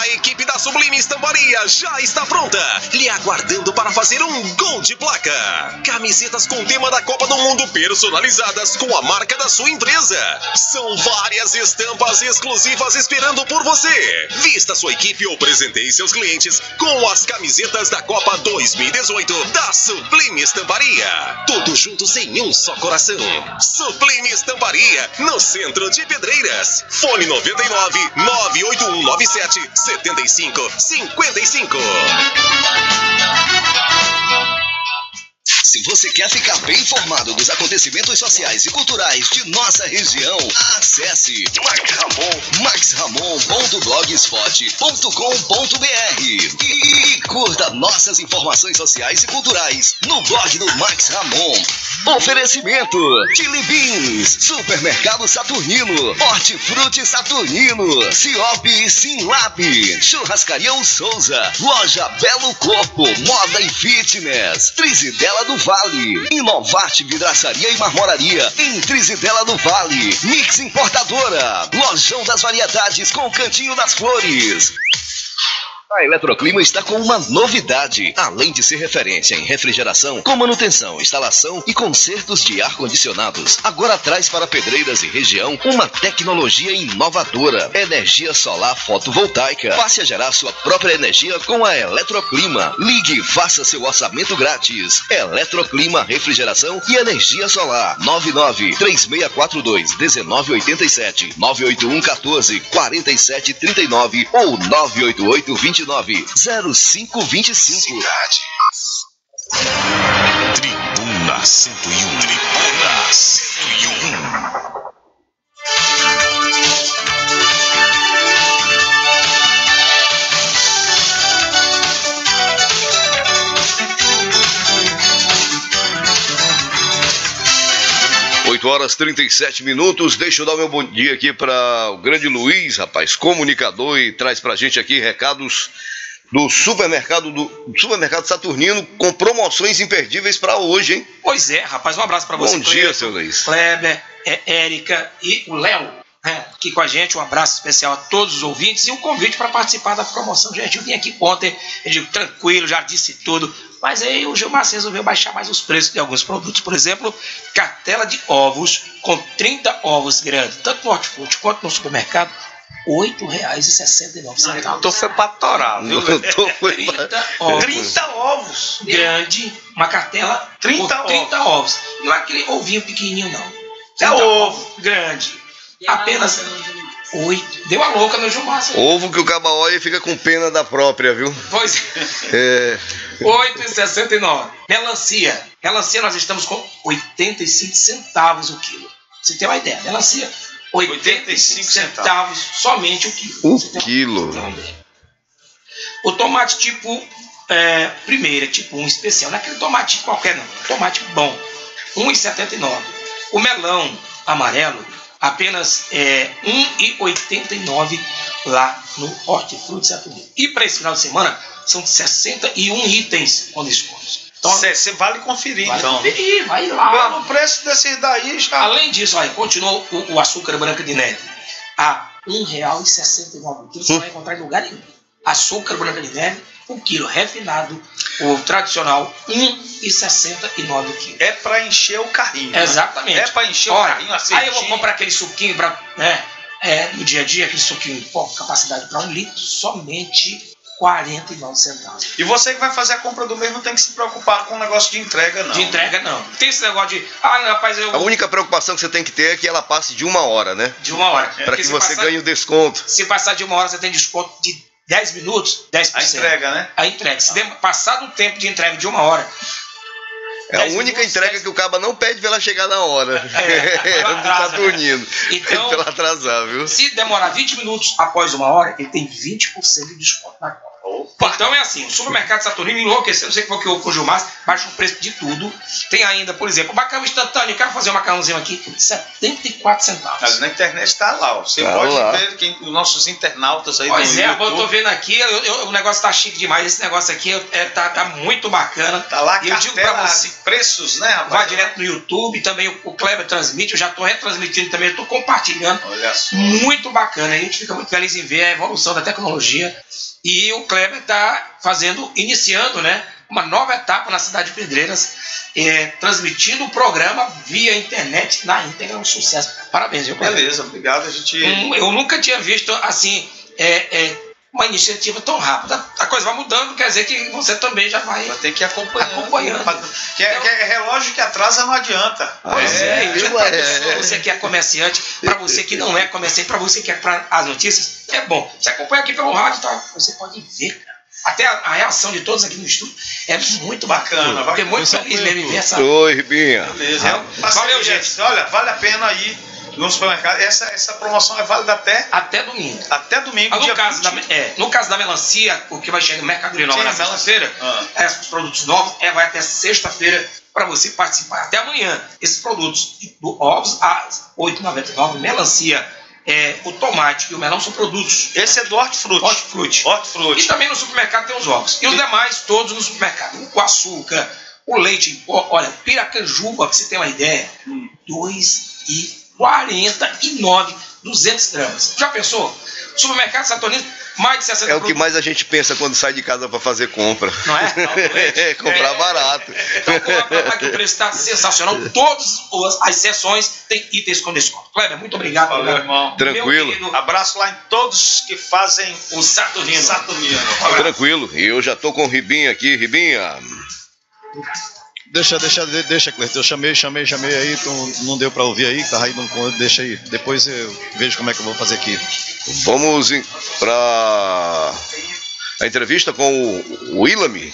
A equipe da Sublime Estambaria já está pronta, lhe aguardando para fazer um gol de placa. Camisetas com tema da Copa do Mundo personalizadas com a marca da sua empresa. São várias estampas exclusivas esperando por você. Vista sua equipe ou presenteie seus clientes com as camisetas da Copa 2018 da Sublime Estamparia. Todos juntos em um só coração. Sublime Estamparia, no centro de Pedreiras. Fone 99 98197 75 55. Se você quer ficar bem informado dos acontecimentos sociais e culturais de nossa região, acesse maxramon.blogspot.com.br e curta nossas informações sociais e culturais no blog do Max Ramon. Oferecimento: Chili Beans, Supermercado Saturnino, Hortifruti Saturnino, Ciop e Simlab, Churrascaria O Souza, Loja Belo Corpo, Moda e Fitness, Trizidela do Vale, Inovarte Vidraçaria e Marmoraria, em Trizidela do Vale, Mix Importadora, Lojão das Variedades com Cantinho das Flores. A Eletroclima está com uma novidade. Além de ser referência em refrigeração, com manutenção, instalação e consertos de ar-condicionados, agora traz para Pedreiras e região uma tecnologia inovadora: energia solar fotovoltaica. Passe a gerar sua própria energia com a Eletroclima. Ligue e faça seu orçamento grátis. Eletroclima Refrigeração e Energia Solar. 99 3642 1987 981 14 47 39 ou 988 29 0525. Tribuna 101. Tribuna 101. Oito horas 37 minutos. Deixa eu dar meu bom dia aqui para o grande Luiz, rapaz, comunicador, e traz pra gente aqui recados do supermercado do supermercado Saturnino com promoções imperdíveis para hoje, hein? Pois é, rapaz, um abraço para você. Bom dia, seu Luiz. Kleber, é, Érica e o Léo, né, aqui com a gente. Um abraço especial a todos os ouvintes e um convite para participar da promoção. Gente, eu vim aqui ontem, eu digo, tranquilo, já disse tudo. Mas aí o Gilmar resolveu baixar mais os preços de alguns produtos. Por exemplo, cartela de ovos com 30 ovos grandes, tanto no hortifruti quanto no supermercado. R$ 8,69. Então foi pra torar, viu? Foi 30 ovos. 30 ovos. Grande, uma cartela 30 com 30 ovos. Não é aquele ovinho pequenininho, não. É 30 ovo. Grande. Apenas oito. Deu a louca no Gilmar. Ovo que o caba olha e fica com pena da própria, viu? Pois É. 8,69. Melancia. Melancia nós estamos com 85 centavos o quilo. Você tem uma ideia. Melancia, 85 centavos somente o quilo. O Você tem uma- quilo. O tomate tipo é, primeira, tipo um especial. Não é aquele tomate qualquer não. Tomate bom. 1,79. O melão amarelo, apenas é, 1,89 lá no Hortifruti Saturnino. E para esse final de semana, são 61 itens com descontos. Você vale conferir, Vale então. conferir, vai lá. Pelo preço desses daí já. Além disso, olha, continua o, o açúcar branca de neve a R$ 1,69 quilo. Você não vai encontrar em lugar nenhum. Açúcar branca de neve, um quilo refinado, o tradicional, R$ 1,69 o quilo. É para encher o carrinho. né? Exatamente. É para encher Olha, o carrinho assim. Aí eu vou comprar aquele suquinho para, né, é, no dia a dia, aquele suquinho com capacidade para um litro, somente 49 centavos. E você que vai fazer a compra do mês não tem que se preocupar com o negócio de entrega, não. De entrega, não. Tem esse negócio de, ah, rapaz, eu... A única preocupação que você tem que ter é que ela passe de uma hora, né? De uma hora. Para Porque que você passar- ganhe o desconto. Se passar de uma hora, você tem desconto de 10 minutos, 10%. A entrega, né? A entrega. Se dem- passar do tempo de entrega de uma hora, É a única entrega que o caba não pede pra ela chegar na hora. ela não tá atrasa, né? dormindo. Então- Pede pra ela atrasar, viu? se demorar 20 minutos após uma hora, ele tem 20% de desconto na compra. Então é assim, o supermercado Saturnino enlouqueceu, não sei qual que o o Gilmar, baixa o preço de tudo. Tem ainda, por exemplo, o macarrão instantâneo, quero fazer um macarrãozinho aqui, 74 centavos. Mas na internet está lá, ó. Você Tá pode lá. ver quem, os nossos internautas aí Pois é, eu YouTube. tô vendo aqui, eu- eu- o negócio tá chique demais. Esse negócio aqui é, tá, tá muito bacana. Tá lá E eu digo pra você, preços, né, rapaz? vai direto no YouTube, também o, o Kleber transmite, eu já tô retransmitindo também, eu tô compartilhando. Olha só. Muito bacana, a gente fica muito feliz em ver a evolução da tecnologia. E o Kleber está fazendo, iniciando, né? Uma nova etapa na cidade de Pedreiras, é, transmitindo o programa via internet na íntegra, um sucesso. Parabéns, viu, Kleber? Beleza, obrigado. A gente. Hum, Eu nunca tinha visto assim é, é, uma iniciativa tão rápida. A coisa vai mudando, quer dizer que você também já vai, vai ter que acompanhar. acompanhando. Que é, que é relógio que atrasa não adianta. Pois é, pra pessoa, você que é comerciante, para você que não é comerciante, para você que é para as notícias, é bom. Você acompanha aqui pelo rádio, tá? você pode ver, cara. Até a, a reação de todos aqui no estúdio é muito bacana. Fiquei muito feliz mesmo em ver essa. Oi, Ribinha. Beleza. É, valeu, gente. Olha, vale a pena ir no supermercado. Essa, essa promoção é válida até. Até domingo. Até domingo. Ah, no, caso da, 20. é, no caso da melancia, porque vai chegar mercadoria nova na sexta-feira, Ah. é, os produtos novos, é, vai até sexta-feira para você participar. Até amanhã, esses produtos, do ovos a R$ 8,99, melancia, é, o tomate e o melão são produtos. Esse é do hortifruti. Hortifruti. Hortifruti. E também no supermercado tem os ovos. E os demais, todos no supermercado. O açúcar, o leite em pó. Olha, piracanjuba, pra você ter uma ideia, Hum. R$ 2,49, 200 gramas. Já pensou? Supermercado Saturnino, mais de 60 É o que mais a gente pensa quando sai de casa pra fazer compra. Não é? É, comprar barato. Então, compra que o preço está sensacional. Todas as- as sessões têm itens com desconto. Kleber, muito obrigado. Valeu, irmão. Tranquilo. Querido, Abraço lá em todos que fazem o Saturnino. Saturnino. Tranquilo. E eu já tô com o Ribinha aqui. Ribinha. Deixa, deixa, de- deixa, Cleiton. Eu chamei, chamei, chamei aí, tu não deu pra ouvir aí, tá aí, não, deixa aí. Depois eu vejo como é que eu vou fazer aqui. Vamos pra a entrevista com o Willamy.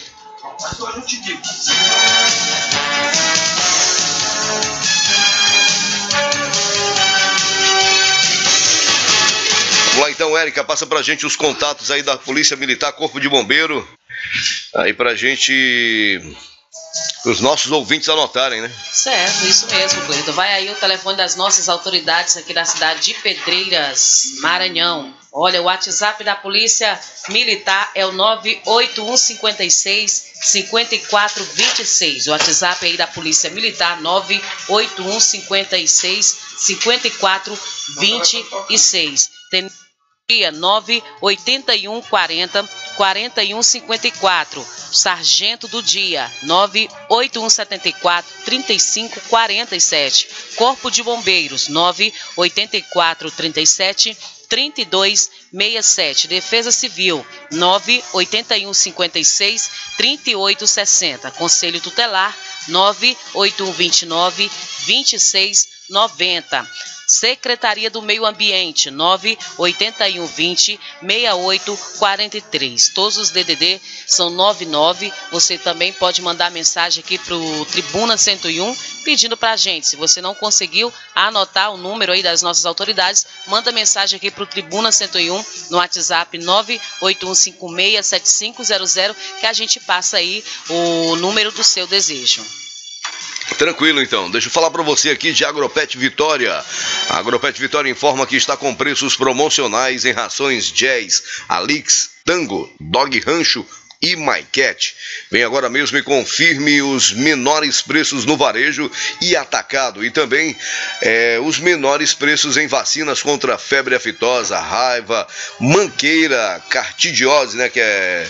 Vamos lá então, Érica, passa pra gente os contatos aí da Polícia Militar, Corpo de Bombeiro, aí pra gente, os nossos ouvintes anotarem, né? Certo, isso mesmo, querido. Vai aí o telefone das nossas autoridades aqui da cidade de Pedreiras, Maranhão. Olha, o WhatsApp da Polícia Militar é o 98156 5426. O WhatsApp aí da Polícia Militar 98156 5426. Tem 98140 4154. Sargento do dia 98174 3547. Corpo de Bombeiros 984 37 3267. Defesa Civil 98156 3860. Conselho Tutelar 98129 2690. Secretaria do Meio Ambiente 98120 6843. Todos os DDD são 99. Você também pode mandar mensagem aqui pro Tribuna 101 pedindo pra gente. Se você não conseguiu anotar o número aí das nossas autoridades, manda mensagem aqui pro Tribuna 101 no WhatsApp 981567500 que a gente passa aí o número do seu desejo. Tranquilo então, deixa eu falar para você aqui de Agropet Vitória. A Agropet Vitória informa que está com preços promocionais em rações Jazz, Alix, Tango, Dog Rancho, e MyCat. Vem agora mesmo e confirme os menores preços no varejo e atacado e também é, os menores preços em vacinas contra febre aftosa, raiva, manqueira, cartidiose, né, que é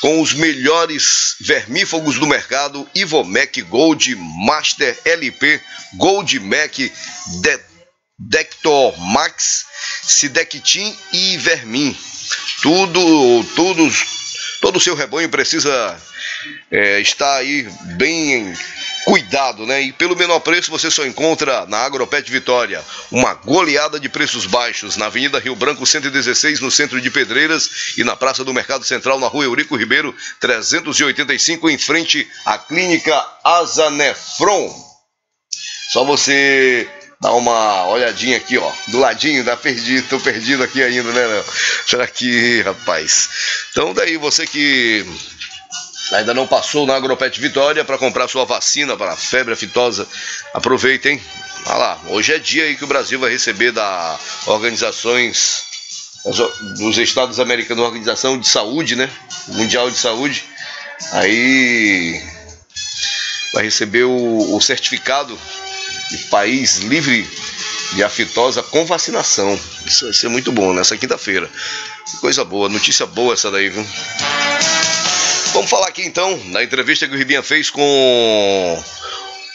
com os melhores vermífugos do mercado, Ivomec Gold, Master LP, Gold Mac, De Dector Max, Sidectin e Vermin. Tudo, tudo, todo o seu rebanho precisa é, estar aí bem cuidado, né? E pelo menor preço você só encontra na Agropet Vitória uma goleada de preços baixos na Avenida Rio Branco 116 no centro de Pedreiras e na Praça do Mercado Central na Rua Eurico Ribeiro 385 em frente à Clínica Azanefron. Só você dar uma olhadinha aqui, ó, do ladinho, tá perdido, tô perdido aqui ainda, né, Léo? Será que, rapaz? Então daí você que ainda não passou na Agropet Vitória para comprar sua vacina para a febre aftosa, aproveitem. Olha lá, hoje é dia aí que o Brasil vai receber da organizações dos Estados Americanos, Organização de Saúde, né? Mundial de Saúde. Aí vai receber o, o certificado de país livre de aftosa com vacinação. Isso vai ser muito bom nessa quinta-feira. Coisa boa, notícia boa essa daí, viu? Vamos falar aqui então na entrevista que o Ribinha fez com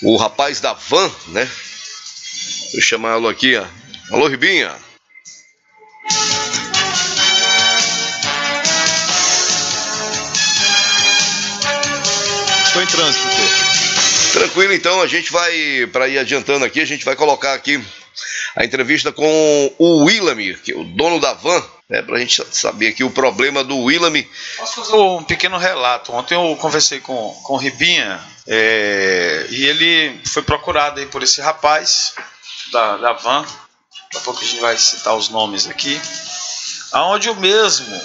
o rapaz da van, né? Deixa eu chamá-lo aqui, ó. Alô, Ribinha. Estou em trânsito. Tranquilo, então, a gente vai, para ir adiantando aqui, a gente vai colocar aqui a entrevista com o Willamy, que é o dono da van, né, para a gente saber aqui o problema do Willamy. Posso fazer um pequeno relato? Ontem eu conversei com, com o Ribinha é, e ele foi procurado aí por esse rapaz da, da van. Daqui a pouco a gente vai citar os nomes aqui. Aonde o mesmo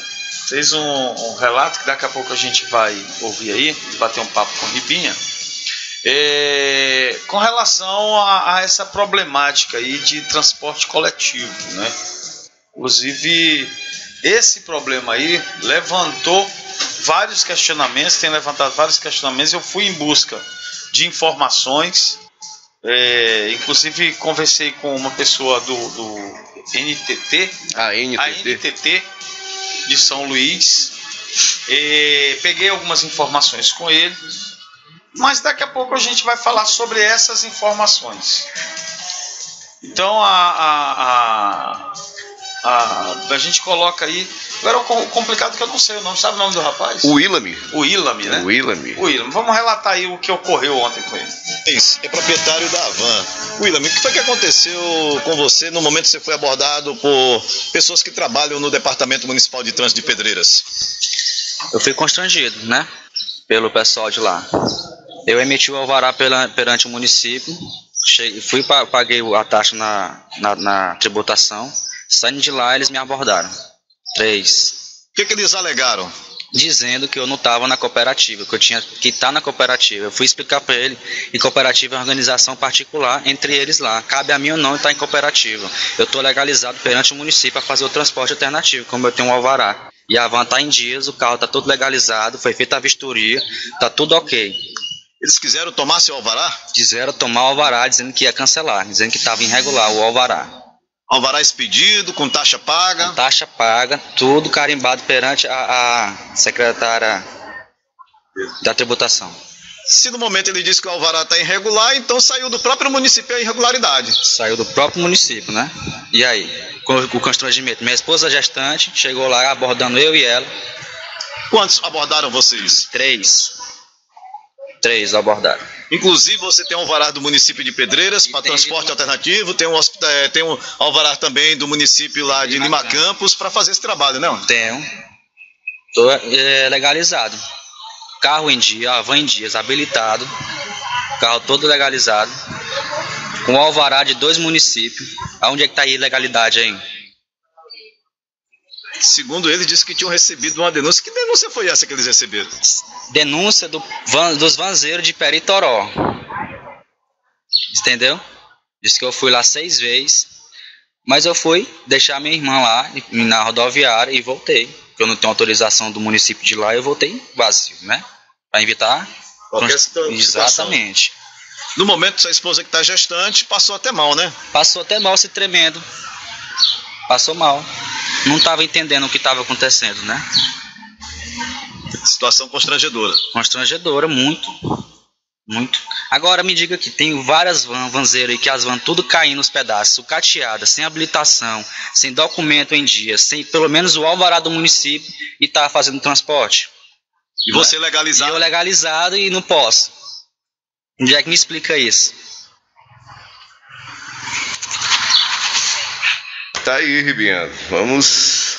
fez um, um relato que daqui a pouco a gente vai ouvir aí, bater um papo com o Ribinha é, com relação a, a, essa problemática aí de transporte coletivo, né? Inclusive, esse problema aí levantou vários questionamentos, tem levantado vários questionamentos. Eu fui em busca de informações, é, inclusive conversei com uma pessoa do, do NTT, a NTT. a NTT de São Luís. É, peguei algumas informações com ele mas daqui a pouco a gente vai falar sobre essas informações. Então a, a, a, a, a gente coloca aí. Agora o complicado é que eu não sei o nome, sabe o nome do rapaz? O Willamy. O Willamy, né? O Willamy. O Willamy. Vamos relatar aí o que ocorreu ontem com ele. É proprietário da van. Willamy, o que foi que aconteceu com você no momento que você foi abordado por pessoas que trabalham no Departamento Municipal de Trânsito de Pedreiras? Eu fui constrangido, né? Pelo pessoal de lá. Eu emiti o alvará pela, perante o município, cheguei, fui paguei a taxa na, na, na, tributação, saindo de lá eles me abordaram. Três. O que, que eles alegaram? Dizendo que eu não estava na cooperativa, que eu tinha que estar tá na cooperativa. Eu fui explicar para ele que cooperativa é uma organização particular, entre eles lá. Cabe a mim ou não estar em cooperativa. Eu estou legalizado perante o município para fazer o transporte alternativo, como eu tenho um alvará. E a van está em dias, o carro está todo legalizado, foi feita a vistoria, está tudo ok. Eles quiseram tomar seu alvará? Quiseram tomar o alvará, dizendo que ia cancelar, dizendo que estava irregular o alvará. Alvará expedido, com taxa paga? Com taxa paga, tudo carimbado perante a, a secretária da tributação. Se no momento ele disse que o alvará está irregular, então saiu do próprio município a irregularidade. Saiu do próprio município, né? E aí? Com o constrangimento. Minha esposa gestante chegou lá abordando eu e ela. Quantos abordaram vocês? Três. Três abordaram. Inclusive, você tem um alvará do município de Pedreiras para transporte alternativo, tem um, é, tem um alvará também do município lá de Lima Campos para fazer esse trabalho, não? Tenho. Estou é, legalizado. Carro em dia, van em dias, habilitado. Carro todo legalizado. Com alvará de dois municípios. Aonde é que está a ilegalidade aí? Segundo ele, disse que tinham recebido uma denúncia. Que denúncia foi essa que eles receberam? Denúncia do van, dos vanzeiros de Peritoró. Entendeu? Disse que eu fui lá seis vezes. Mas eu fui deixar minha irmã lá na rodoviária e voltei. porque eu não tenho autorização do município de lá, eu voltei vazio, né? Para evitar. Qualquer situa- situação. Exatamente. No momento, sua esposa que está gestante passou até mal, né? Passou até mal se tremendo. Passou mal. Não estava entendendo o que estava acontecendo, né? Situação constrangedora. Constrangedora, muito. Muito. Agora me diga aqui, tem várias van, vanzeiras aí que as vans tudo caindo nos pedaços, sucateadas, sem habilitação, sem documento em dia, sem pelo menos o alvará do município e tá fazendo transporte. E você legalizado? E eu legalizado e não posso. Onde é que me explica isso? Tá aí, Ribiano. Vamos.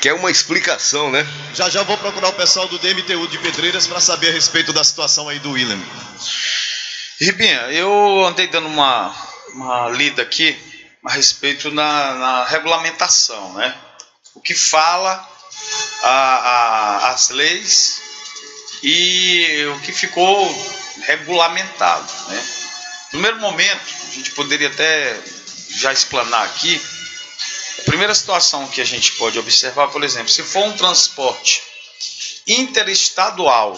Quer uma explicação, né? Já já vou procurar o pessoal do DMTU de Pedreiras para saber a respeito da situação aí do William. Ribinha, eu andei dando uma, uma lida aqui a respeito na, na regulamentação, né? O que fala a, a- as leis e o que ficou regulamentado, né? Primeiro momento, a gente poderia até já explanar aqui. Primeira situação que a gente pode observar, por exemplo, se for um transporte interestadual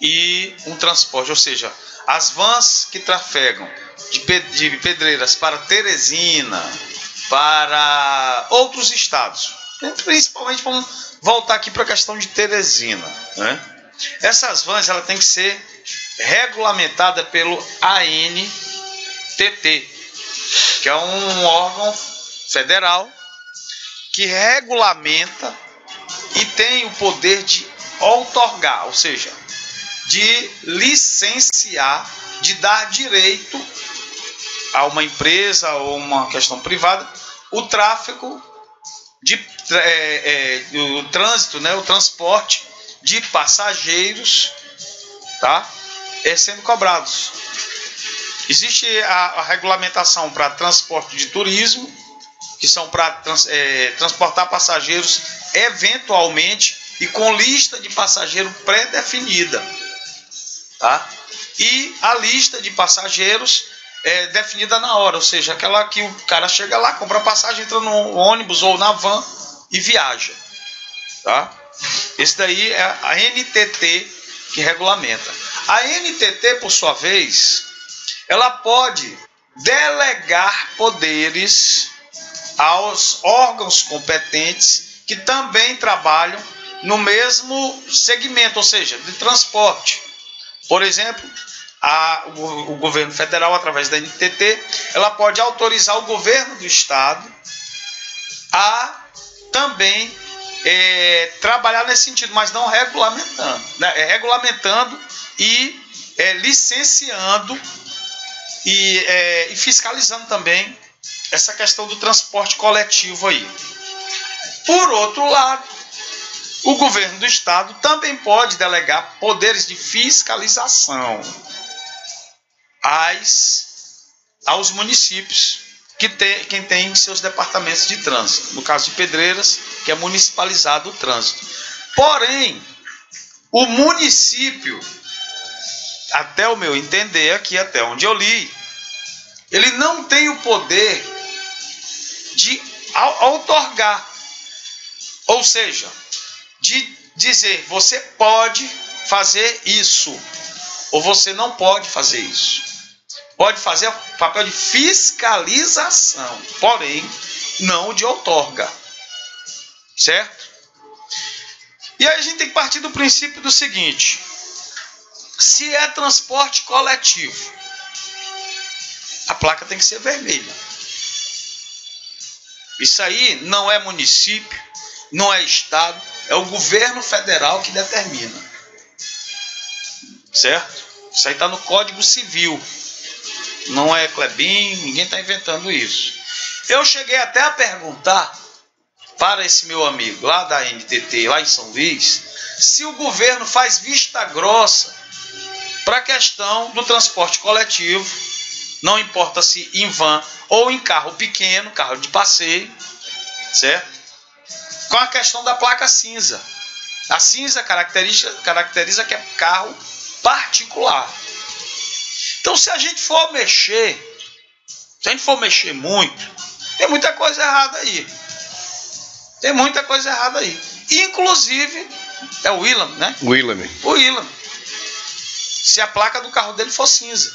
e um transporte, ou seja, as vans que trafegam de, Pe- de Pedreiras para Teresina, para outros estados, principalmente vamos voltar aqui para a questão de Teresina, né? Essas vans ela tem que ser regulamentada pelo ANTT, que é um órgão federal que regulamenta e tem o poder de outorgar, ou seja, de licenciar, de dar direito a uma empresa ou uma questão privada o tráfego de é, é, o trânsito, né, o transporte de passageiros, tá, é sendo cobrados. Existe a, a regulamentação para transporte de turismo, que são para trans- é, transportar passageiros eventualmente e com lista de passageiro pré-definida, tá? E a lista de passageiros é definida na hora, ou seja, aquela que o cara chega lá, compra passagem, entra no ônibus ou na van e viaja, tá? Esse daí é a NTT que regulamenta. A NTT, por sua vez, ela pode delegar poderes aos órgãos competentes que também trabalham no mesmo segmento, ou seja, de transporte. Por exemplo, a- o, o governo federal, através da NTT, ela pode autorizar o governo do estado a também é, trabalhar nesse sentido, mas não regulamentando, né? É regulamentando e é, licenciando e, é, e fiscalizando também essa questão do transporte coletivo aí. Por outro lado, o governo do estado também pode delegar poderes de fiscalização às, aos municípios que tem, quem tem seus departamentos de trânsito. No caso de Pedreiras, que é municipalizado o trânsito. Porém, o município, até o meu entender aqui, até onde eu li, ele não tem o poder de outorgar. Ou seja, de dizer você pode fazer isso ou você não pode fazer isso. Pode fazer o papel de fiscalização, porém não de outorga. Certo? E aí a gente tem que partir do princípio do seguinte: se é transporte coletivo, a placa tem que ser vermelha. Isso aí não é município, não é estado, é o governo federal que determina. Certo? Isso aí está no Código Civil. Não é Klebin, ninguém está inventando isso. Eu cheguei até a perguntar para esse meu amigo lá da NTT, lá em São Luís, se o governo faz vista grossa para a questão do transporte coletivo, não importa se em van ou em carro pequeno, carro de passeio, certo? Com a questão da placa cinza. A cinza caracteriza, caracteriza que é carro particular. Então, se a gente for mexer, se a gente for mexer muito, tem muita coisa errada aí. Tem muita coisa errada aí. Inclusive, é o Willam, né? Willam. O Willam. Se a placa do carro dele for cinza.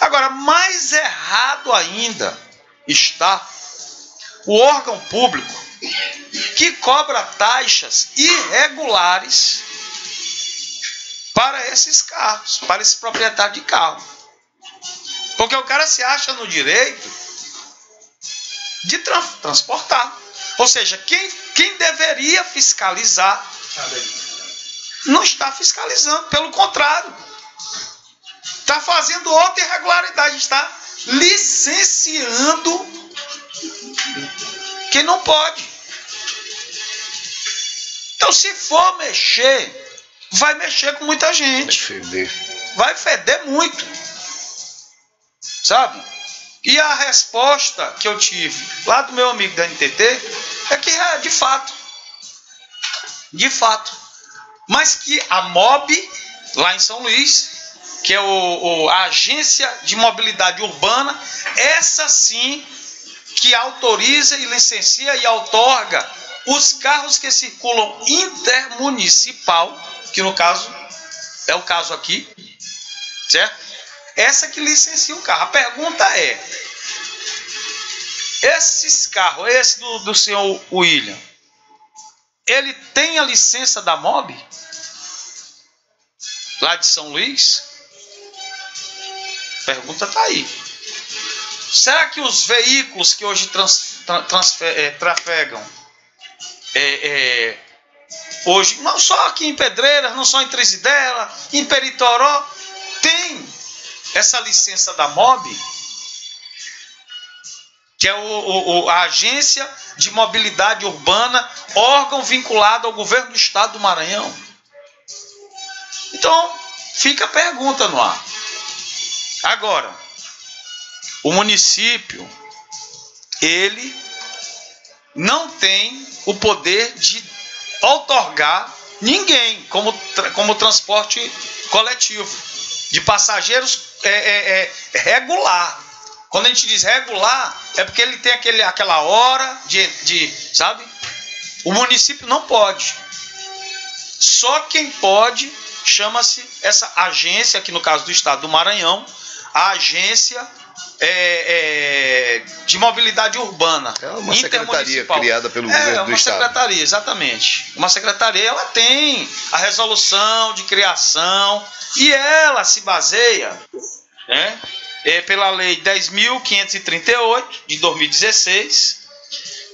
Agora, mais errado ainda está o órgão público que cobra taxas irregulares para esses carros, para esse proprietário de carro. Porque o cara se acha no direito de tra transportar. Ou seja, quem, quem deveria fiscalizar não está fiscalizando, pelo contrário, está fazendo outra irregularidade, está licenciando quem não pode. Então, se for mexer, vai mexer com muita gente. Vai feder. Vai feder muito. Sabe? E a resposta que eu tive lá do meu amigo da NTT é que é de fato. De fato. Mas que a MOB, lá em São Luís, que é o, o, a Agência de Mobilidade Urbana, essa sim que autoriza e licencia e outorga os carros que circulam intermunicipal, que no caso é o caso aqui, certo? Essa que licencia o carro. A pergunta é: esses carros, esse do, do senhor William, ele tem a licença da MOB? Lá de São Luís? Pergunta está aí. Será que os veículos que hoje trans, trans, é, trafegam é, é, hoje, não só aqui em Pedreiras, não só em Tresidela, em Peritoró, tem essa licença da MOB, que é o, o, a Agência de Mobilidade Urbana, órgão vinculado ao governo do estado do Maranhão. Então, fica a pergunta no ar. Agora, o município, ele não tem o poder de outorgar ninguém como, como transporte coletivo de passageiros é, é, é, regular. Quando a gente diz regular, é porque ele tem aquele, aquela hora de, de. Sabe? O município não pode. Só quem pode chama-se essa agência, aqui no caso do estado do Maranhão, a agência é, é, de mobilidade urbana. É uma secretaria criada pelo é, governo do uma estado. secretaria, exatamente. Uma secretaria, ela tem a resolução de criação e ela se baseia né, é, pela lei 10.538 de 2016,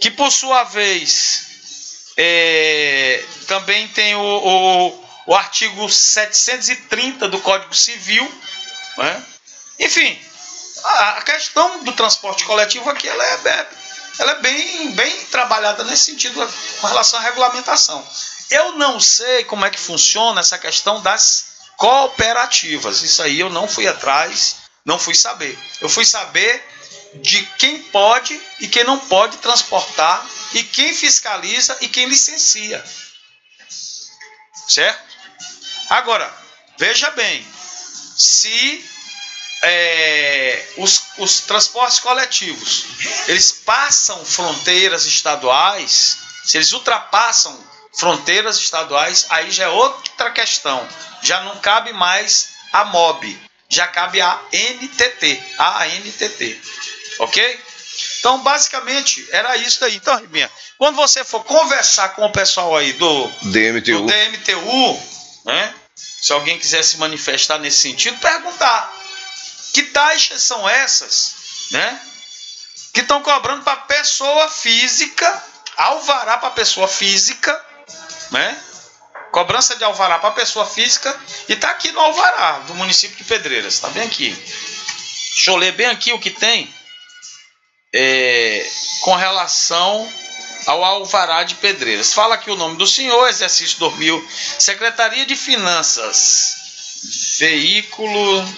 que por sua vez é, também tem o, o, o artigo 730 do Código Civil, né? Enfim, a questão do transporte coletivo aqui ela é, ela é bem, bem trabalhada nesse sentido com relação à regulamentação. Eu não sei como é que funciona essa questão das cooperativas. Isso aí eu não fui atrás, não fui saber. Eu fui saber de quem pode e quem não pode transportar e quem fiscaliza e quem licencia. Certo? Agora, veja bem, se é, os, os transportes coletivos eles passam fronteiras estaduais, se eles ultrapassam fronteiras estaduais, aí já é outra questão. Já não cabe mais a MOB, já cabe a NTT, a NTT. Ok? Então, basicamente, era isso aí. Então, Ribinha, quando você for conversar com o pessoal aí do DMTU, do DMTU né? Se alguém quiser se manifestar nesse sentido, perguntar que taxas são essas, né? Que estão cobrando para pessoa física, alvará para pessoa física, né? Cobrança de alvará para pessoa física e tá aqui no alvará do município de Pedreiras, tá bem aqui. Deixa eu ler bem aqui o que tem é, com relação ao Alvará de Pedreiras. Fala aqui o nome do senhor, exercício 2000, Secretaria de Finanças, veículo,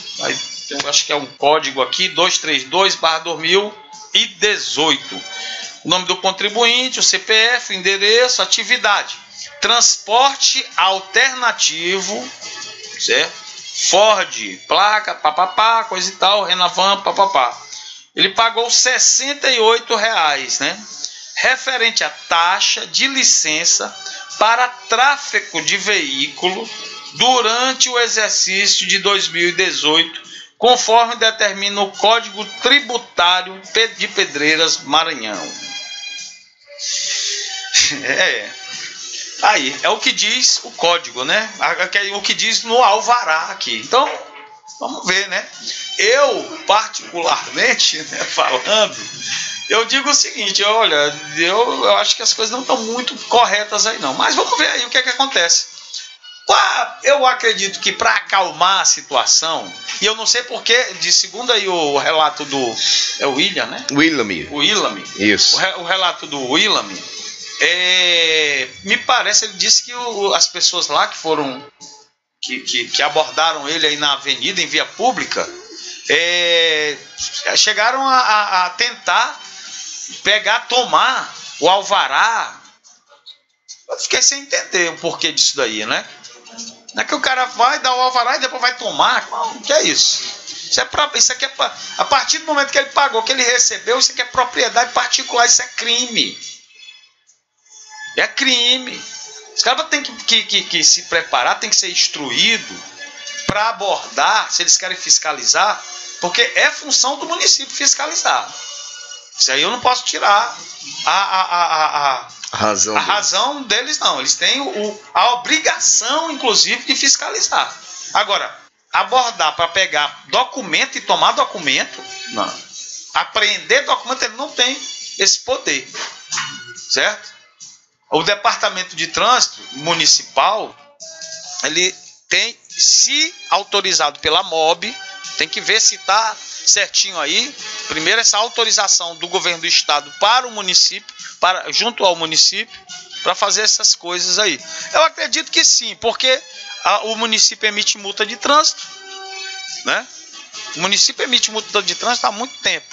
eu acho que é um código aqui, 232-2018. O nome do contribuinte, o CPF, o endereço, atividade. Transporte alternativo, certo? Ford, placa, papapá, coisa e tal, Renavan, papapá. Ele pagou 68 reais, né? referente à taxa de licença para tráfego de veículo durante o exercício de 2018, conforme determina o Código Tributário de Pedreiras Maranhão. É. Aí, é o que diz o código, né? O que diz no alvará aqui. Então, vamos ver, né? Eu, particularmente, né, falando, eu digo o seguinte, olha, eu, eu acho que as coisas não estão muito corretas aí não. Mas vamos ver aí o que é que acontece. Eu acredito que para acalmar a situação, e eu não sei porque, de segundo aí o relato do. É o William, né? William. O William. Isso. O, re, o relato do William, é, me parece, ele disse que o, as pessoas lá que foram. Que, que, que, abordaram ele aí na avenida, em via pública, é, chegaram a, a, a tentar pegar, tomar o alvará. Eu fiquei sem entender o porquê disso daí, né? Não é que o cara vai dar o alvará e depois vai tomar. O que é isso? Isso, é pra, isso aqui é pra, a partir do momento que ele pagou, que ele recebeu, isso aqui é propriedade particular, isso é crime. É crime. Os caras têm que, que, que, que se preparar, tem que ser instruído para abordar, se eles querem fiscalizar, porque é função do município fiscalizar. Isso aí eu não posso tirar a, a, a, a, razão, a deles. razão deles, não. Eles têm o, a obrigação, inclusive, de fiscalizar. Agora, abordar para pegar documento e tomar documento, não. Apreender documento, ele não tem esse poder. Certo? O departamento de trânsito municipal, ele tem, se autorizado pela MOB, tem que ver se está certinho aí. Primeiro, essa autorização do governo do estado para o município, para, junto ao município, para fazer essas coisas aí. Eu acredito que sim, porque a, o município emite multa de trânsito, né? O município emite multa de trânsito há muito tempo.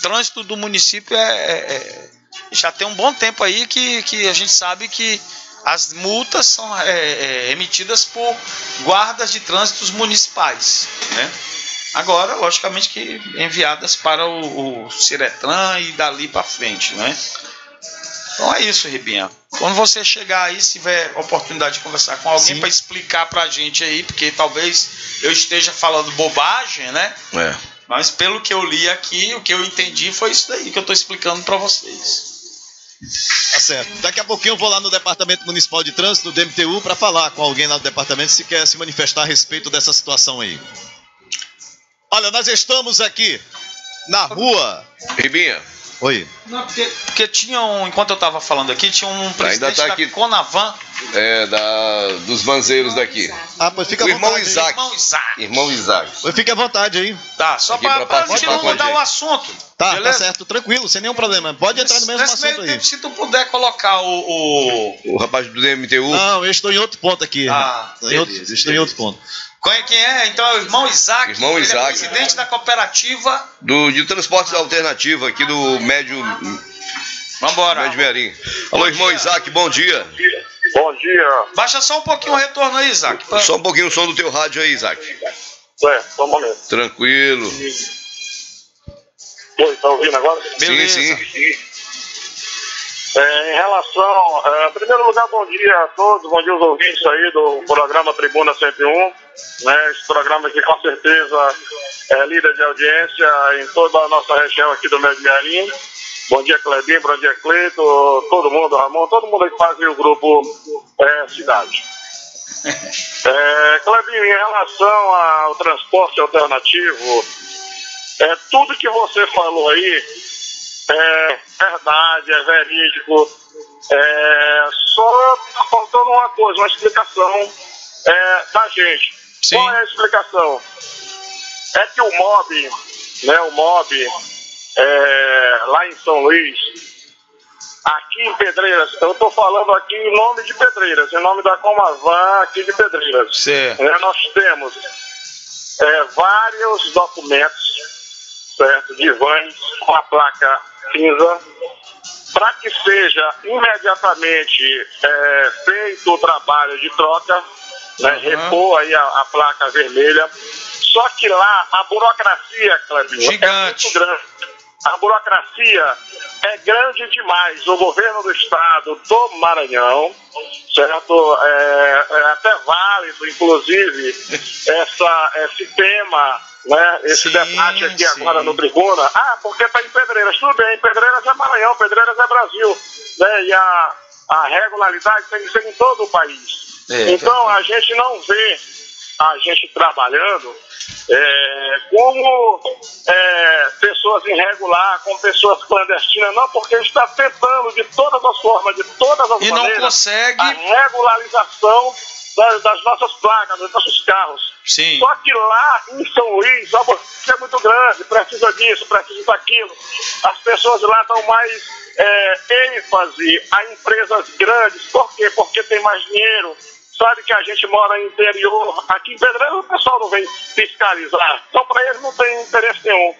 Trânsito do município é, é, é, já tem um bom tempo aí que, que a gente sabe que as multas são é, é, emitidas por guardas de trânsitos municipais, né? Agora, logicamente que enviadas para o, o Ciretran e dali para frente, né? Então é isso, Ribinha. Quando você chegar aí, se tiver oportunidade de conversar com alguém para explicar para a gente aí, porque talvez eu esteja falando bobagem, né? É. Mas pelo que eu li aqui, o que eu entendi foi isso daí que eu estou explicando para vocês. Tá certo. Daqui a pouquinho eu vou lá no Departamento Municipal de Trânsito, do DMTU, para falar com alguém lá do departamento se quer se manifestar a respeito dessa situação aí. Olha, nós estamos aqui na rua. Ribinha. Oi. Não, porque, porque tinha um, enquanto eu estava falando aqui, tinha um presidente Ainda tá da aqui. Conavan. É, da, dos vanzeiros daqui. Ah, pois fica à o irmão vontade. Isaac. Irmão Isaac. Irmão Isaac. Pois fique à vontade aí. Tá, só Aqui para a gente não mudar o assunto. Tá, tá beleza? certo, tranquilo, sem nenhum problema. Pode entrar no mesmo Nesse assunto meio aí. tempo, se tu puder colocar o. o... O rapaz do DMTU. Não, eu estou em outro ponto aqui. Ah, Estou beleza, estou em outro ponto. Quem é- Quem é? Então é o irmão Isaac. Irmão ele Isaac. É presidente da cooperativa. Do, de transportes alternativos aqui do Médio. Vambora. Médio Merim. Alô, irmão Isaac, bom dia. Bom dia. Baixa só um pouquinho o retorno aí, Isaac. pra- Só um pouquinho o som do teu rádio aí, Isaac. É, só um momento. Tranquilo. Oi, tá ouvindo agora? Beleza. Sim, sim. É, em relação, é, em primeiro lugar, bom dia a todos, bom dia aos ouvintes aí do programa Tribuna 101, né, esse programa que com certeza é líder de audiência em toda a nossa região aqui do Médio Mearim. Bom dia, Clebinho, bom dia, Cleito, todo mundo, Ramon, todo mundo aí que faz o grupo é, Cidade. É, Clebinho, em relação ao transporte alternativo, é, tudo que você falou aí é verdade, é verídico. É, só tá faltando uma coisa, uma explicação é, da gente. Qual é a explicação? É que o MOB, né, o MOB, é, lá em São Luís, aqui em Pedreiras, eu estou falando aqui em nome de Pedreiras, em nome da Comavan aqui de Pedreiras. Certo. É, nós temos é, vários documentos, certo, de vans com a placa cinza, para que seja imediatamente é, feito o trabalho de troca, né, repor aí a, a placa vermelha. Só que lá a burocracia, Clebinho, é muito grande. a burocracia é grande demais. O governo do estado do Maranhão, certo? É, é até válido, inclusive, essa, esse tema, né? Esse debate aqui agora no Tribuna. Ah, porque está em Pedreiras. Tudo bem, Pedreiras é Maranhão, Pedreiras é Brasil. Né? E a, a regularidade tem que ser em todo o país. É, então a gente não vê a gente trabalhando é, como é, pessoas irregulares, como pessoas clandestinas, não, porque a gente está tentando de todas as formas, de todas as E maneiras, a regularização das, das nossas placas, dos nossos carros. Sim. Só que lá em São Luís, a burocracia é muito grande, precisa disso, precisa daquilo. As pessoas lá dão mais é, ênfase a empresas grandes. Por quê? Porque tem mais dinheiro. Sabe que a gente mora no interior. Aqui em Pedreiro o pessoal não vem fiscalizar. Então, para eles não tem interesse nenhum.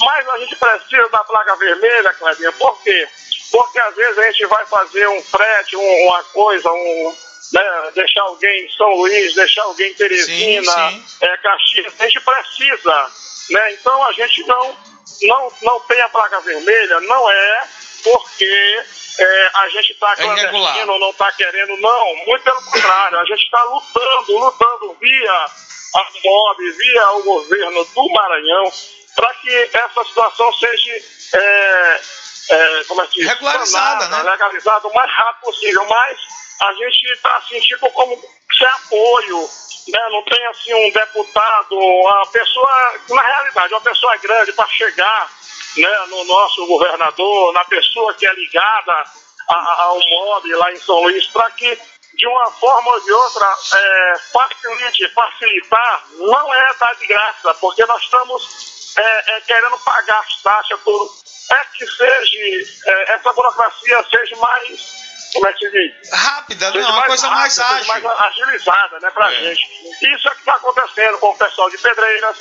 Mas a gente precisa da placa vermelha, Clebinha. Por quê? Porque às vezes a gente vai fazer um frete, um- uma coisa, um, né, deixar alguém em São Luís, deixar alguém em Teresina, Sim, É, Caxias. A gente precisa. Né? Então a gente não, não, não tem a placa vermelha, não é porque é, a gente está É clandestino, não está querendo, não. Muito pelo contrário, a gente está lutando, lutando via a MOB, via o governo do Maranhão, para que essa situação seja é, é, como é que? Regularizada, Sanada, né? Legalizada o mais rápido possível, mas a gente está sentindo como sem apoio, né? não tem assim um deputado, uma pessoa, na realidade, uma pessoa grande para chegar né, no nosso governador, na pessoa que é ligada a- ao MOB lá em São Luís, para que de uma forma ou de outra é, facilite, facilitar, não é dar de graça, porque nós estamos é, é, querendo pagar as taxas por. É que seja, é, essa burocracia seja mais. Como é que se diz? Rápida, não, uma coisa mais rápida, ágil. seja mais agilizada, né, pra É. gente. Isso é que está acontecendo com o pessoal de Pedreiras,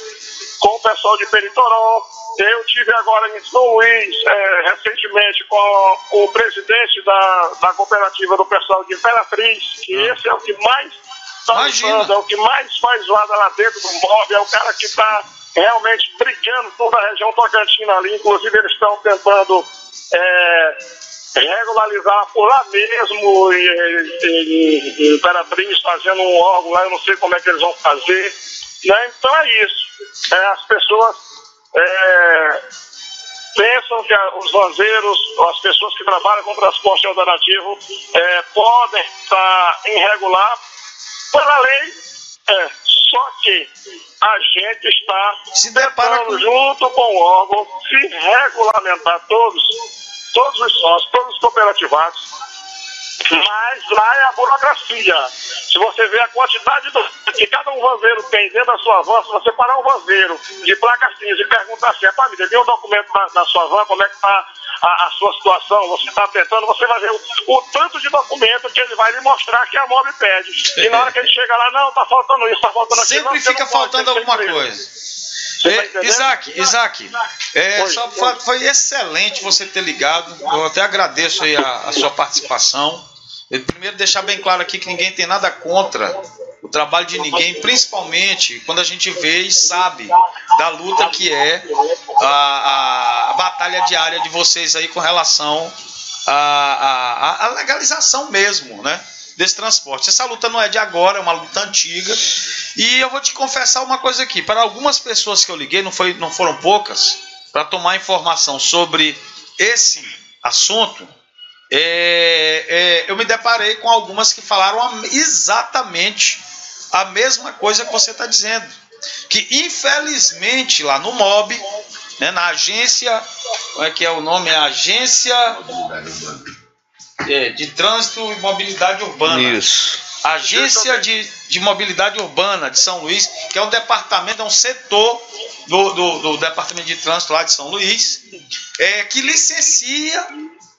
com o pessoal de Peritoró. Eu tive agora em São Luís, é, recentemente, com o presidente da, da cooperativa do pessoal de Imperatriz, que esse é o que mais está lutando, é o que mais faz zoada lá dentro do MOB, é o cara que está realmente brigando toda a região Tocantina ali, inclusive eles estão tentando é, regularizar por lá mesmo, e, e, e, fazendo um órgão lá, eu não sei como é que eles vão fazer. Né? Então é isso. É, as pessoas é, pensam que a- os vanzeiros, as pessoas que trabalham com transporte alternativo, é, podem estar irregular pela lei. É, só que a gente está se deparando junto com o órgão se regulamentar todos, todos os sócios, todos os cooperativados. Mas lá é a burocracia. Se você vê a quantidade do, que cada um vanzeiro tem dentro da sua van, se você parar um vanzeiro de placa cinza e perguntar assim, pá, me dê um documento na, na sua van, como é que está a, a sua situação, você está tentando, você vai ver o, o tanto de documento que ele vai lhe mostrar que a MOB pede. E na hora que ele chega lá, não, tá faltando isso, está faltando aquilo. Sempre fica pode, faltando alguma coisa. tá É? Isaac, Isaac, é, Oi, só oi. fa- foi excelente você ter ligado. Eu até agradeço aí a, a sua participação. Eu, primeiro deixar bem claro aqui que ninguém tem nada contra o trabalho de ninguém, principalmente quando a gente vê e sabe da luta que é a, a- a batalha diária de vocês aí com relação à legalização mesmo, né? Desse transporte. Essa luta não é de agora, é uma luta antiga. E eu vou te confessar uma coisa aqui. Para algumas pessoas que eu liguei, não, foi, não foram poucas, para tomar informação sobre esse assunto, é, é, eu me deparei com algumas que falaram exatamente a mesma coisa que você está dizendo. Que infelizmente lá no MOB, né, na agência, como é que é o nome? É a Agência é, de Trânsito e Mobilidade Urbana. Isso. Agência de, de Mobilidade Urbana de São Luís, que é um departamento, é um setor do, do, do Departamento de Trânsito lá de São Luís, é, que licencia,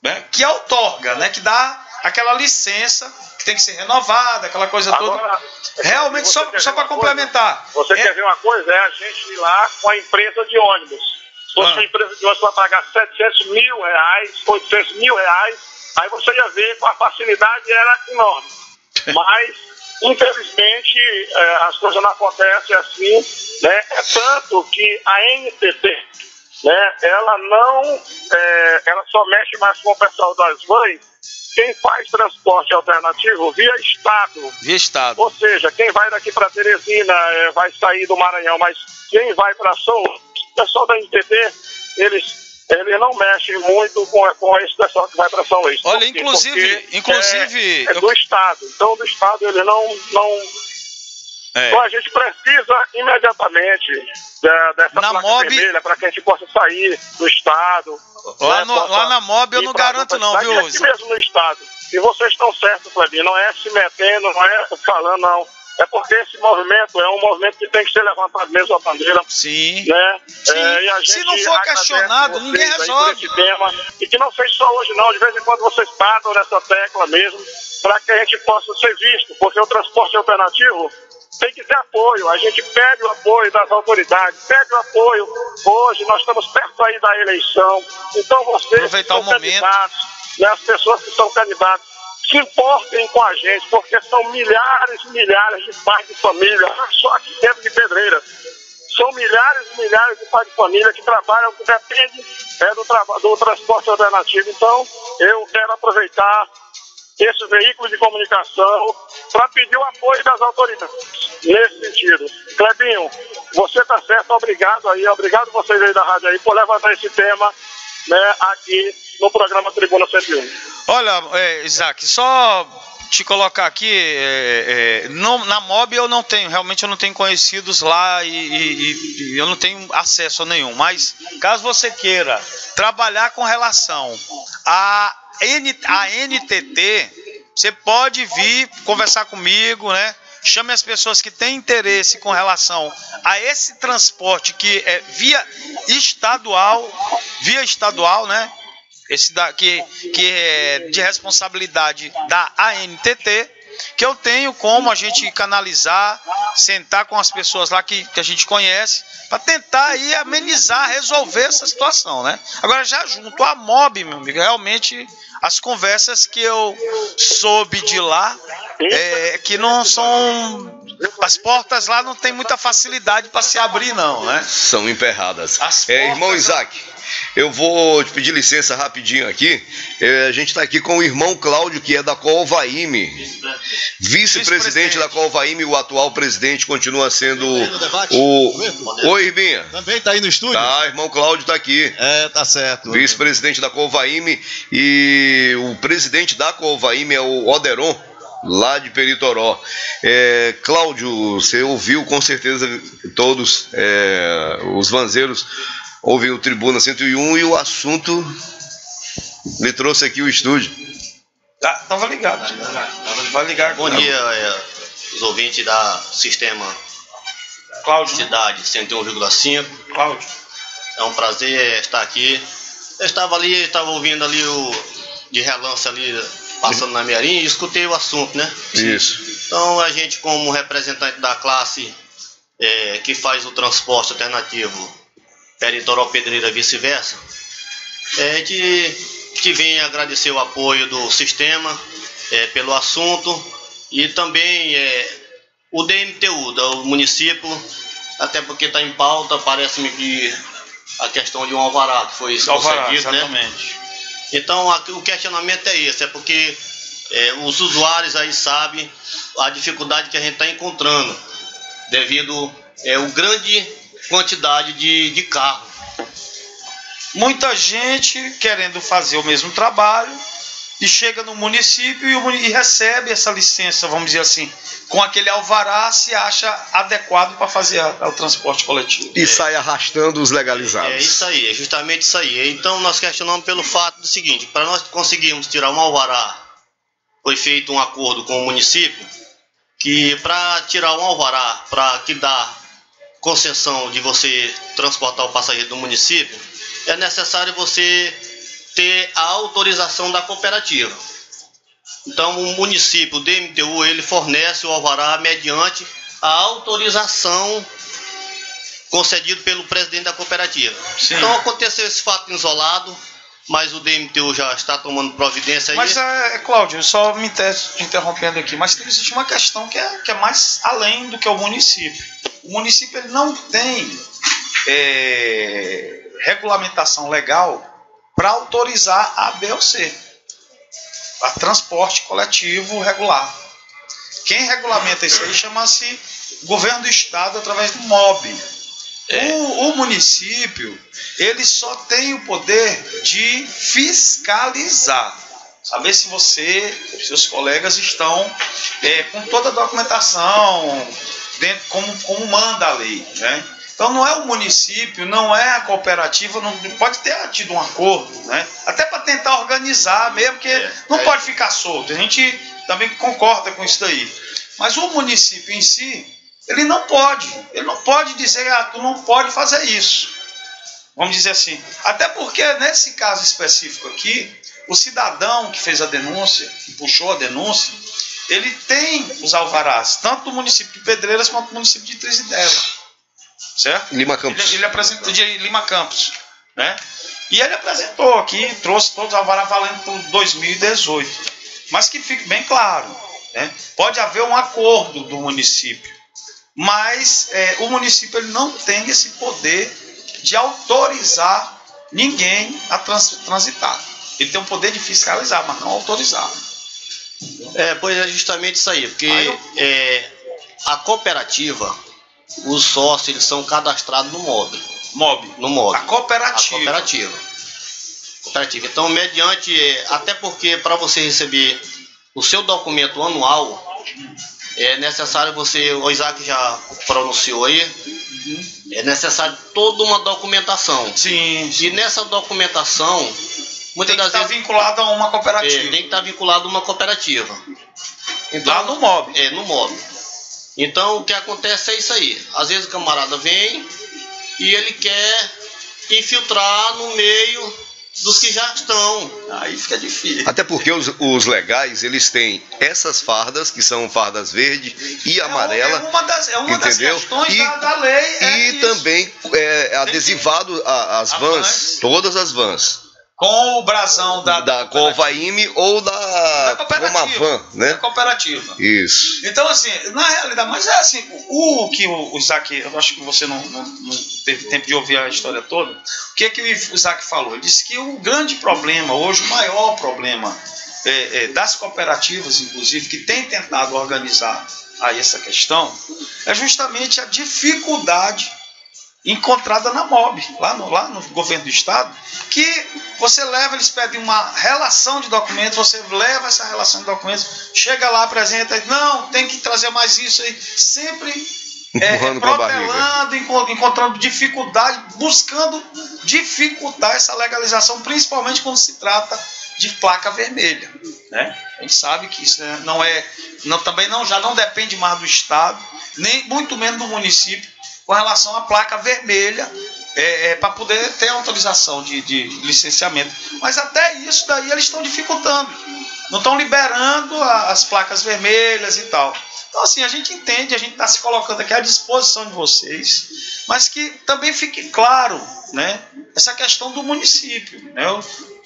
né, que outorga, né, que dá aquela licença que tem que ser renovada, aquela coisa toda. Realmente, só, só para complementar. Você é- quer ver uma coisa? É a gente ir lá com a empresa de ônibus. Se fosse Ah. uma empresa de ônibus para pagar 700 mil reais, 800 mil reais, aí você ia ver com a facilidade era enorme. Mas, infelizmente, eh, as coisas não acontecem assim. Né? É tanto que a NTT, né, ela não, é, ela só mexe mais com o pessoal das vans, quem faz transporte alternativo via Estado. Via Estado. Ou seja, quem vai daqui para Teresina é, vai sair do Maranhão, mas quem vai para São o pessoal da NTT, eles eles não mexem muito com, com esse pessoal que vai para São Luís. Olha, inclusive- Porque inclusive, É, é do Estado. Então, do Estado, eles não. não É. Então, a gente precisa imediatamente da- dessa Na placa MOB- vermelha para que a gente possa sair do Estado. Lá né, no- lá na MOB eu não garanto não, viu, E aqui mesmo no Estado. E vocês estão certos, Clebinho. Não é se metendo, não é falando, não. É porque esse movimento é um movimento que tem que ser levantado mesmo a bandeira. Sim. Né? Sim. É, e a Se não for questionado, ninguém resolve. esse tema. E que não seja só hoje, não. De vez em quando vocês batam nessa tecla mesmo, para que a gente possa ser visto. Porque o transporte alternativo tem que ter apoio. A gente pede o apoio das autoridades, pede o apoio. Hoje nós estamos perto aí da eleição. Então vocês Aproveitar que são candidatos, né, as pessoas que são candidatos, se importem com a gente, porque são milhares e milhares de pais de família, só aqui dentro de Pedreira. São milhares e milhares de pais de família que trabalham, que dependem é, do, traba- do transporte alternativo. Então, eu quero aproveitar esse veículo de comunicação para pedir o apoio das autoridades nesse sentido. Clebinho, você está certo, obrigado aí, obrigado vocês aí da rádio aí por levantar esse tema né, aqui no programa Tribuna 101. Olha, é, Isaac, só te colocar aqui, é, é, não- na MOB eu não tenho, realmente eu não tenho conhecidos lá e, e- e eu não tenho acesso a nenhum, mas caso você queira trabalhar com relação a, a NTT, você pode vir conversar comigo, né? Chame as pessoas que têm interesse com relação a esse transporte que é via estadual, via estadual, né? esse da, que, que é de responsabilidade da ANTT, que eu tenho como a gente canalizar, sentar com as pessoas lá que, que a gente conhece, para tentar aí amenizar, resolver essa situação, né? Agora já junto à MOB, meu amigo, realmente as conversas que eu soube de lá é que não são as portas lá não tem muita facilidade para se abrir não, né? São emperradas. As É, irmão Isaac, eu vou te pedir licença rapidinho aqui. É, a gente está aqui com o irmão Cláudio, que é da Colvaime. Vice-presidente da Colvaime, o atual presidente continua sendo o. Oi, Irminha. Também tá aí no estúdio? Tá, irmão Cláudio tá aqui. É, tá certo. Vice-presidente da Colvaime e o presidente da Colvaime é o Oderon, lá de Peritoró. É, Cláudio, você ouviu com certeza todos é, os vanzeiros ouvem o Tribuna 101 e o assunto me trouxe aqui o estúdio. Tá, tava ligado. Vai ligar Bom dia, é, os ouvintes da Sistema Cláudio. Cidade 101,5. Cláudio. É um prazer estar aqui. Eu estava ali, estava ouvindo ali o de relance ali, passando na minha linha e escutei o assunto, né? Isso. Então a gente como representante da classe é, que faz o transporte alternativo Peritoró Pedreira vice-versa, é, a gente que vem agradecer o apoio do sistema é, pelo assunto e também é, o DMTU, do município, até porque está em pauta, parece-me que a questão de um alvará que foi Alvará, concedido, né? exatamente. Então aqui o questionamento é esse, é porque é, os usuários aí sabem a dificuldade que a gente está encontrando devido é, o grande quantidade de, de carro. Muita gente querendo fazer o mesmo trabalho e chega no município e, o e recebe essa licença, vamos dizer assim, com aquele alvará se acha adequado para fazer a- o transporte coletivo. E sai arrastando os legalizados. É isso aí, é justamente isso aí. Então nós questionamos pelo fato do seguinte, para nós conseguirmos tirar um alvará, foi feito um acordo com o município que para tirar um alvará, para que dá concessão de você transportar o passageiro do município, é necessário você ter a autorização da cooperativa. Então o município, o DMTU, ele fornece o alvará mediante a autorização concedido pelo presidente da cooperativa. Então aconteceu esse fato isolado, mas o DMTU já está tomando providência aí. Mas, é, é, Cláudio, só me inter- te interrompendo aqui, mas existe uma questão que é, que é mais além do que o município. O município ele não tem é, regulamentação legal para autorizar a B ou C, a transporte coletivo regular. Quem regulamenta isso aí chama-se governo do estado através do MOB. O, o município ele só tem o poder de fiscalizar, saber se você, seus colegas estão é, com toda a documentação dentro, como, como manda a lei, né? Então não é o município, não é a cooperativa, não pode ter tido um acordo, né? Até para tentar organizar mesmo, porque não pode ficar solto. A gente também concorda com isso daí. Mas o município em si, ele não pode. Ele não pode dizer, ah, tu não pode fazer isso. Vamos dizer assim. Até porque nesse caso específico aqui, o cidadão que fez a denúncia, que puxou a denúncia, ele tem os alvarás, tanto do município de Pedreiras quanto do município de Trizidela certo? Lima Campos. Ele, ele apresentou de Lima Campos, né? E ele apresentou aqui, trouxe todos os alvará valendo por 2018. Mas que fique bem claro, né? Pode haver um acordo do município, mas é, o município ele não tem esse poder de autorizar ninguém a trans, transitar. Ele tem o poder de fiscalizar, mas não autorizar. É, pois é justamente isso aí, porque é, a cooperativa os sócios eles são cadastrados no MOB. MOB. No MOB. A cooperativa. A cooperativa. cooperativa. Então, mediante, até porque para você receber o seu documento anual, é necessário você, o Isaac já pronunciou aí, uhum. é necessário toda uma documentação. Sim. E nessa documentação, muitas tem que estar vinculado a uma cooperativa. É, tem que estar vinculado a uma cooperativa. Então, Lá no MOB. É, no MOB. Então o que acontece é isso aí. Às vezes o camarada vem e ele quer infiltrar no meio dos que já estão. Aí fica difícil. Até porque os, os legais, eles têm essas fardas, que são fardas verde e amarela. É uma das, é uma entendeu? das questões e, da, da lei. É e isso. também é, adesivado a, as A vans, vans. todas as vans. Com o brasão da, Da Covaime ou da, Da cooperativa. Comavan, né? da cooperativa. Isso. Então, assim, na realidade, mas é assim, o que o, o Isaac, eu acho que você não, não- não teve tempo de ouvir a história toda, o que é que o Isaac falou? Ele disse que o grande problema, hoje o maior problema é, é, das cooperativas, inclusive, que tem tentado organizar aí essa questão, é justamente a dificuldade encontrada na MOB, lá no, lá no governo do estado, que você leva, eles pedem uma relação de documentos, você leva essa relação de documentos, chega lá, apresenta, não, tem que trazer mais isso aí, sempre é, barriga. protelando, enco- encontrando dificuldade, buscando dificultar essa legalização, principalmente quando se trata de placa vermelha. Né? A gente sabe que isso né, não é, não, também não, já não depende mais do Estado, nem muito menos do município, com relação à placa vermelha, é, para poder ter autorização de, de licenciamento. Mas até isso daí eles estão dificultando. Não estão liberando a- as placas vermelhas e tal. Então, assim, a gente entende, a gente está se colocando aqui à disposição de vocês, mas que também fique claro né, essa questão do município. Né?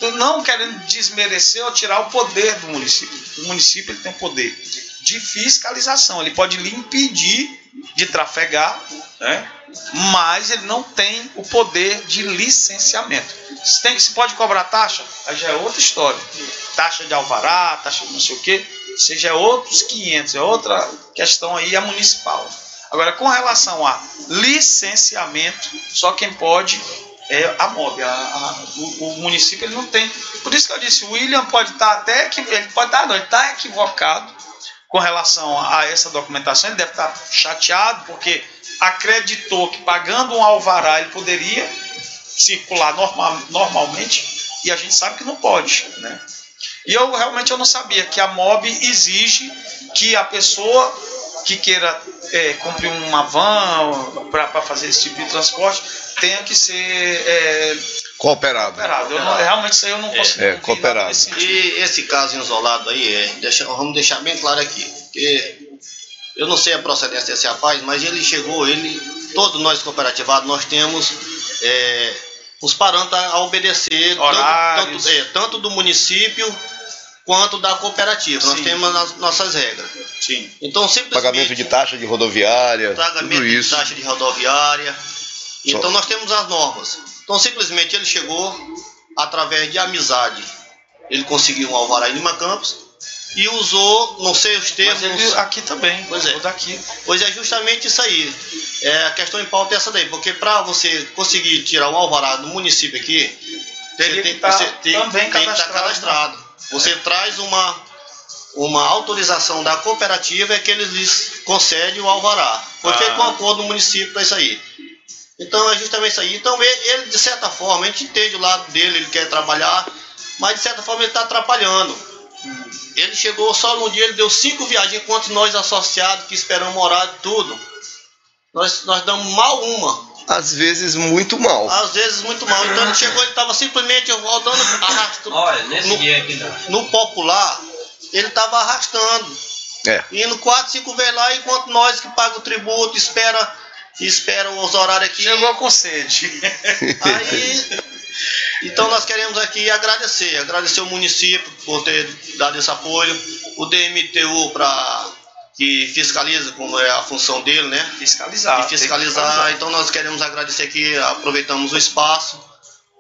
Eu não querendo desmerecer ou tirar o poder do município. O município ele tem poder de fiscalização, ele pode lhe impedir de trafegar, né? mas ele não tem o poder de licenciamento. Se, tem- se pode cobrar taxa, aí já é outra história. Taxa de alvará, taxa de não sei o quê, já é outros 500, é outra questão aí, a municipal. Agora, com relação a licenciamento, só quem pode é a MOB. a- a- o, o município ele não tem. Por isso que eu disse, o William pode estar até que ele pode estar, não, ele está equivocado com relação a essa documentação. Ele deve estar chateado porque acreditou que pagando um alvará ele poderia circular normal, normalmente e a gente sabe que não pode, né? E eu realmente eu não sabia que a MOB exige que a pessoa que queira é, cumprir uma van para fazer esse tipo de transporte tenha que ser é, Cooperado. cooperado. Eu não- realmente isso aí eu não consigo. É, cooperado. E esse caso isolado aí, é, deixa- vamos deixar bem claro aqui, porque eu não sei a procedência desse rapaz, mas ele chegou, ele, todos nós cooperativados, nós temos é, os parâmetros a obedecer, tanto, Horários. tanto, é, tanto do município quanto da cooperativa. Nós Sim. temos as nossas regras. Sim. Então, simplesmente Pagamento de taxa de rodoviária, pagamento tudo de isso. taxa de rodoviária. Então nós temos as normas. Então simplesmente ele chegou através de amizade. Ele conseguiu um alvará em Lima Campos e usou, não sei os termos. Ele aqui também. Pois é. daqui. Pois é justamente isso aí. É, a questão em pauta é essa daí, porque para você conseguir tirar um alvará do município aqui, Teria você tem que tá você tem, também tem que estar cadastrado. cadastrado. Você traz uma, uma autorização da cooperativa é que eles lhes concedem o alvará. Foi Ah. feito um acordo do município para isso aí. Então é justamente isso aí. Então ele, ele, de certa forma, a gente entende o lado dele, ele quer trabalhar, mas de certa forma ele está atrapalhando. Ele chegou só no dia, ele deu cinco viagens, enquanto nós associados que esperamos horário e tudo, nós, nós damos mal uma. Às vezes muito mal. Às vezes muito mal. Então ele chegou, ele estava simplesmente rodando, arrastando. Olha, nesse no, dia aqui não. no popular, ele estava arrastando. É. Indo quatro, cinco vezes lá, enquanto nós que paga o tributo, espera, espera os horários aqui. Chegou com sede. Aí, então nós queremos aqui agradecer, agradecer o município por ter dado esse apoio, o DMTU para que fiscaliza como é a função dele, né? Fiscalizar. E fiscalizar. fiscalizar. Então nós queremos agradecer aqui, aproveitamos o espaço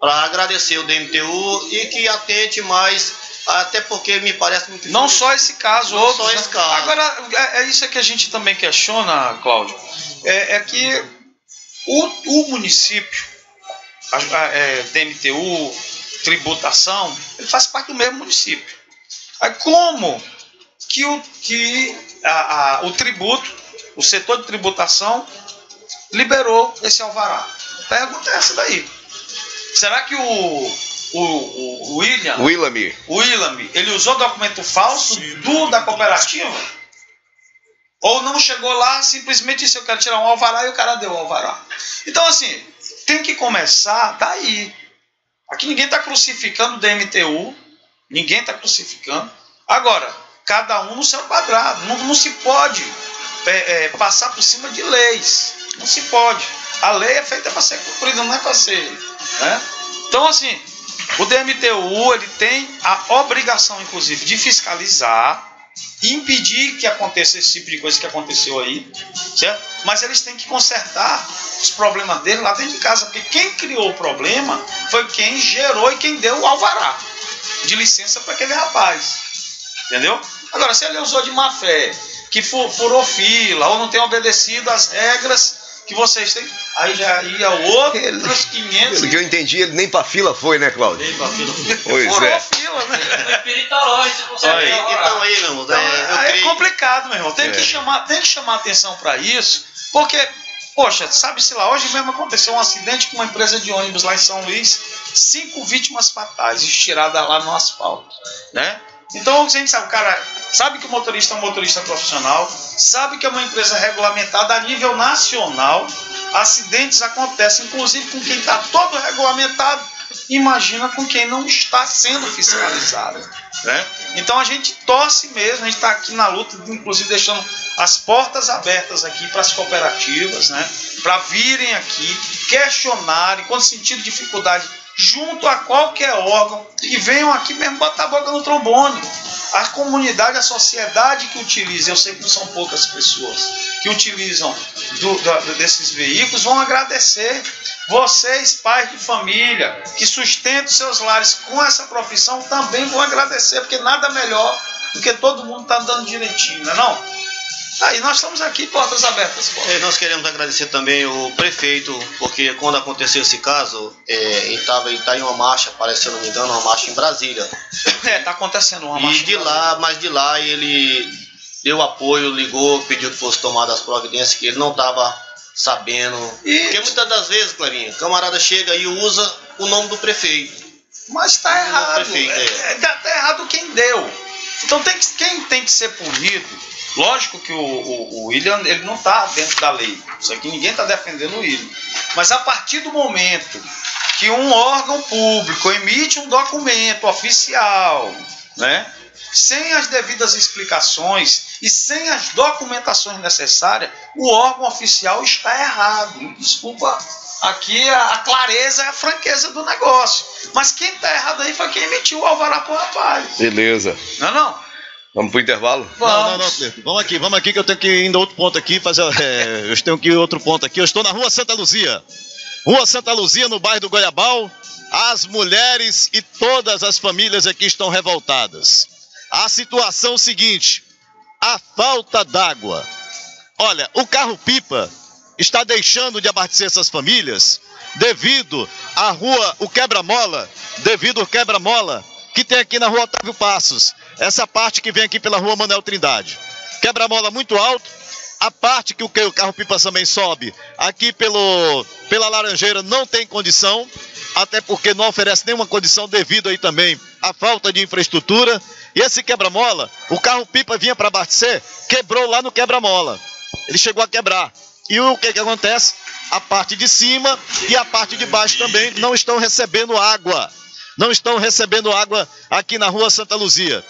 para agradecer o DMTU e que atente mais, até porque me parece muito Não só esse caso, Não outros. só né? esse caso. Agora, é, é isso que a gente também questiona, Cláudio. É, é que o, o município, a, a- é, DMTU, tributação, ele faz parte do mesmo município. Aí como que o, que a- a- o tributo, o setor de tributação, liberou esse alvará? Pergunta é essa daí. Será que o, o, o William Willamy. o Willam, ele usou documento falso do da cooperativa? Ou não chegou lá, simplesmente disse eu quero tirar um alvará e o cara deu o alvará. Então, assim, tem que começar daí. Aqui ninguém está crucificando o DMTU, ninguém está crucificando. Agora, cada um no seu quadrado. Não, não se pode é, é, passar por cima de leis. Não se pode. A lei é feita para ser cumprida, não é para ser. Né? Então, assim, o DMTU ele tem a obrigação, inclusive, de fiscalizar impedir que aconteça esse tipo de coisa que aconteceu aí, certo? Mas eles têm que consertar os problemas dele lá dentro de casa, porque quem criou o problema foi quem gerou e quem deu o alvará de licença para aquele rapaz, entendeu? Agora, se ele usou de má fé, que fu- furou fila ou não tem obedecido às regras que vocês têm, aí já ia outros 500 Pelo que eu entendi, ele nem pra fila foi, né, Cláudio? Pois Furou é. fila, né? Aí, então aí, meu irmão, Então, é, eu aí é creio- complicado, meu irmão. Tem, É. que chamar, tem que chamar atenção para isso, porque, poxa, sabe-se lá, hoje mesmo aconteceu um acidente com uma empresa de ônibus lá em São Luís, cinco vítimas fatais, estiradas lá no asfalto, né? Então, a gente sabe, cara sabe que o motorista é um motorista profissional, sabe que é uma empresa regulamentada a nível nacional, acidentes acontecem, inclusive com quem está todo regulamentado, imagina com quem não está sendo fiscalizado. Né? Então a gente torce mesmo, a gente está aqui na luta, inclusive deixando as portas abertas aqui para as cooperativas, né? para virem aqui, questionarem, quando sentirem dificuldade, junto a qualquer órgão, e venham aqui mesmo botar a boca no trombone. A comunidade, a sociedade que utiliza, eu sei que não são poucas pessoas que utilizam do- da- desses veículos, vão agradecer. Vocês, pais de família, que sustentam seus lares com essa profissão, também vão agradecer, porque nada melhor do que todo mundo tá andando direitinho, não é não? Aí nós estamos aqui, portas abertas. pô. É, nós queremos agradecer também o prefeito, porque quando aconteceu esse caso, é, ele estava tá em uma marcha, parece, se não me engano, uma marcha em Brasília. É, tá acontecendo uma E marcha. de lá, mas de lá ele deu apoio, ligou, pediu que fosse tomadas as providências, que ele não estava sabendo. Porque muitas das vezes, Clarinha, o camarada chega e usa o nome do prefeito. Mas tá do errado. prefeito, é. É, tá, tá errado quem deu. Então tem que, quem tem que ser punido. Lógico que o, o- o William ele não está dentro da lei. Isso aqui ninguém está defendendo o William. Mas a partir do momento que um órgão público emite um documento oficial, né? Sem as devidas explicações e sem as documentações necessárias, o órgão oficial está errado. Desculpa aqui a, a clareza e a franqueza do negócio. Mas quem está errado aí foi quem emitiu o alvará pro rapaz. Beleza. Não, não. Vamos pro intervalo? Não, não, não, Cleiton. Vamos aqui, vamos aqui que eu tenho que ir em outro ponto aqui, fazer. é, eu tenho que ir em outro ponto aqui. Eu estou na rua Santa Luzia. Rua Santa Luzia, no bairro do Goiabal, as mulheres e todas as famílias aqui estão revoltadas. A situação é seguinte: a falta d'água. Olha, o carro-pipa está deixando de abastecer essas famílias devido à rua, o quebra-mola, devido ao quebra-mola que tem aqui na rua Otávio Passos. Essa parte que vem aqui pela rua Manuel Trindade. Quebra-mola muito alto, a parte que o carro-pipa também sobe aqui pelo, pela Laranjeira não tem condição, até porque não oferece nenhuma condição devido aí também à falta de infraestrutura. E esse quebra-mola, o carro-pipa vinha para abastecer, quebrou lá no quebra-mola. Ele chegou a quebrar. E o que, que acontece? A parte de cima e a parte de baixo também não estão recebendo água. Não estão recebendo água aqui na rua Santa Luzia.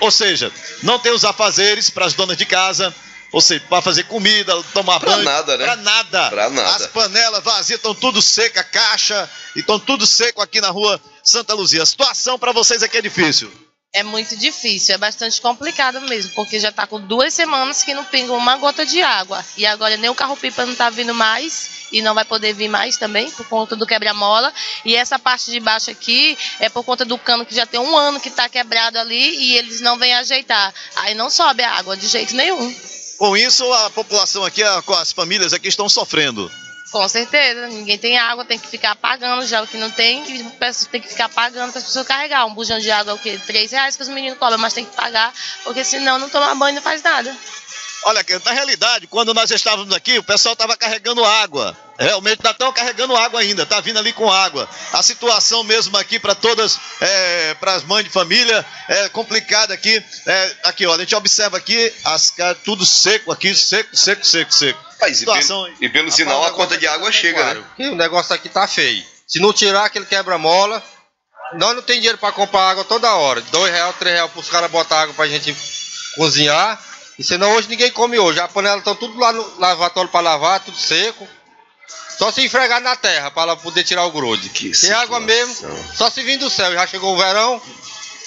Ou seja, não tem os afazeres para as donas de casa, ou seja, para fazer comida, tomar Pra banho. nada, né? Pra nada. Pra nada. As panelas vazias estão tudo seca, caixa, e estão tudo seco aqui na rua Santa Luzia. A situação para vocês aqui é difícil. É muito difícil, é bastante complicado mesmo, porque já tá com duas semanas que não pinga uma gota de água. E agora nem o carro-pipa não tá vindo mais e não vai poder vir mais também, por conta do quebra-mola. E essa parte de baixo aqui é por conta do cano que já tem um ano que tá quebrado ali e eles não vêm ajeitar. Aí não sobe a água de jeito nenhum. Com isso, a população aqui, as famílias aqui estão sofrendo. Com certeza, ninguém tem água, tem que ficar pagando já o que não tem, tem que ficar pagando para as pessoas carregar. Um bujão de água é o quê? Três reais que os meninos cobram, mas tem que pagar, porque senão não toma banho e não faz nada. Olha, na realidade, quando nós estávamos aqui, o pessoal estava carregando água. Realmente ainda estão carregando água ainda, tá vindo ali com água. A situação mesmo aqui para todas, é, para as mães de família, é complicada aqui. É, aqui, olha, a gente observa aqui as tudo seco aqui, seco, seco, seco, seco. Mas e pelo, e pelo sinal a conta de água chega, né? Que o negócio aqui tá feio. Se não tirar aquele quebra-mola, nós não tem dinheiro para comprar água toda hora. Dois real, três real para os caras botar água pra gente cozinhar. E senão hoje ninguém come hoje. As panelas estão tudo lá no lavatório para lavar, tudo seco. Só se enfregar na terra para poder tirar o grude. Tem água mesmo, só se vir do céu. Já chegou o verão.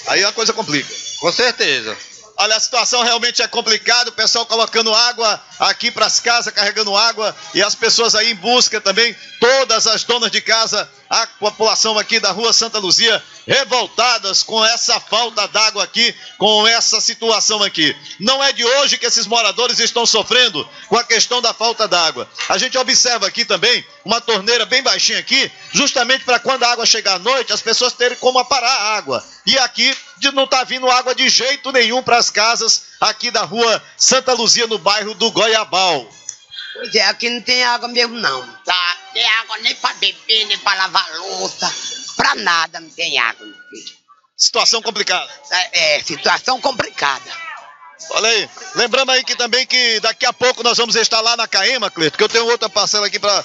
Aí a coisa complica. Com certeza. Olha, a situação realmente é complicada, o pessoal colocando água aqui para as casas, carregando água, e as pessoas aí em busca também, todas as donas de casa, a população aqui da rua Santa Luzia, revoltadas com essa falta d'água aqui, com essa situação aqui. Não é de hoje que esses moradores estão sofrendo com a questão da falta d'água. A gente observa aqui também uma torneira bem baixinha aqui, justamente para quando a água chegar à noite, as pessoas terem como aparar a água. E aqui não está vindo água de jeito nenhum para as casas aqui da rua Santa Luzia, no bairro do Goiabal. Pois é, aqui não tem água mesmo não, tá? Tem água nem pra beber, nem pra lavar louça, pra nada não tem água. meu filho. Situação complicada. É, é, situação complicada. Olha aí, lembrando aí que também que daqui a pouco nós vamos estar lá na Caema, Cleito, que eu tenho outra parcela aqui pra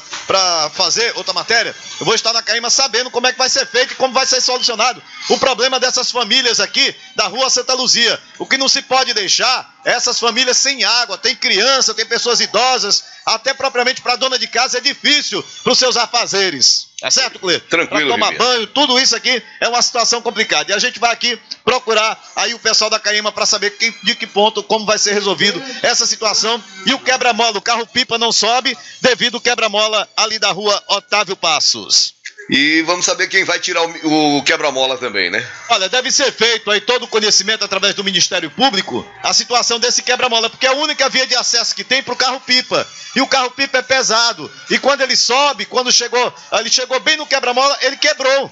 fazer, outra matéria. Eu vou estar na Caema sabendo como é que vai ser feito e como vai ser solucionado o problema dessas famílias aqui da rua Santa Luzia. O que não se pode deixar é essas famílias sem água, tem criança, tem pessoas idosas, até propriamente para dona de casa é difícil para os seus afazeres. É certo, Cleito? Tranquilo, Pra tomar banho, tudo isso aqui é uma situação complicada. E a gente vai aqui procurar aí o pessoal da Caima para saber quem- de que ponto, como vai ser resolvido essa situação. E o quebra-mola, o carro-pipa não sobe devido ao quebra-mola ali da rua Otávio Passos. E vamos saber quem vai tirar o, o quebra-mola também, né? Olha, deve ser feito aí todo o conhecimento através do Ministério Público a situação desse quebra-mola, porque é a única via de acesso que tem para o carro-pipa. E o carro-pipa é pesado. E quando ele sobe, quando chegou, ele chegou bem no quebra-mola, ele quebrou.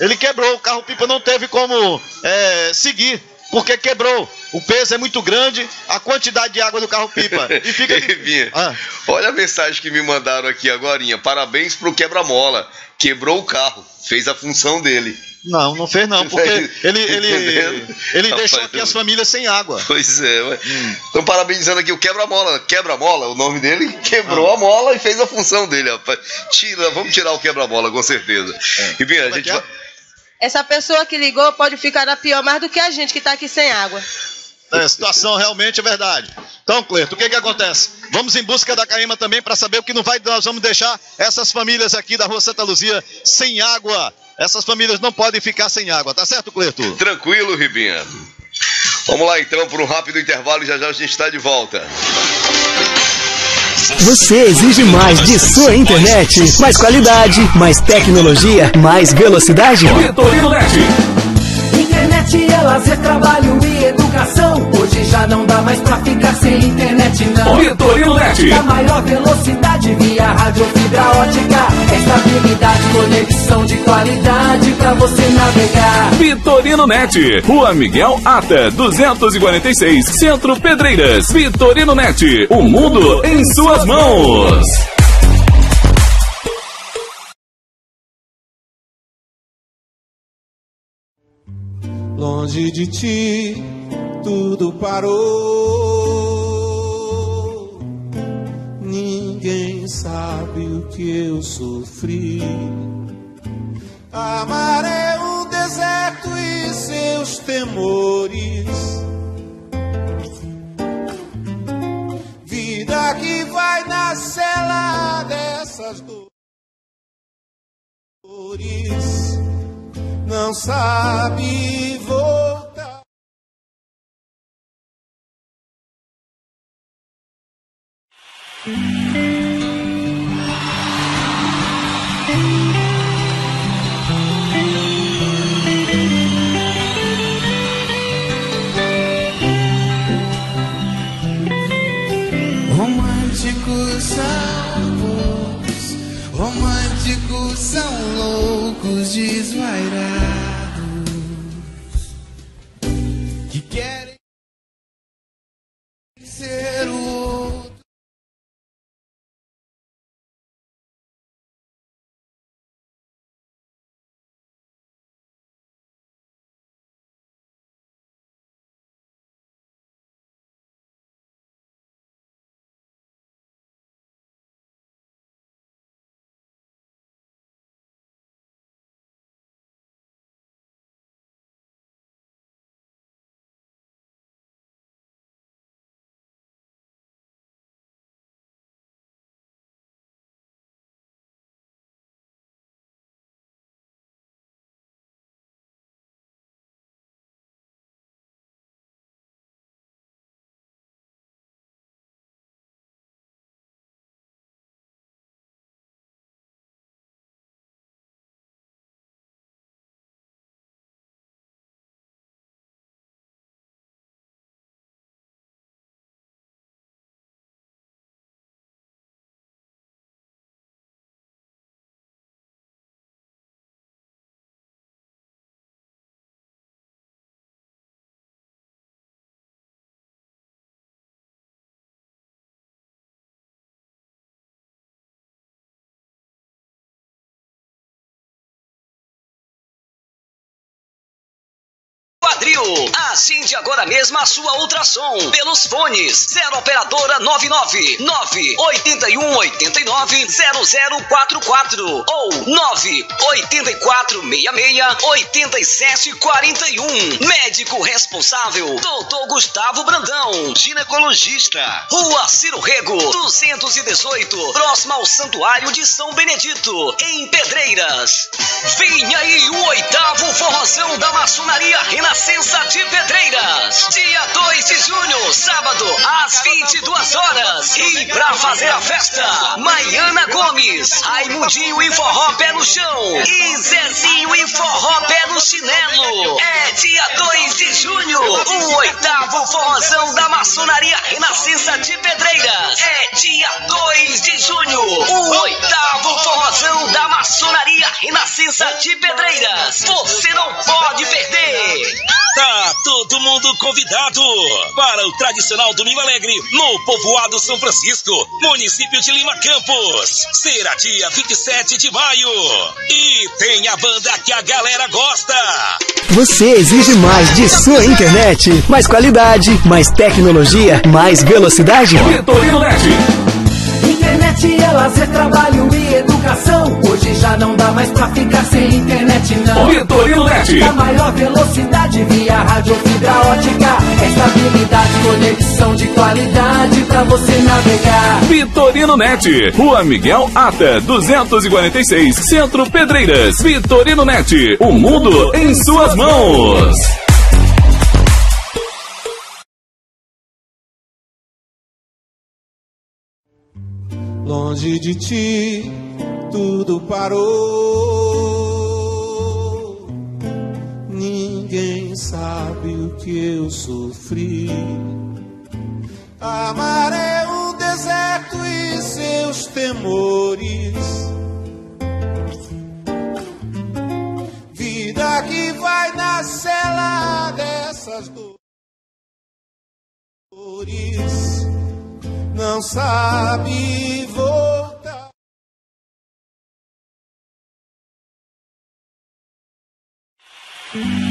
Ele quebrou, o carro-pipa não teve como é, seguir, porque quebrou. O peso é muito grande, a quantidade de água do carro-pipa. E fica. Vinha. Ah. Olha a mensagem que me mandaram aqui agora. Parabéns pro quebra-mola. Quebrou o carro, fez a função dele. Não, não fez não, porque ele, ele, Entendendo? ele Rapaz, deixou aqui as famílias sem água. Pois é, ué. Estão parabenizando aqui o quebra-mola. Quebra-mola, o nome dele, quebrou a mola e fez a função dele, rapaz. Tira, vamos tirar o quebra-mola, com certeza. E bem, a gente vai. Essa pessoa que ligou pode ficar na pior mais do que a gente que tá aqui sem água. É, a situação realmente é verdade. Então, Cleito, o que que acontece? Vamos em busca da Caima também para saber o que não vai, nós vamos deixar essas famílias aqui da Rua Santa Luzia sem água. Essas famílias não podem ficar sem água, tá certo, Cleito? Tranquilo, Ribinha. Vamos lá então para um rápido intervalo e já já a gente está de volta. Você exige mais de sua internet. Mais qualidade, mais tecnologia, mais velocidade. Vitorino Net. Internet é lazer, trabalho e educação. Já não dá mais pra ficar sem internet, não. Vitorino Net. A maior velocidade via rádio fibra ótica. Estabilidade, conexão de qualidade pra você navegar. Vitorino Net. Rua Miguel Ata, 246, Centro Pedreiras. Vitorino Net. O mundo em suas mãos. Longe de ti, tudo parou. Ninguém sabe o que eu sofri. Amar é um deserto e seus temores. Vida que vai na cela dessas dores. Não sabe voltar. Românticos são poucos, românticos são loucos, desvairados, que querem ser o outro. Agende agora mesmo a sua ultrassom pelos fones 0 operadora 99 9 81 89 0044 ou 9 84 66 87 41. Médico responsável Dr. Gustavo Brandão, ginecologista. Rua Ciro Rego, 218, próximo ao Santuário de São Benedito, em Pedreiras. Vem aí o oitavo forrozão da maçonaria Renascença de Pedreiras. Dia 2 de junho, sábado, às 22 horas. E pra fazer a festa, Maiana Gomes, Raimundinho e forró pé no chão. E Zezinho e forró pé no chinelo. É dia 2 de junho, o oitavo forrozão da maçonaria Renascença de Pedreiras. É dia 2 de junho, o oitavo forrozão da maçonaria Renascença de Pedreiras. Você não pode perder. Tá todo mundo convidado para o tradicional Domingo Alegre no povoado São Francisco, município de Lima Campos. Será dia 27 de maio. E tem a banda que a galera gosta. Você exige mais de sua internet. Mais qualidade, mais tecnologia, mais velocidade. Vitorino Net. Internet é lazer, trabalho e educação. Hoje já não dá mais pra ficar sem internet, não. Vitorino Net. A maior velocidade via rádio fibra ótica. Estabilidade, conexão de qualidade pra você navegar. Vitorino Net. Rua Miguel Ata, 246, Centro Pedreiras. Vitorino Net. O mundo em suas mãos. Longe de ti, tudo parou. Ninguém sabe o que eu sofri. Amar é um deserto e seus temores. Vida que vai na cela dessas dores. Não sabe voltar. Mm-hmm.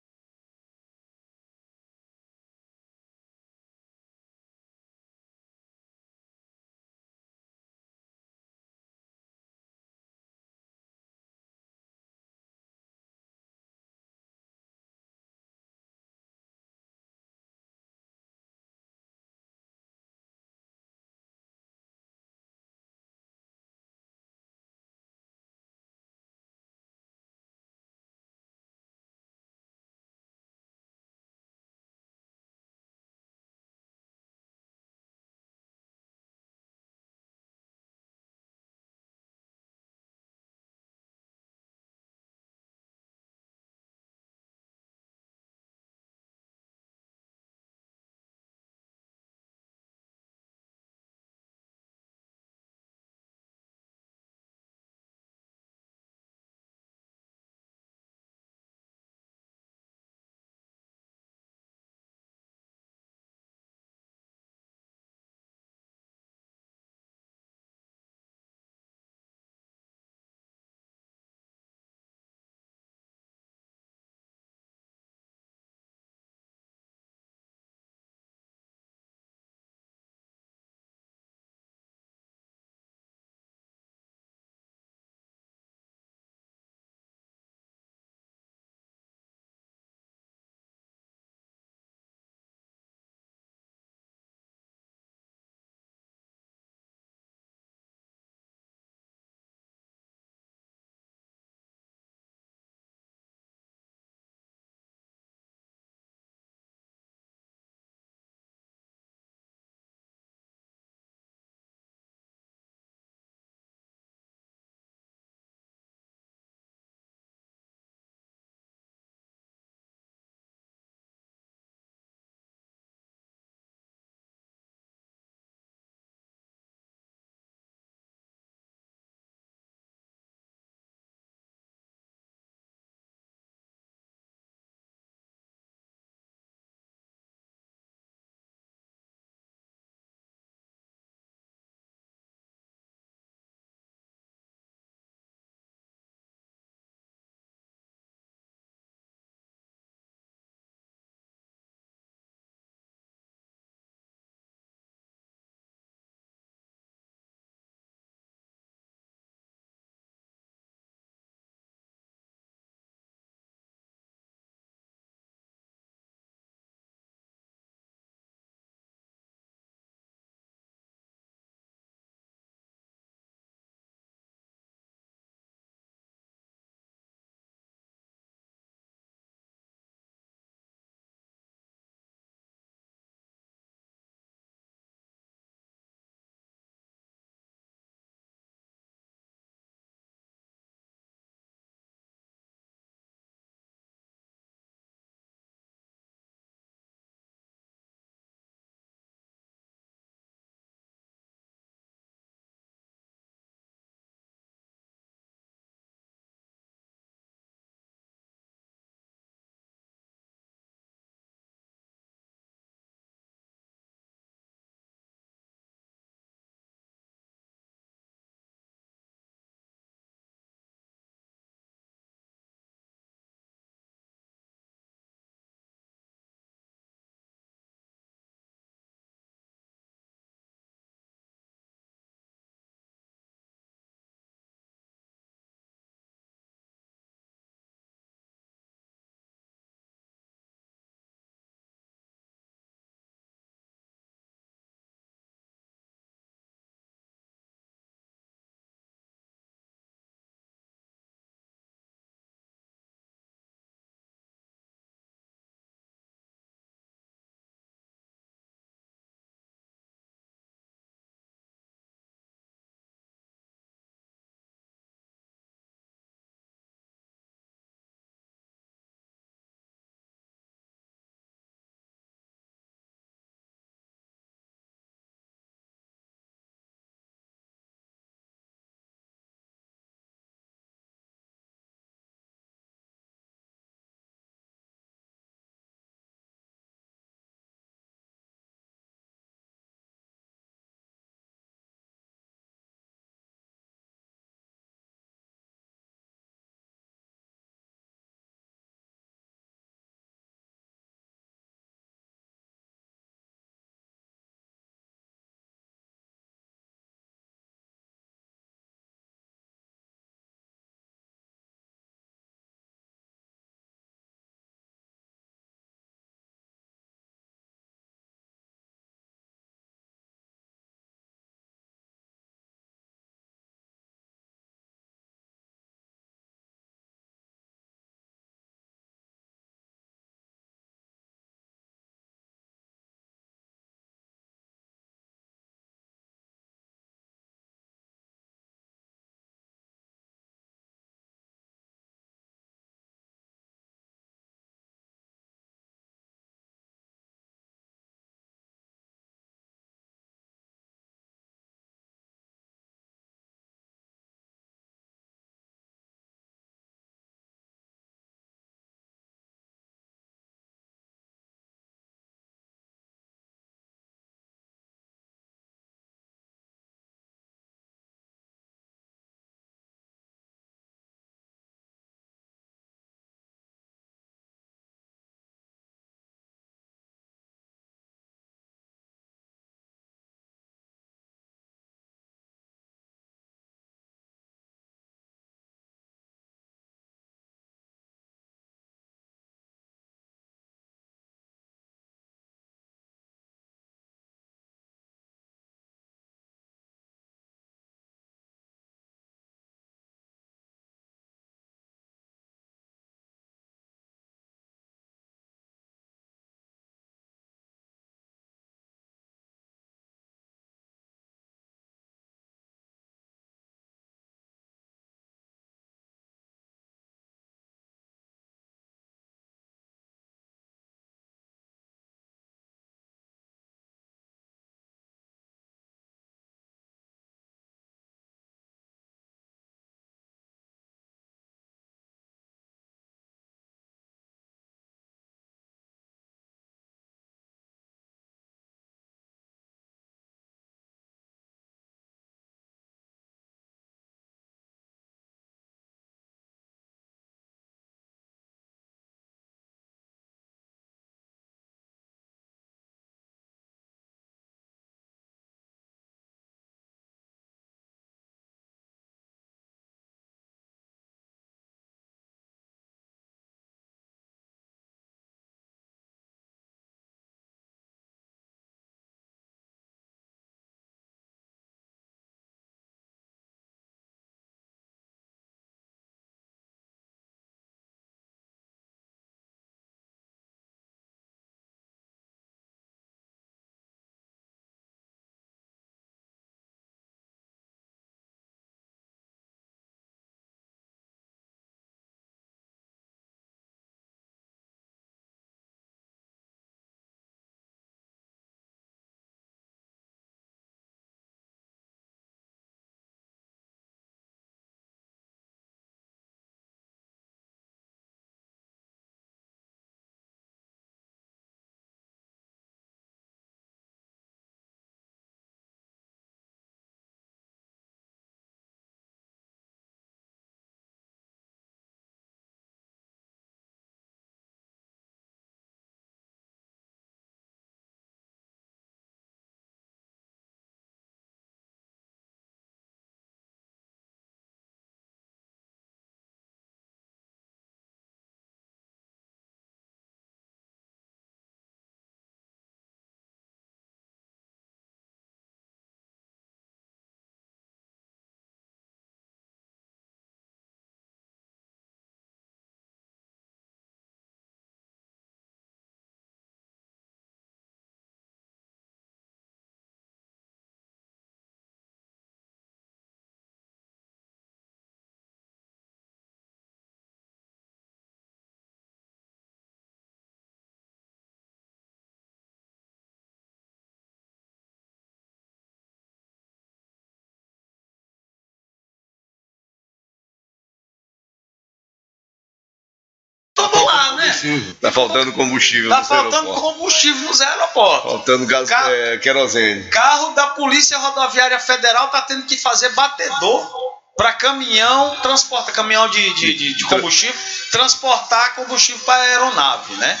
Né? Tá faltando combustível Tá nos faltando aeroportos. combustível nos aeroportos. Faltando gás, Ca- é, querosene. Carro da Polícia Rodoviária Federal tá tendo que fazer batedor para caminhão, transporta caminhão de, de, de- de combustível, transportar combustível para aeronave, né?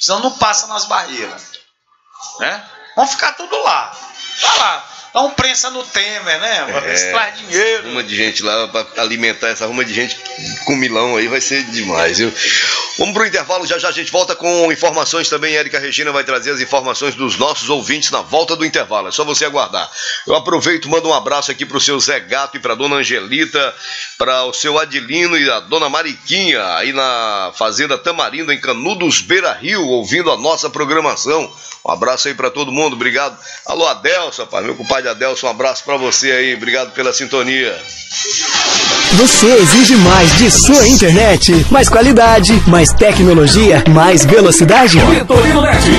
Senão não passa nas barreiras. Né? Vão ficar tudo lá. Tá lá. Dá um prensa no Temer, né? Ver se traz dinheiro. Uma de gente lá pra alimentar essa ruma de gente com milão aí vai ser demais, viu? Vamos pro intervalo, já já a gente volta com informações também. Érica Regina vai trazer as informações dos nossos ouvintes na volta do intervalo. É só você aguardar. Eu aproveito, mando um abraço aqui pro seu Zé Gato e pra dona Angelita, para o seu Adilino e a dona Mariquinha, aí na Fazenda Tamarindo, em Canudos Beira Rio, ouvindo a nossa programação. Um abraço aí pra todo mundo, obrigado. Alô, Adelson, rapaz, meu compadre Adelson, um abraço pra você aí, obrigado pela sintonia. Você exige mais de sua internet. Mais qualidade, mais tecnologia, mais velocidade. Vitorino Net.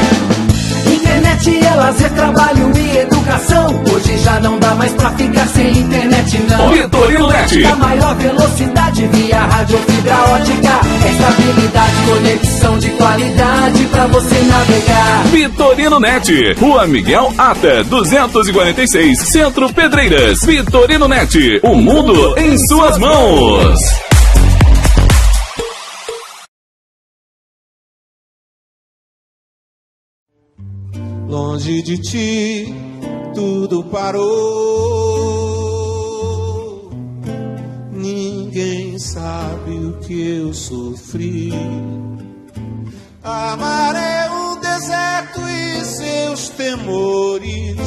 Internet é lazer, trabalho educação. Hoje já não dá mais pra ficar sem internet, não. Vitorino Net. A maior velocidade via rádio fibra ótica. Estabilidade, conexão de qualidade pra você navegar. Vitorino Net. Rua Miguel Ata, 246, Centro Pedreiras. Vitorino Net. O mundo em suas mãos. Longe de ti, tudo parou. Ninguém sabe o que eu sofri. Amar é um deserto e seus temores.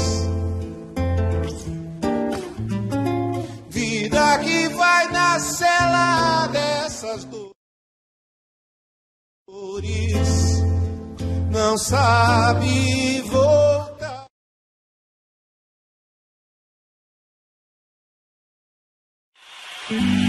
Vida que vai na cela dessas dores. Não sabe voltar. Românticos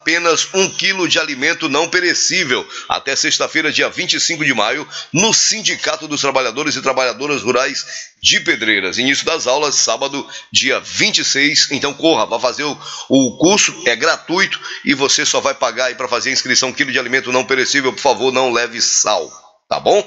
apenas um quilo de alimento não perecível até sexta-feira, dia 25 de maio, no Sindicato dos Trabalhadores e Trabalhadoras Rurais de Pedreiras. Início das aulas, sábado, dia 26. Então corra, vá fazer o, o curso, é gratuito e você só vai pagar aí para fazer a inscrição quilo de alimento não perecível. Por favor, não leve sal, tá bom?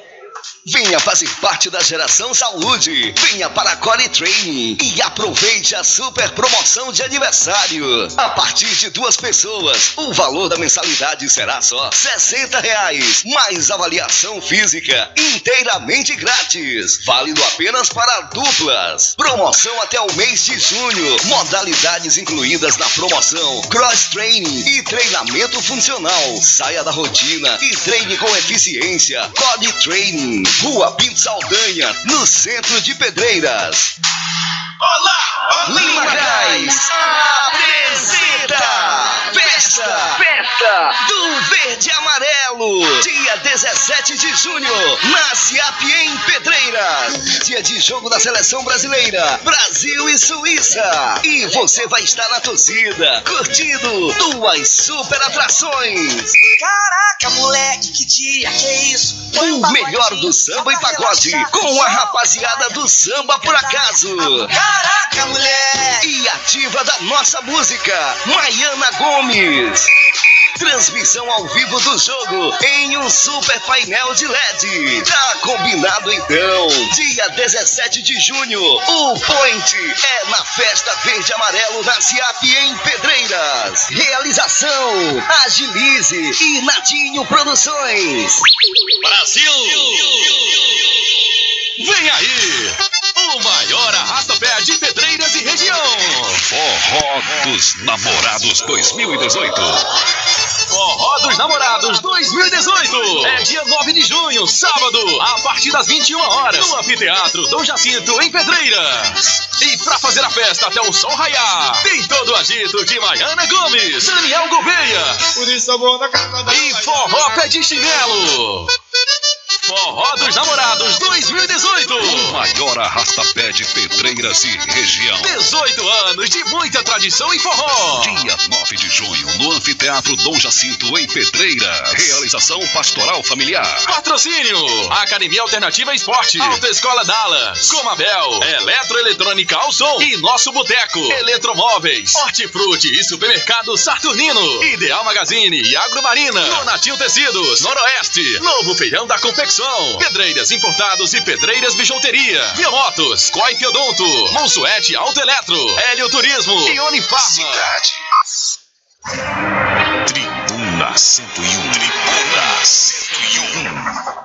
Venha fazer parte da geração saúde. Venha para a Core Training e aproveite a super promoção de aniversário. A partir de duas pessoas, o valor da mensalidade será só 60 reais, mais avaliação física inteiramente grátis. Válido apenas para duplas. Promoção até o mês de junho. Modalidades incluídas na promoção: cross training e treinamento funcional. Saia da rotina e treine com eficiência. Core Training. Rua Pinto Saldanha, no centro de Pedreiras. Olá! Lima Gás apresenta Festa! Festa do Verde e Amarelo. Dia 17 de junho, na CIAP em Pedreiras. Dia de jogo da seleção brasileira, Brasil e Suíça. E você vai estar na torcida, curtindo duas super atrações. Caraca, moleque, que dia, que isso? Põe um O melhor do samba e pagode, com a rapaziada do samba por acaso. Caraca, moleque! E ativa da nossa música, Maiana Gomes. Transmissão ao vivo do jogo em um super painel de LED. Tá combinado então. Dia 17 de junho, o Point é na Festa Verde e Amarelo na CIAP em Pedreiras. Realização: Agilize e Natinho Produções. Brasil! Vem aí! O maior arrasta-pé de Pedreiras e região. Forró dos Namorados 2018. Forró dos Namorados 2018. É dia 9 de junho, sábado, a partir das 21 horas, no Anfiteatro Dom Jacinto, em Pedreiras. E pra fazer a festa até o sol raiar, tem todo o agito de Maiana Gomes, Daniel Gouveia. Por isso vou na casa da E forró pé de chinelo. Forró dos Namorados 2018. O maior arrasta-pé de Pedreiras e região. 18 anos de muita tradição em forró. Dia 9 de junho, no Anfiteatro Dom Jacinto, em Pedreiras. Realização Pastoral Familiar. Patrocínio: Academia Alternativa Esporte, Autoescola Dallas, Comabel, Eletroeletrônica ao som. E Nosso Boteco, Eletromóveis, Hortifruti e Supermercado Saturnino, Ideal Magazine e Agromarina, Donatil Tecidos, Noroeste, Novo Feirão da Confecção, Pedreiras Importados e Pedreiras Bijuteria, Biomotos, Coip Odonto, Monsuete Autoeletro, Hélio Turismo e Unifarma. Tribuna 101. Tribuna 101.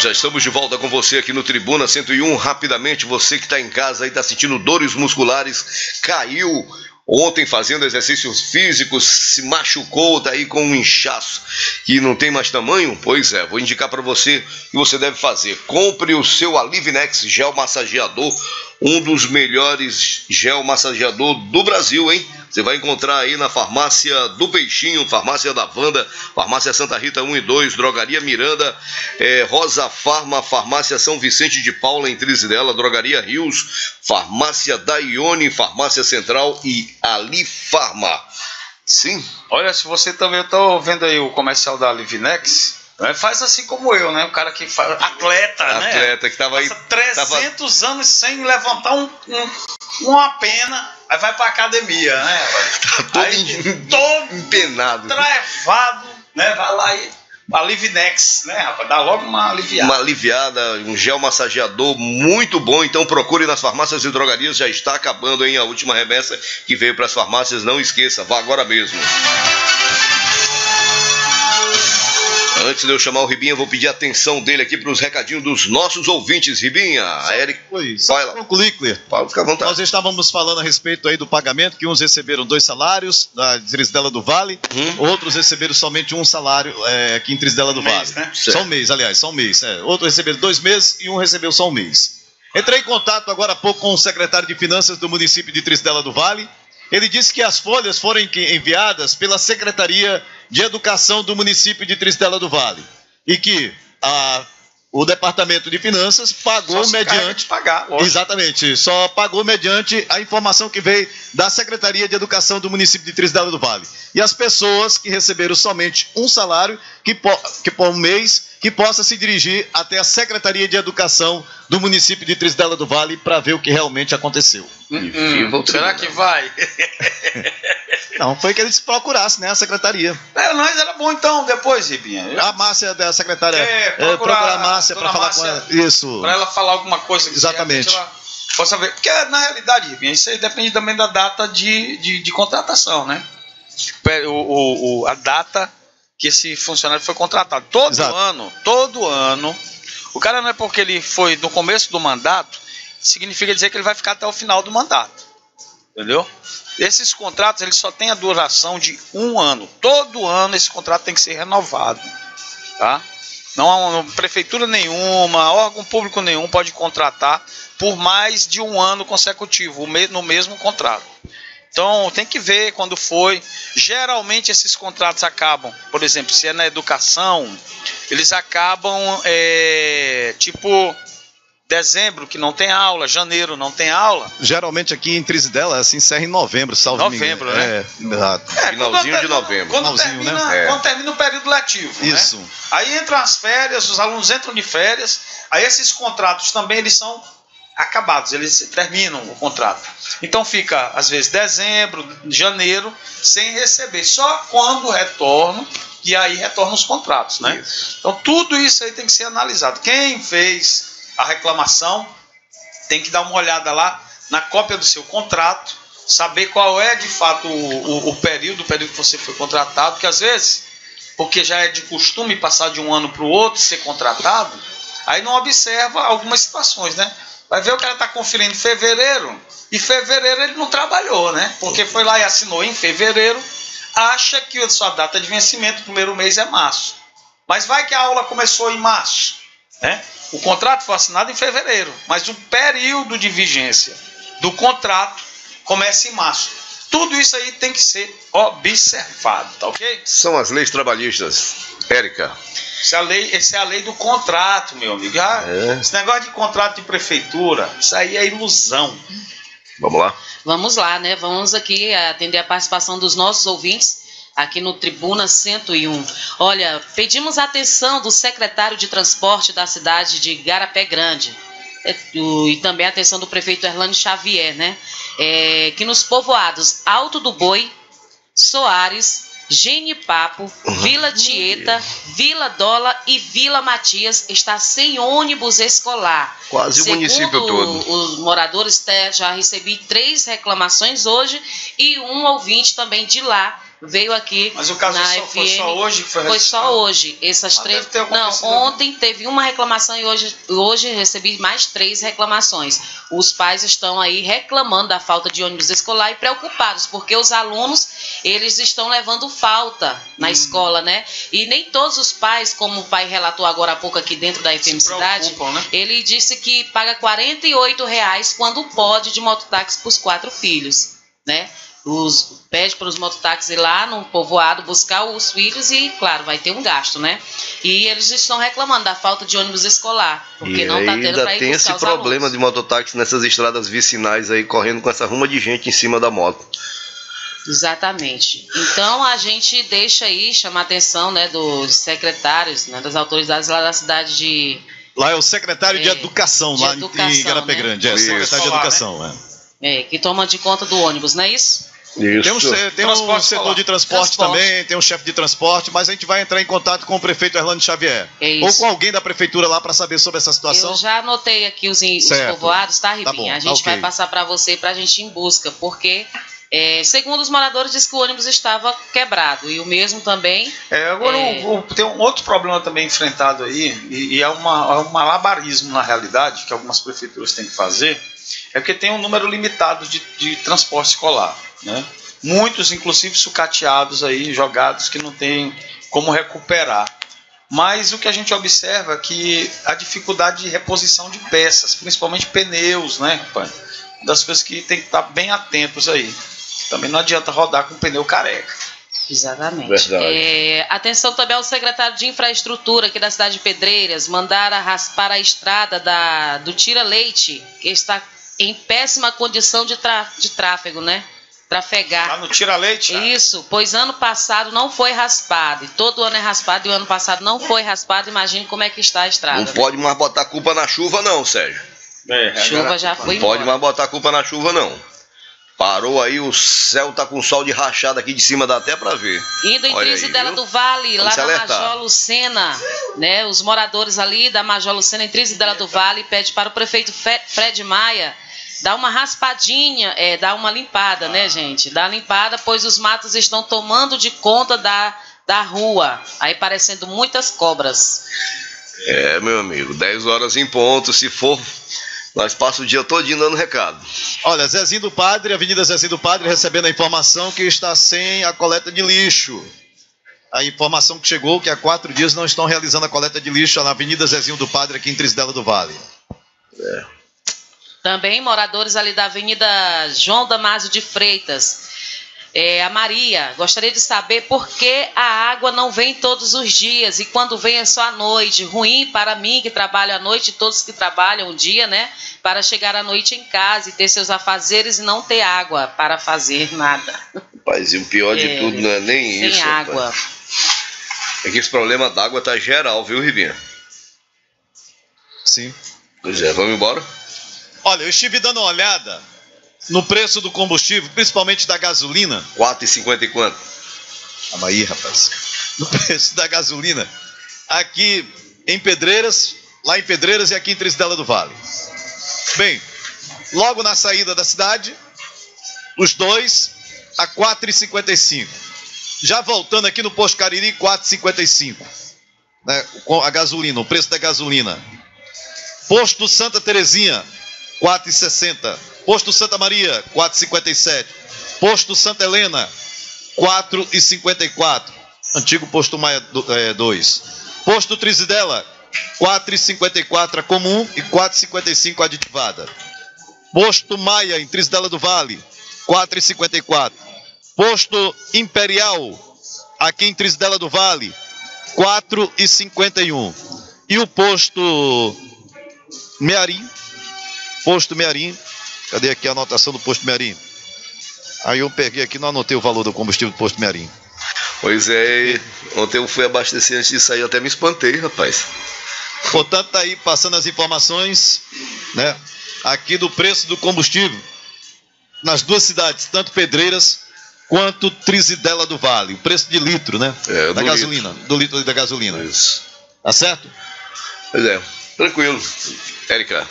Já estamos de volta com você aqui no Tribuna 101. Rapidamente, você que está em casa e está sentindo dores musculares, caiu ontem fazendo exercícios físicos, se machucou, tá aí com um inchaço que não tem mais tamanho? Pois é, vou indicar para você o que você deve fazer. Compre o seu Alivinex gel massageador, um dos melhores gel massageador do Brasil, hein? Você vai encontrar aí na farmácia do Peixinho, farmácia da Vanda, farmácia Santa Rita 1 e 2, drogaria Miranda, eh, Rosa Farma, farmácia São Vicente de Paula em Trizidela, drogaria Rios, farmácia da Ione, farmácia Central e Ali Farma. Sim. Olha, se você também, eu tô vendo aí o comercial da Livinex, né, faz assim como eu, né? O cara que faz, atleta, né? Atleta que tava aí. Passa 300 anos sem levantar um, um- uma pena, aí vai pra academia, né? Todo, aí, todo empenado. trevado, né? Vai lá e a Livinex, né, rapaz? Dá logo uma aliviada. Uma aliviada, um gel massageador muito bom. Então procure nas farmácias e drogarias. Já está acabando hein, a última remessa que veio para as farmácias. Não esqueça, vá agora mesmo. Antes de eu chamar o Ribinha, eu vou pedir a atenção dele aqui para os recadinhos dos nossos ouvintes. Ribinha, a Eric. Oi, só concluir, Clear. Pode ficar à vontade. Nós estávamos falando a respeito aí do pagamento, que uns receberam dois salários da Trisdela do Vale, outros receberam somente um salário é, aqui em Trisdela do Vale. né? Só um mês, aliás, só um mês. É. Outro receberam dois meses e um recebeu só um mês. Entrei em contato agora há pouco com o secretário de Finanças do município de Trisdela do Vale. Ele disse que as folhas foram enviadas pela Secretaria de Educação do município de Tristela do Vale e que a o Departamento de Finanças pagou mediante. pagar, lógico. Exatamente, só pagou mediante a informação que veio da Secretaria de Educação do município de Trisdela do Vale. E as pessoas que receberam somente um salário, que, po que por um mês, que possa se dirigir até a Secretaria de Educação do município de Trisdela do Vale para ver o que realmente aconteceu. Hum, será que vai? Não, foi que eles procurassem, né, a secretaria. É, nós era bom então, depois, Ribinha. A Márcia da secretária. É, é, procurar procurar a Márcia para falar Márcia, com ela. Isso. Pra ela falar alguma coisa que Exatamente. ela possa ver. Porque na realidade, Ribinha, isso aí depende também da data de, de, de contratação, né? O, o, o- a data que esse funcionário foi contratado. Todo ano, todo ano, o cara não é porque ele foi no começo do mandato, significa dizer que ele vai ficar até o final do mandato. Entendeu? Esses contratos eles só têm a duração de um ano. Todo ano esse contrato tem que ser renovado. Tá? Não há uma- prefeitura nenhuma, órgão público nenhum pode contratar por mais de um ano consecutivo, no mesmo contrato. Então tem que ver quando foi. Geralmente esses contratos acabam, por exemplo, se é na educação, eles acabam é, tipo dezembro que não tem aula, janeiro não tem aula. Geralmente aqui em Trisdela se encerra em novembro, salvo Novembro, né? É, exato. Finalzinho de novembro. Quando, Finalzinho, termina, né? É. quando termina o período letivo. né? Isso. Aí entram as férias, os alunos entram de férias, aí esses contratos também eles são acabados, eles terminam o contrato. Então fica, às vezes, dezembro, janeiro, sem receber, só quando retornam, e aí retornam os contratos, né? Então tudo isso aí tem que ser analisado. Quem fez a reclamação tem que dar uma olhada lá na cópia do seu contrato, saber qual é de fato o, o, o período, o período que você foi contratado, porque às vezes, porque já é de costume passar de um ano para o outro ser contratado, aí não observa algumas situações, né? Vai ver o cara está conferindo em fevereiro, e fevereiro ele não trabalhou, né? Porque foi lá e assinou em fevereiro, acha que a sua data de vencimento, primeiro mês é março. Mas vai que a aula começou em março, né? O contrato foi assinado em fevereiro, mas o período de vigência do contrato começa em março. Tudo isso aí tem que ser observado, tá ok? São as leis trabalhistas. Érica. Essa é a lei, essa é a lei do contrato, meu amigo. Ah, É. Esse negócio de contrato de prefeitura, isso aí é ilusão. Vamos lá. Vamos lá, né? Vamos aqui atender a participação dos nossos ouvintes aqui no Tribuna 101. Olha, pedimos a atenção do secretário de transporte da cidade de Garapé Grande. É, o- e também a atenção do prefeito Erlane Xavier, né? É, que nos povoados Alto do Boi, Soares, Genipapo, Vila Tieta, Vila Dola e Vila Matias está sem ônibus escolar. Quase o Segundo município todo. Os moradores já recebi três reclamações hoje e um ouvinte também de lá veio aqui Mas o caso na só- foi FM. só hoje que foi Foi só hoje. Essas Ah, três. Não, ontem teve uma reclamação e hoje, hoje recebi mais três reclamações. Os pais estão aí reclamando da falta de ônibus escolar e preocupados, porque os alunos eles estão levando falta Hum. na escola, né? E nem todos os pais, como o pai relatou agora há pouco aqui dentro da FM Cidade, né? ele disse que paga 48 reais quando pode de mototáxi para os quatro filhos, né? Os, pede para os mototáxis ir lá no povoado buscar os filhos e, claro, vai ter um gasto, né? E eles estão reclamando da falta de ônibus escolar, porque e não está tendo para ir tem esse os problema alunos. de mototáxi nessas estradas vicinais aí, correndo com essa ruma de gente em cima da moto. Exatamente. Então a gente deixa aí chamar a atenção né, dos secretários, né, das autoridades lá da cidade de. Lá é o secretário de É, Educação, de lá educação, em Garapé né? Grande. É, Isso. secretário de Falar, Educação. É. é, que toma de conta do ônibus, não é isso? Tem um, tem um setor de transporte, Transporte. também, tem um chefe de transporte, mas a gente vai entrar em contato com o prefeito Erlando Xavier. É isso. Ou com alguém da prefeitura lá para saber sobre essa situação. Eu já anotei aqui os, os povoados, tá, Ribinha? Tá bom, a tá gente ok. vai passar para você para a gente ir em busca, porque, é, segundo os moradores, diz que o ônibus estava quebrado. E o mesmo também. É, agora É. o- o- tem um outro problema também enfrentado aí, e, e é, uma, é um malabarismo na realidade, que algumas prefeituras têm que fazer, é porque tem um número limitado de, de transporte escolar. Né? Muitos, inclusive, sucateados aí, jogados, que não tem como recuperar. Mas o que a gente observa é que a dificuldade de reposição de peças, principalmente pneus, né, pai? Das coisas que tem que estar bem atentos aí. Também não adianta rodar com pneu careca. Exatamente. É, atenção também ao secretário de Infraestrutura aqui da cidade de Pedreiras, mandar a raspar a estrada da, do Tira Leite, que está em péssima condição de, tra- de tráfego, né? Trafegar. Lá no Tira Leite? Isso, pois ano passado não foi raspado. E todo ano é raspado e o ano passado não foi raspado. Imagine como é que está a estrada. Não né? pode mais botar culpa na chuva, não, Sérgio. Chuva já foi Não pode mais botar culpa na chuva, não. Parou aí, o céu tá com sol de rachada aqui de cima, dá até pra ver. Indo em Olha aí, Trizidela viu? do Vale, Vamos lá na alertar. Major Lucena, né? Os moradores ali da Major Lucena em Trizidela do Vale pede para o prefeito Fe- Fred Maia dar uma raspadinha, é, dar uma limpada, né, gente? Dar uma limpada, pois os matos estão tomando de conta da, da rua, aí parecendo muitas cobras. É, meu amigo, 10 horas em ponto, se for, nós passamos o dia todinho dando recado. Olha, Zezinho do Padre, Avenida Zezinho do Padre, recebendo a informação que está sem a coleta de lixo. A informação que chegou que há quatro dias não estão realizando a coleta de lixo na Avenida Zezinho do Padre, aqui em Trisdela do Vale. Também moradores ali da Avenida João Damásio de Freitas. É, a Maria, gostaria de saber por que a água não vem todos os dias e quando vem é só à noite. Ruim para mim que trabalho à noite, todos que trabalham o dia, né? Para chegar à noite em casa e ter seus afazeres e não ter água para fazer nada. Rapaz, e o pior de É, tudo não é nem sem isso. rapaz. água. É que esse problema d'água tá geral, viu, Ribinha? Sim. Pois é, vamos embora? Olha, eu estive dando uma olhada no preço do combustível, principalmente da gasolina. 4,50 e quanto? Calma aí, rapaz. No preço da gasolina. Aqui em Pedreiras, lá em Pedreiras e aqui em Trisdela do Vale. Bem, logo na saída da cidade, os dois a 4,55. Já voltando aqui no posto Cariri, 4,55. Né, a gasolina, o preço da gasolina. Posto Santa Terezinha, 4,60. Posto Santa Maria, 4,57. Posto Santa Helena, 4,54. Antigo posto Maia 2. Posto Trizidela, 4,54 a comum e 4,55 a aditivada. Posto Maia em Trizidela do Vale, 4,54. Posto Imperial, aqui em Trizidela do Vale, 4,51. E o posto Mearim, posto Mearim, cadê aqui a anotação do posto Mearim? Aí eu peguei aqui, não anotei o valor do combustível do posto Mearim. Pois é, ontem eu fui abastecer antes de sair, até me espantei, rapaz. Portanto, tá aí passando as informações, né? Aqui do preço do combustível nas duas cidades, tanto Pedreiras quanto Trizidela do Vale. O preço de litro, né? É, da do gasolina, do litro da gasolina. Isso. Tá certo? Pois é, tranquilo. Érica,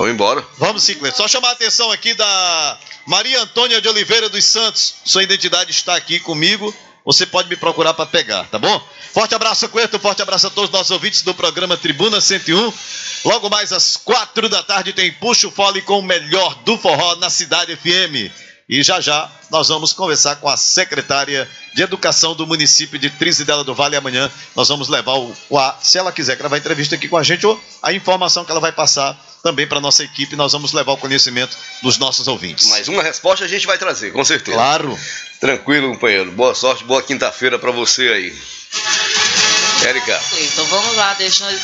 vamos embora. Vamos sim. Só chamar a atenção aqui da Maria Antônia de Oliveira dos Santos. Sua identidade está aqui comigo. Você pode me procurar para pegar, tá bom? Forte abraço, Cleiton. Forte abraço a todos os nossos ouvintes do programa Tribuna 101. Logo mais às quatro da tarde tem Puxo Fole com o melhor do forró na Cidade FM. E já já nós vamos conversar com a secretária de Educação do município de Trizidela do Vale. Amanhã nós vamos levar o, o a, se ela quiser gravar entrevista aqui com a gente, ou a informação que ela vai passar também para nossa equipe, nós vamos levar o conhecimento dos nossos ouvintes. Mais uma resposta a gente vai trazer, com certeza. Claro. Tranquilo, companheiro. Boa sorte, boa quinta-feira para você aí. Érica, Então vamos lá,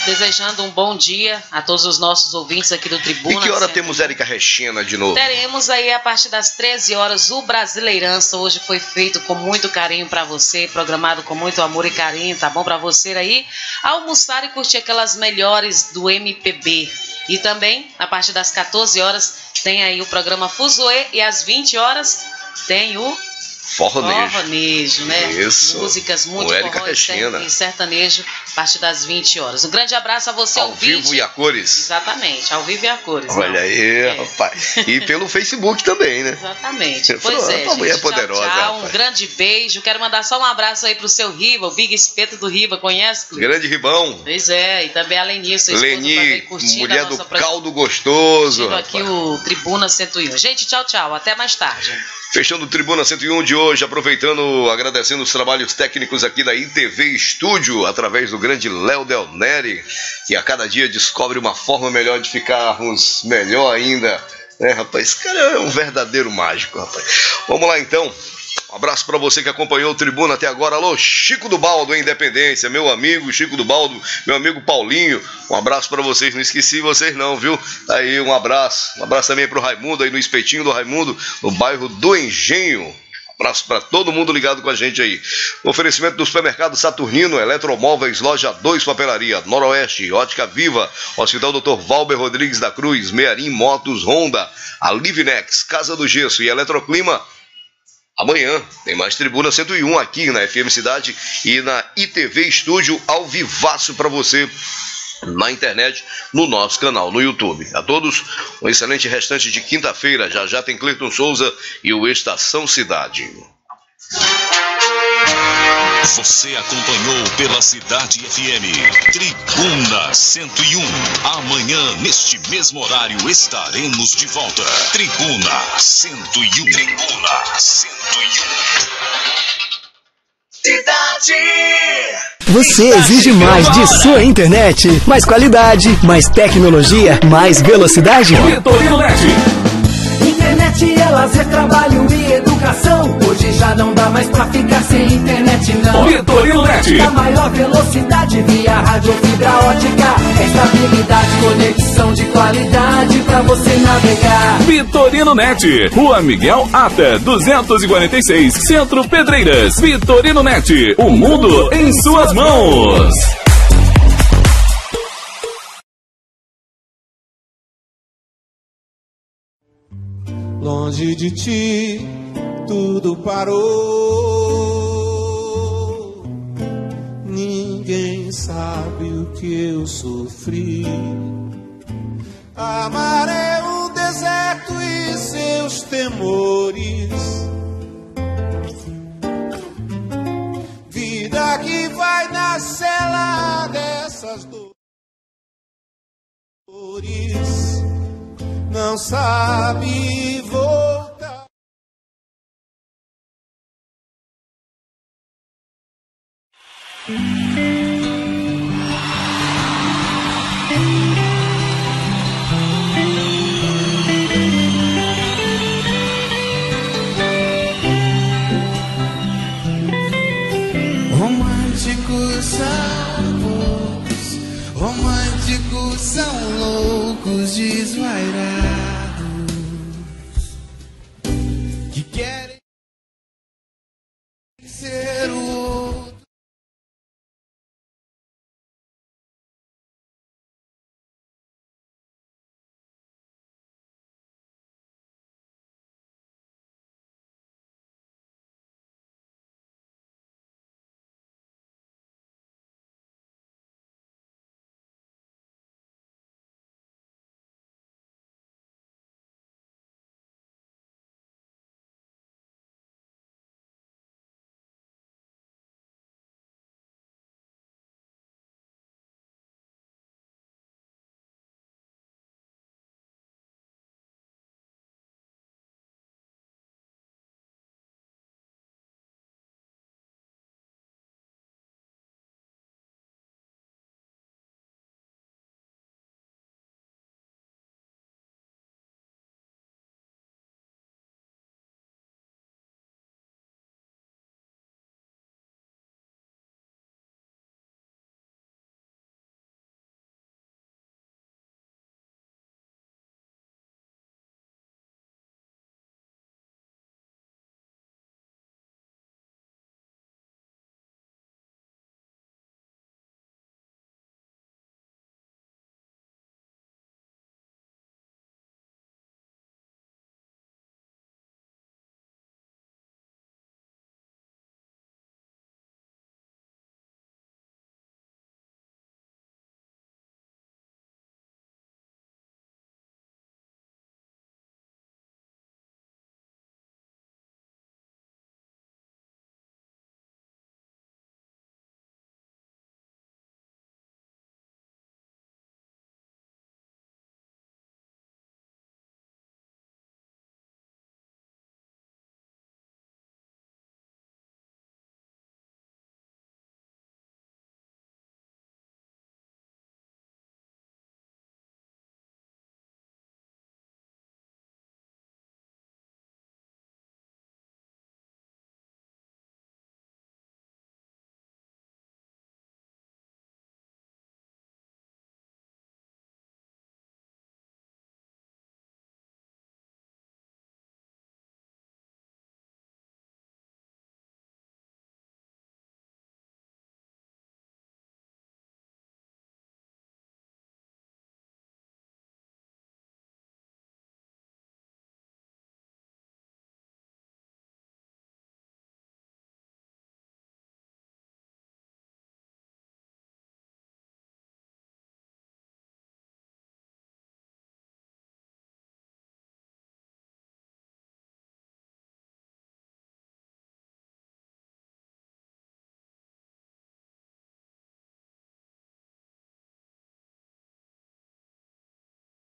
desejando um bom dia a todos os nossos ouvintes aqui do Tribuna. e que hora temos Érica Regina de novo? Teremos aí a partir das 13 horas o Brasileirança. Hoje foi feito com muito carinho para você, programado com muito amor e carinho, tá bom para você aí almoçar e curtir aquelas melhores do MPB. E também a partir das 14 horas tem aí o programa Fuzoe e às 20 horas tem o Forronejo. Forronejo, né? Isso. Músicas muito forró e sertanejo a partir das 20 horas. Um grande abraço a você, Ao ouvinte. vivo e a cores. Exatamente, ao vivo e a cores. Olha não. aí, É. rapaz. E pelo Facebook também, né? Exatamente. Pois é, mulher gente. Tchau, poderosa, tchau. Um grande beijo. Quero mandar só um abraço aí pro seu Riva, o Big Espeto do Riva. Conhece? Grande Ribão. Pois é, e também a Leni, sua Leni, mulher do caldo gostoso. curtindo aqui o Tribuna 101. Gente, tchau, tchau. Até mais tarde. Fechando o Tribuna 101 de hoje, aproveitando, agradecendo os trabalhos técnicos aqui da ITV Estúdio, através do grande Léo Del Neri, que a cada dia descobre uma forma melhor de ficarmos melhor ainda. Né, rapaz? Esse cara é um verdadeiro mágico, rapaz. Vamos lá então. Um abraço para você que acompanhou o Tribuna até agora. Alô, Chico do Baldo, Independência, meu amigo Chico do Baldo, meu amigo Paulinho. Um abraço para vocês, não esqueci vocês não, viu? Aí um abraço. Um abraço também pro Raimundo aí no espetinho do Raimundo, no bairro do Engenho. Abraço para todo mundo ligado com a gente aí. Oferecimento do supermercado Saturnino, Eletromóveis, Loja 2, Papelaria, Noroeste, Ótica Viva, Hospital Dr. Valber Rodrigues da Cruz, Mearim Motos, Honda, a Livinex, Casa do Gesso e Eletroclima. Amanhã tem mais Tribuna 101 aqui na FM Cidade e na ITV Estúdio ao vivaço para você na internet, no nosso canal, no YouTube. A todos, um excelente restante de quinta-feira. Já já tem Cleiton Souza e o Estação Cidade. Você acompanhou pela Cidade FM, Tribuna 101. Amanhã, neste mesmo horário, estaremos de volta. Tribuna 101. Tribuna 101. Cidade. Você exige mais de sua internet. Mais qualidade, mais tecnologia, mais velocidade. Vitorino Net. Internet é lazer, trabalho e educação. Hoje já não dá mais pra ficar sem internet, não. Vitorino Net. A maior velocidade via rádio fibra ótica. Estabilidade, conexão de qualidade pra você navegar. Vitorino Net. Rua Miguel Ata, 246, Centro Pedreiras. Vitorino Net. O mundo em suas mãos. Longe de ti, tudo parou. Ninguém sabe o que eu sofri. Amar é um deserto e seus temores. Vida que vai na cela dessas dores. Não sabe voltar. Românticos são poucos, românticos são loucos de.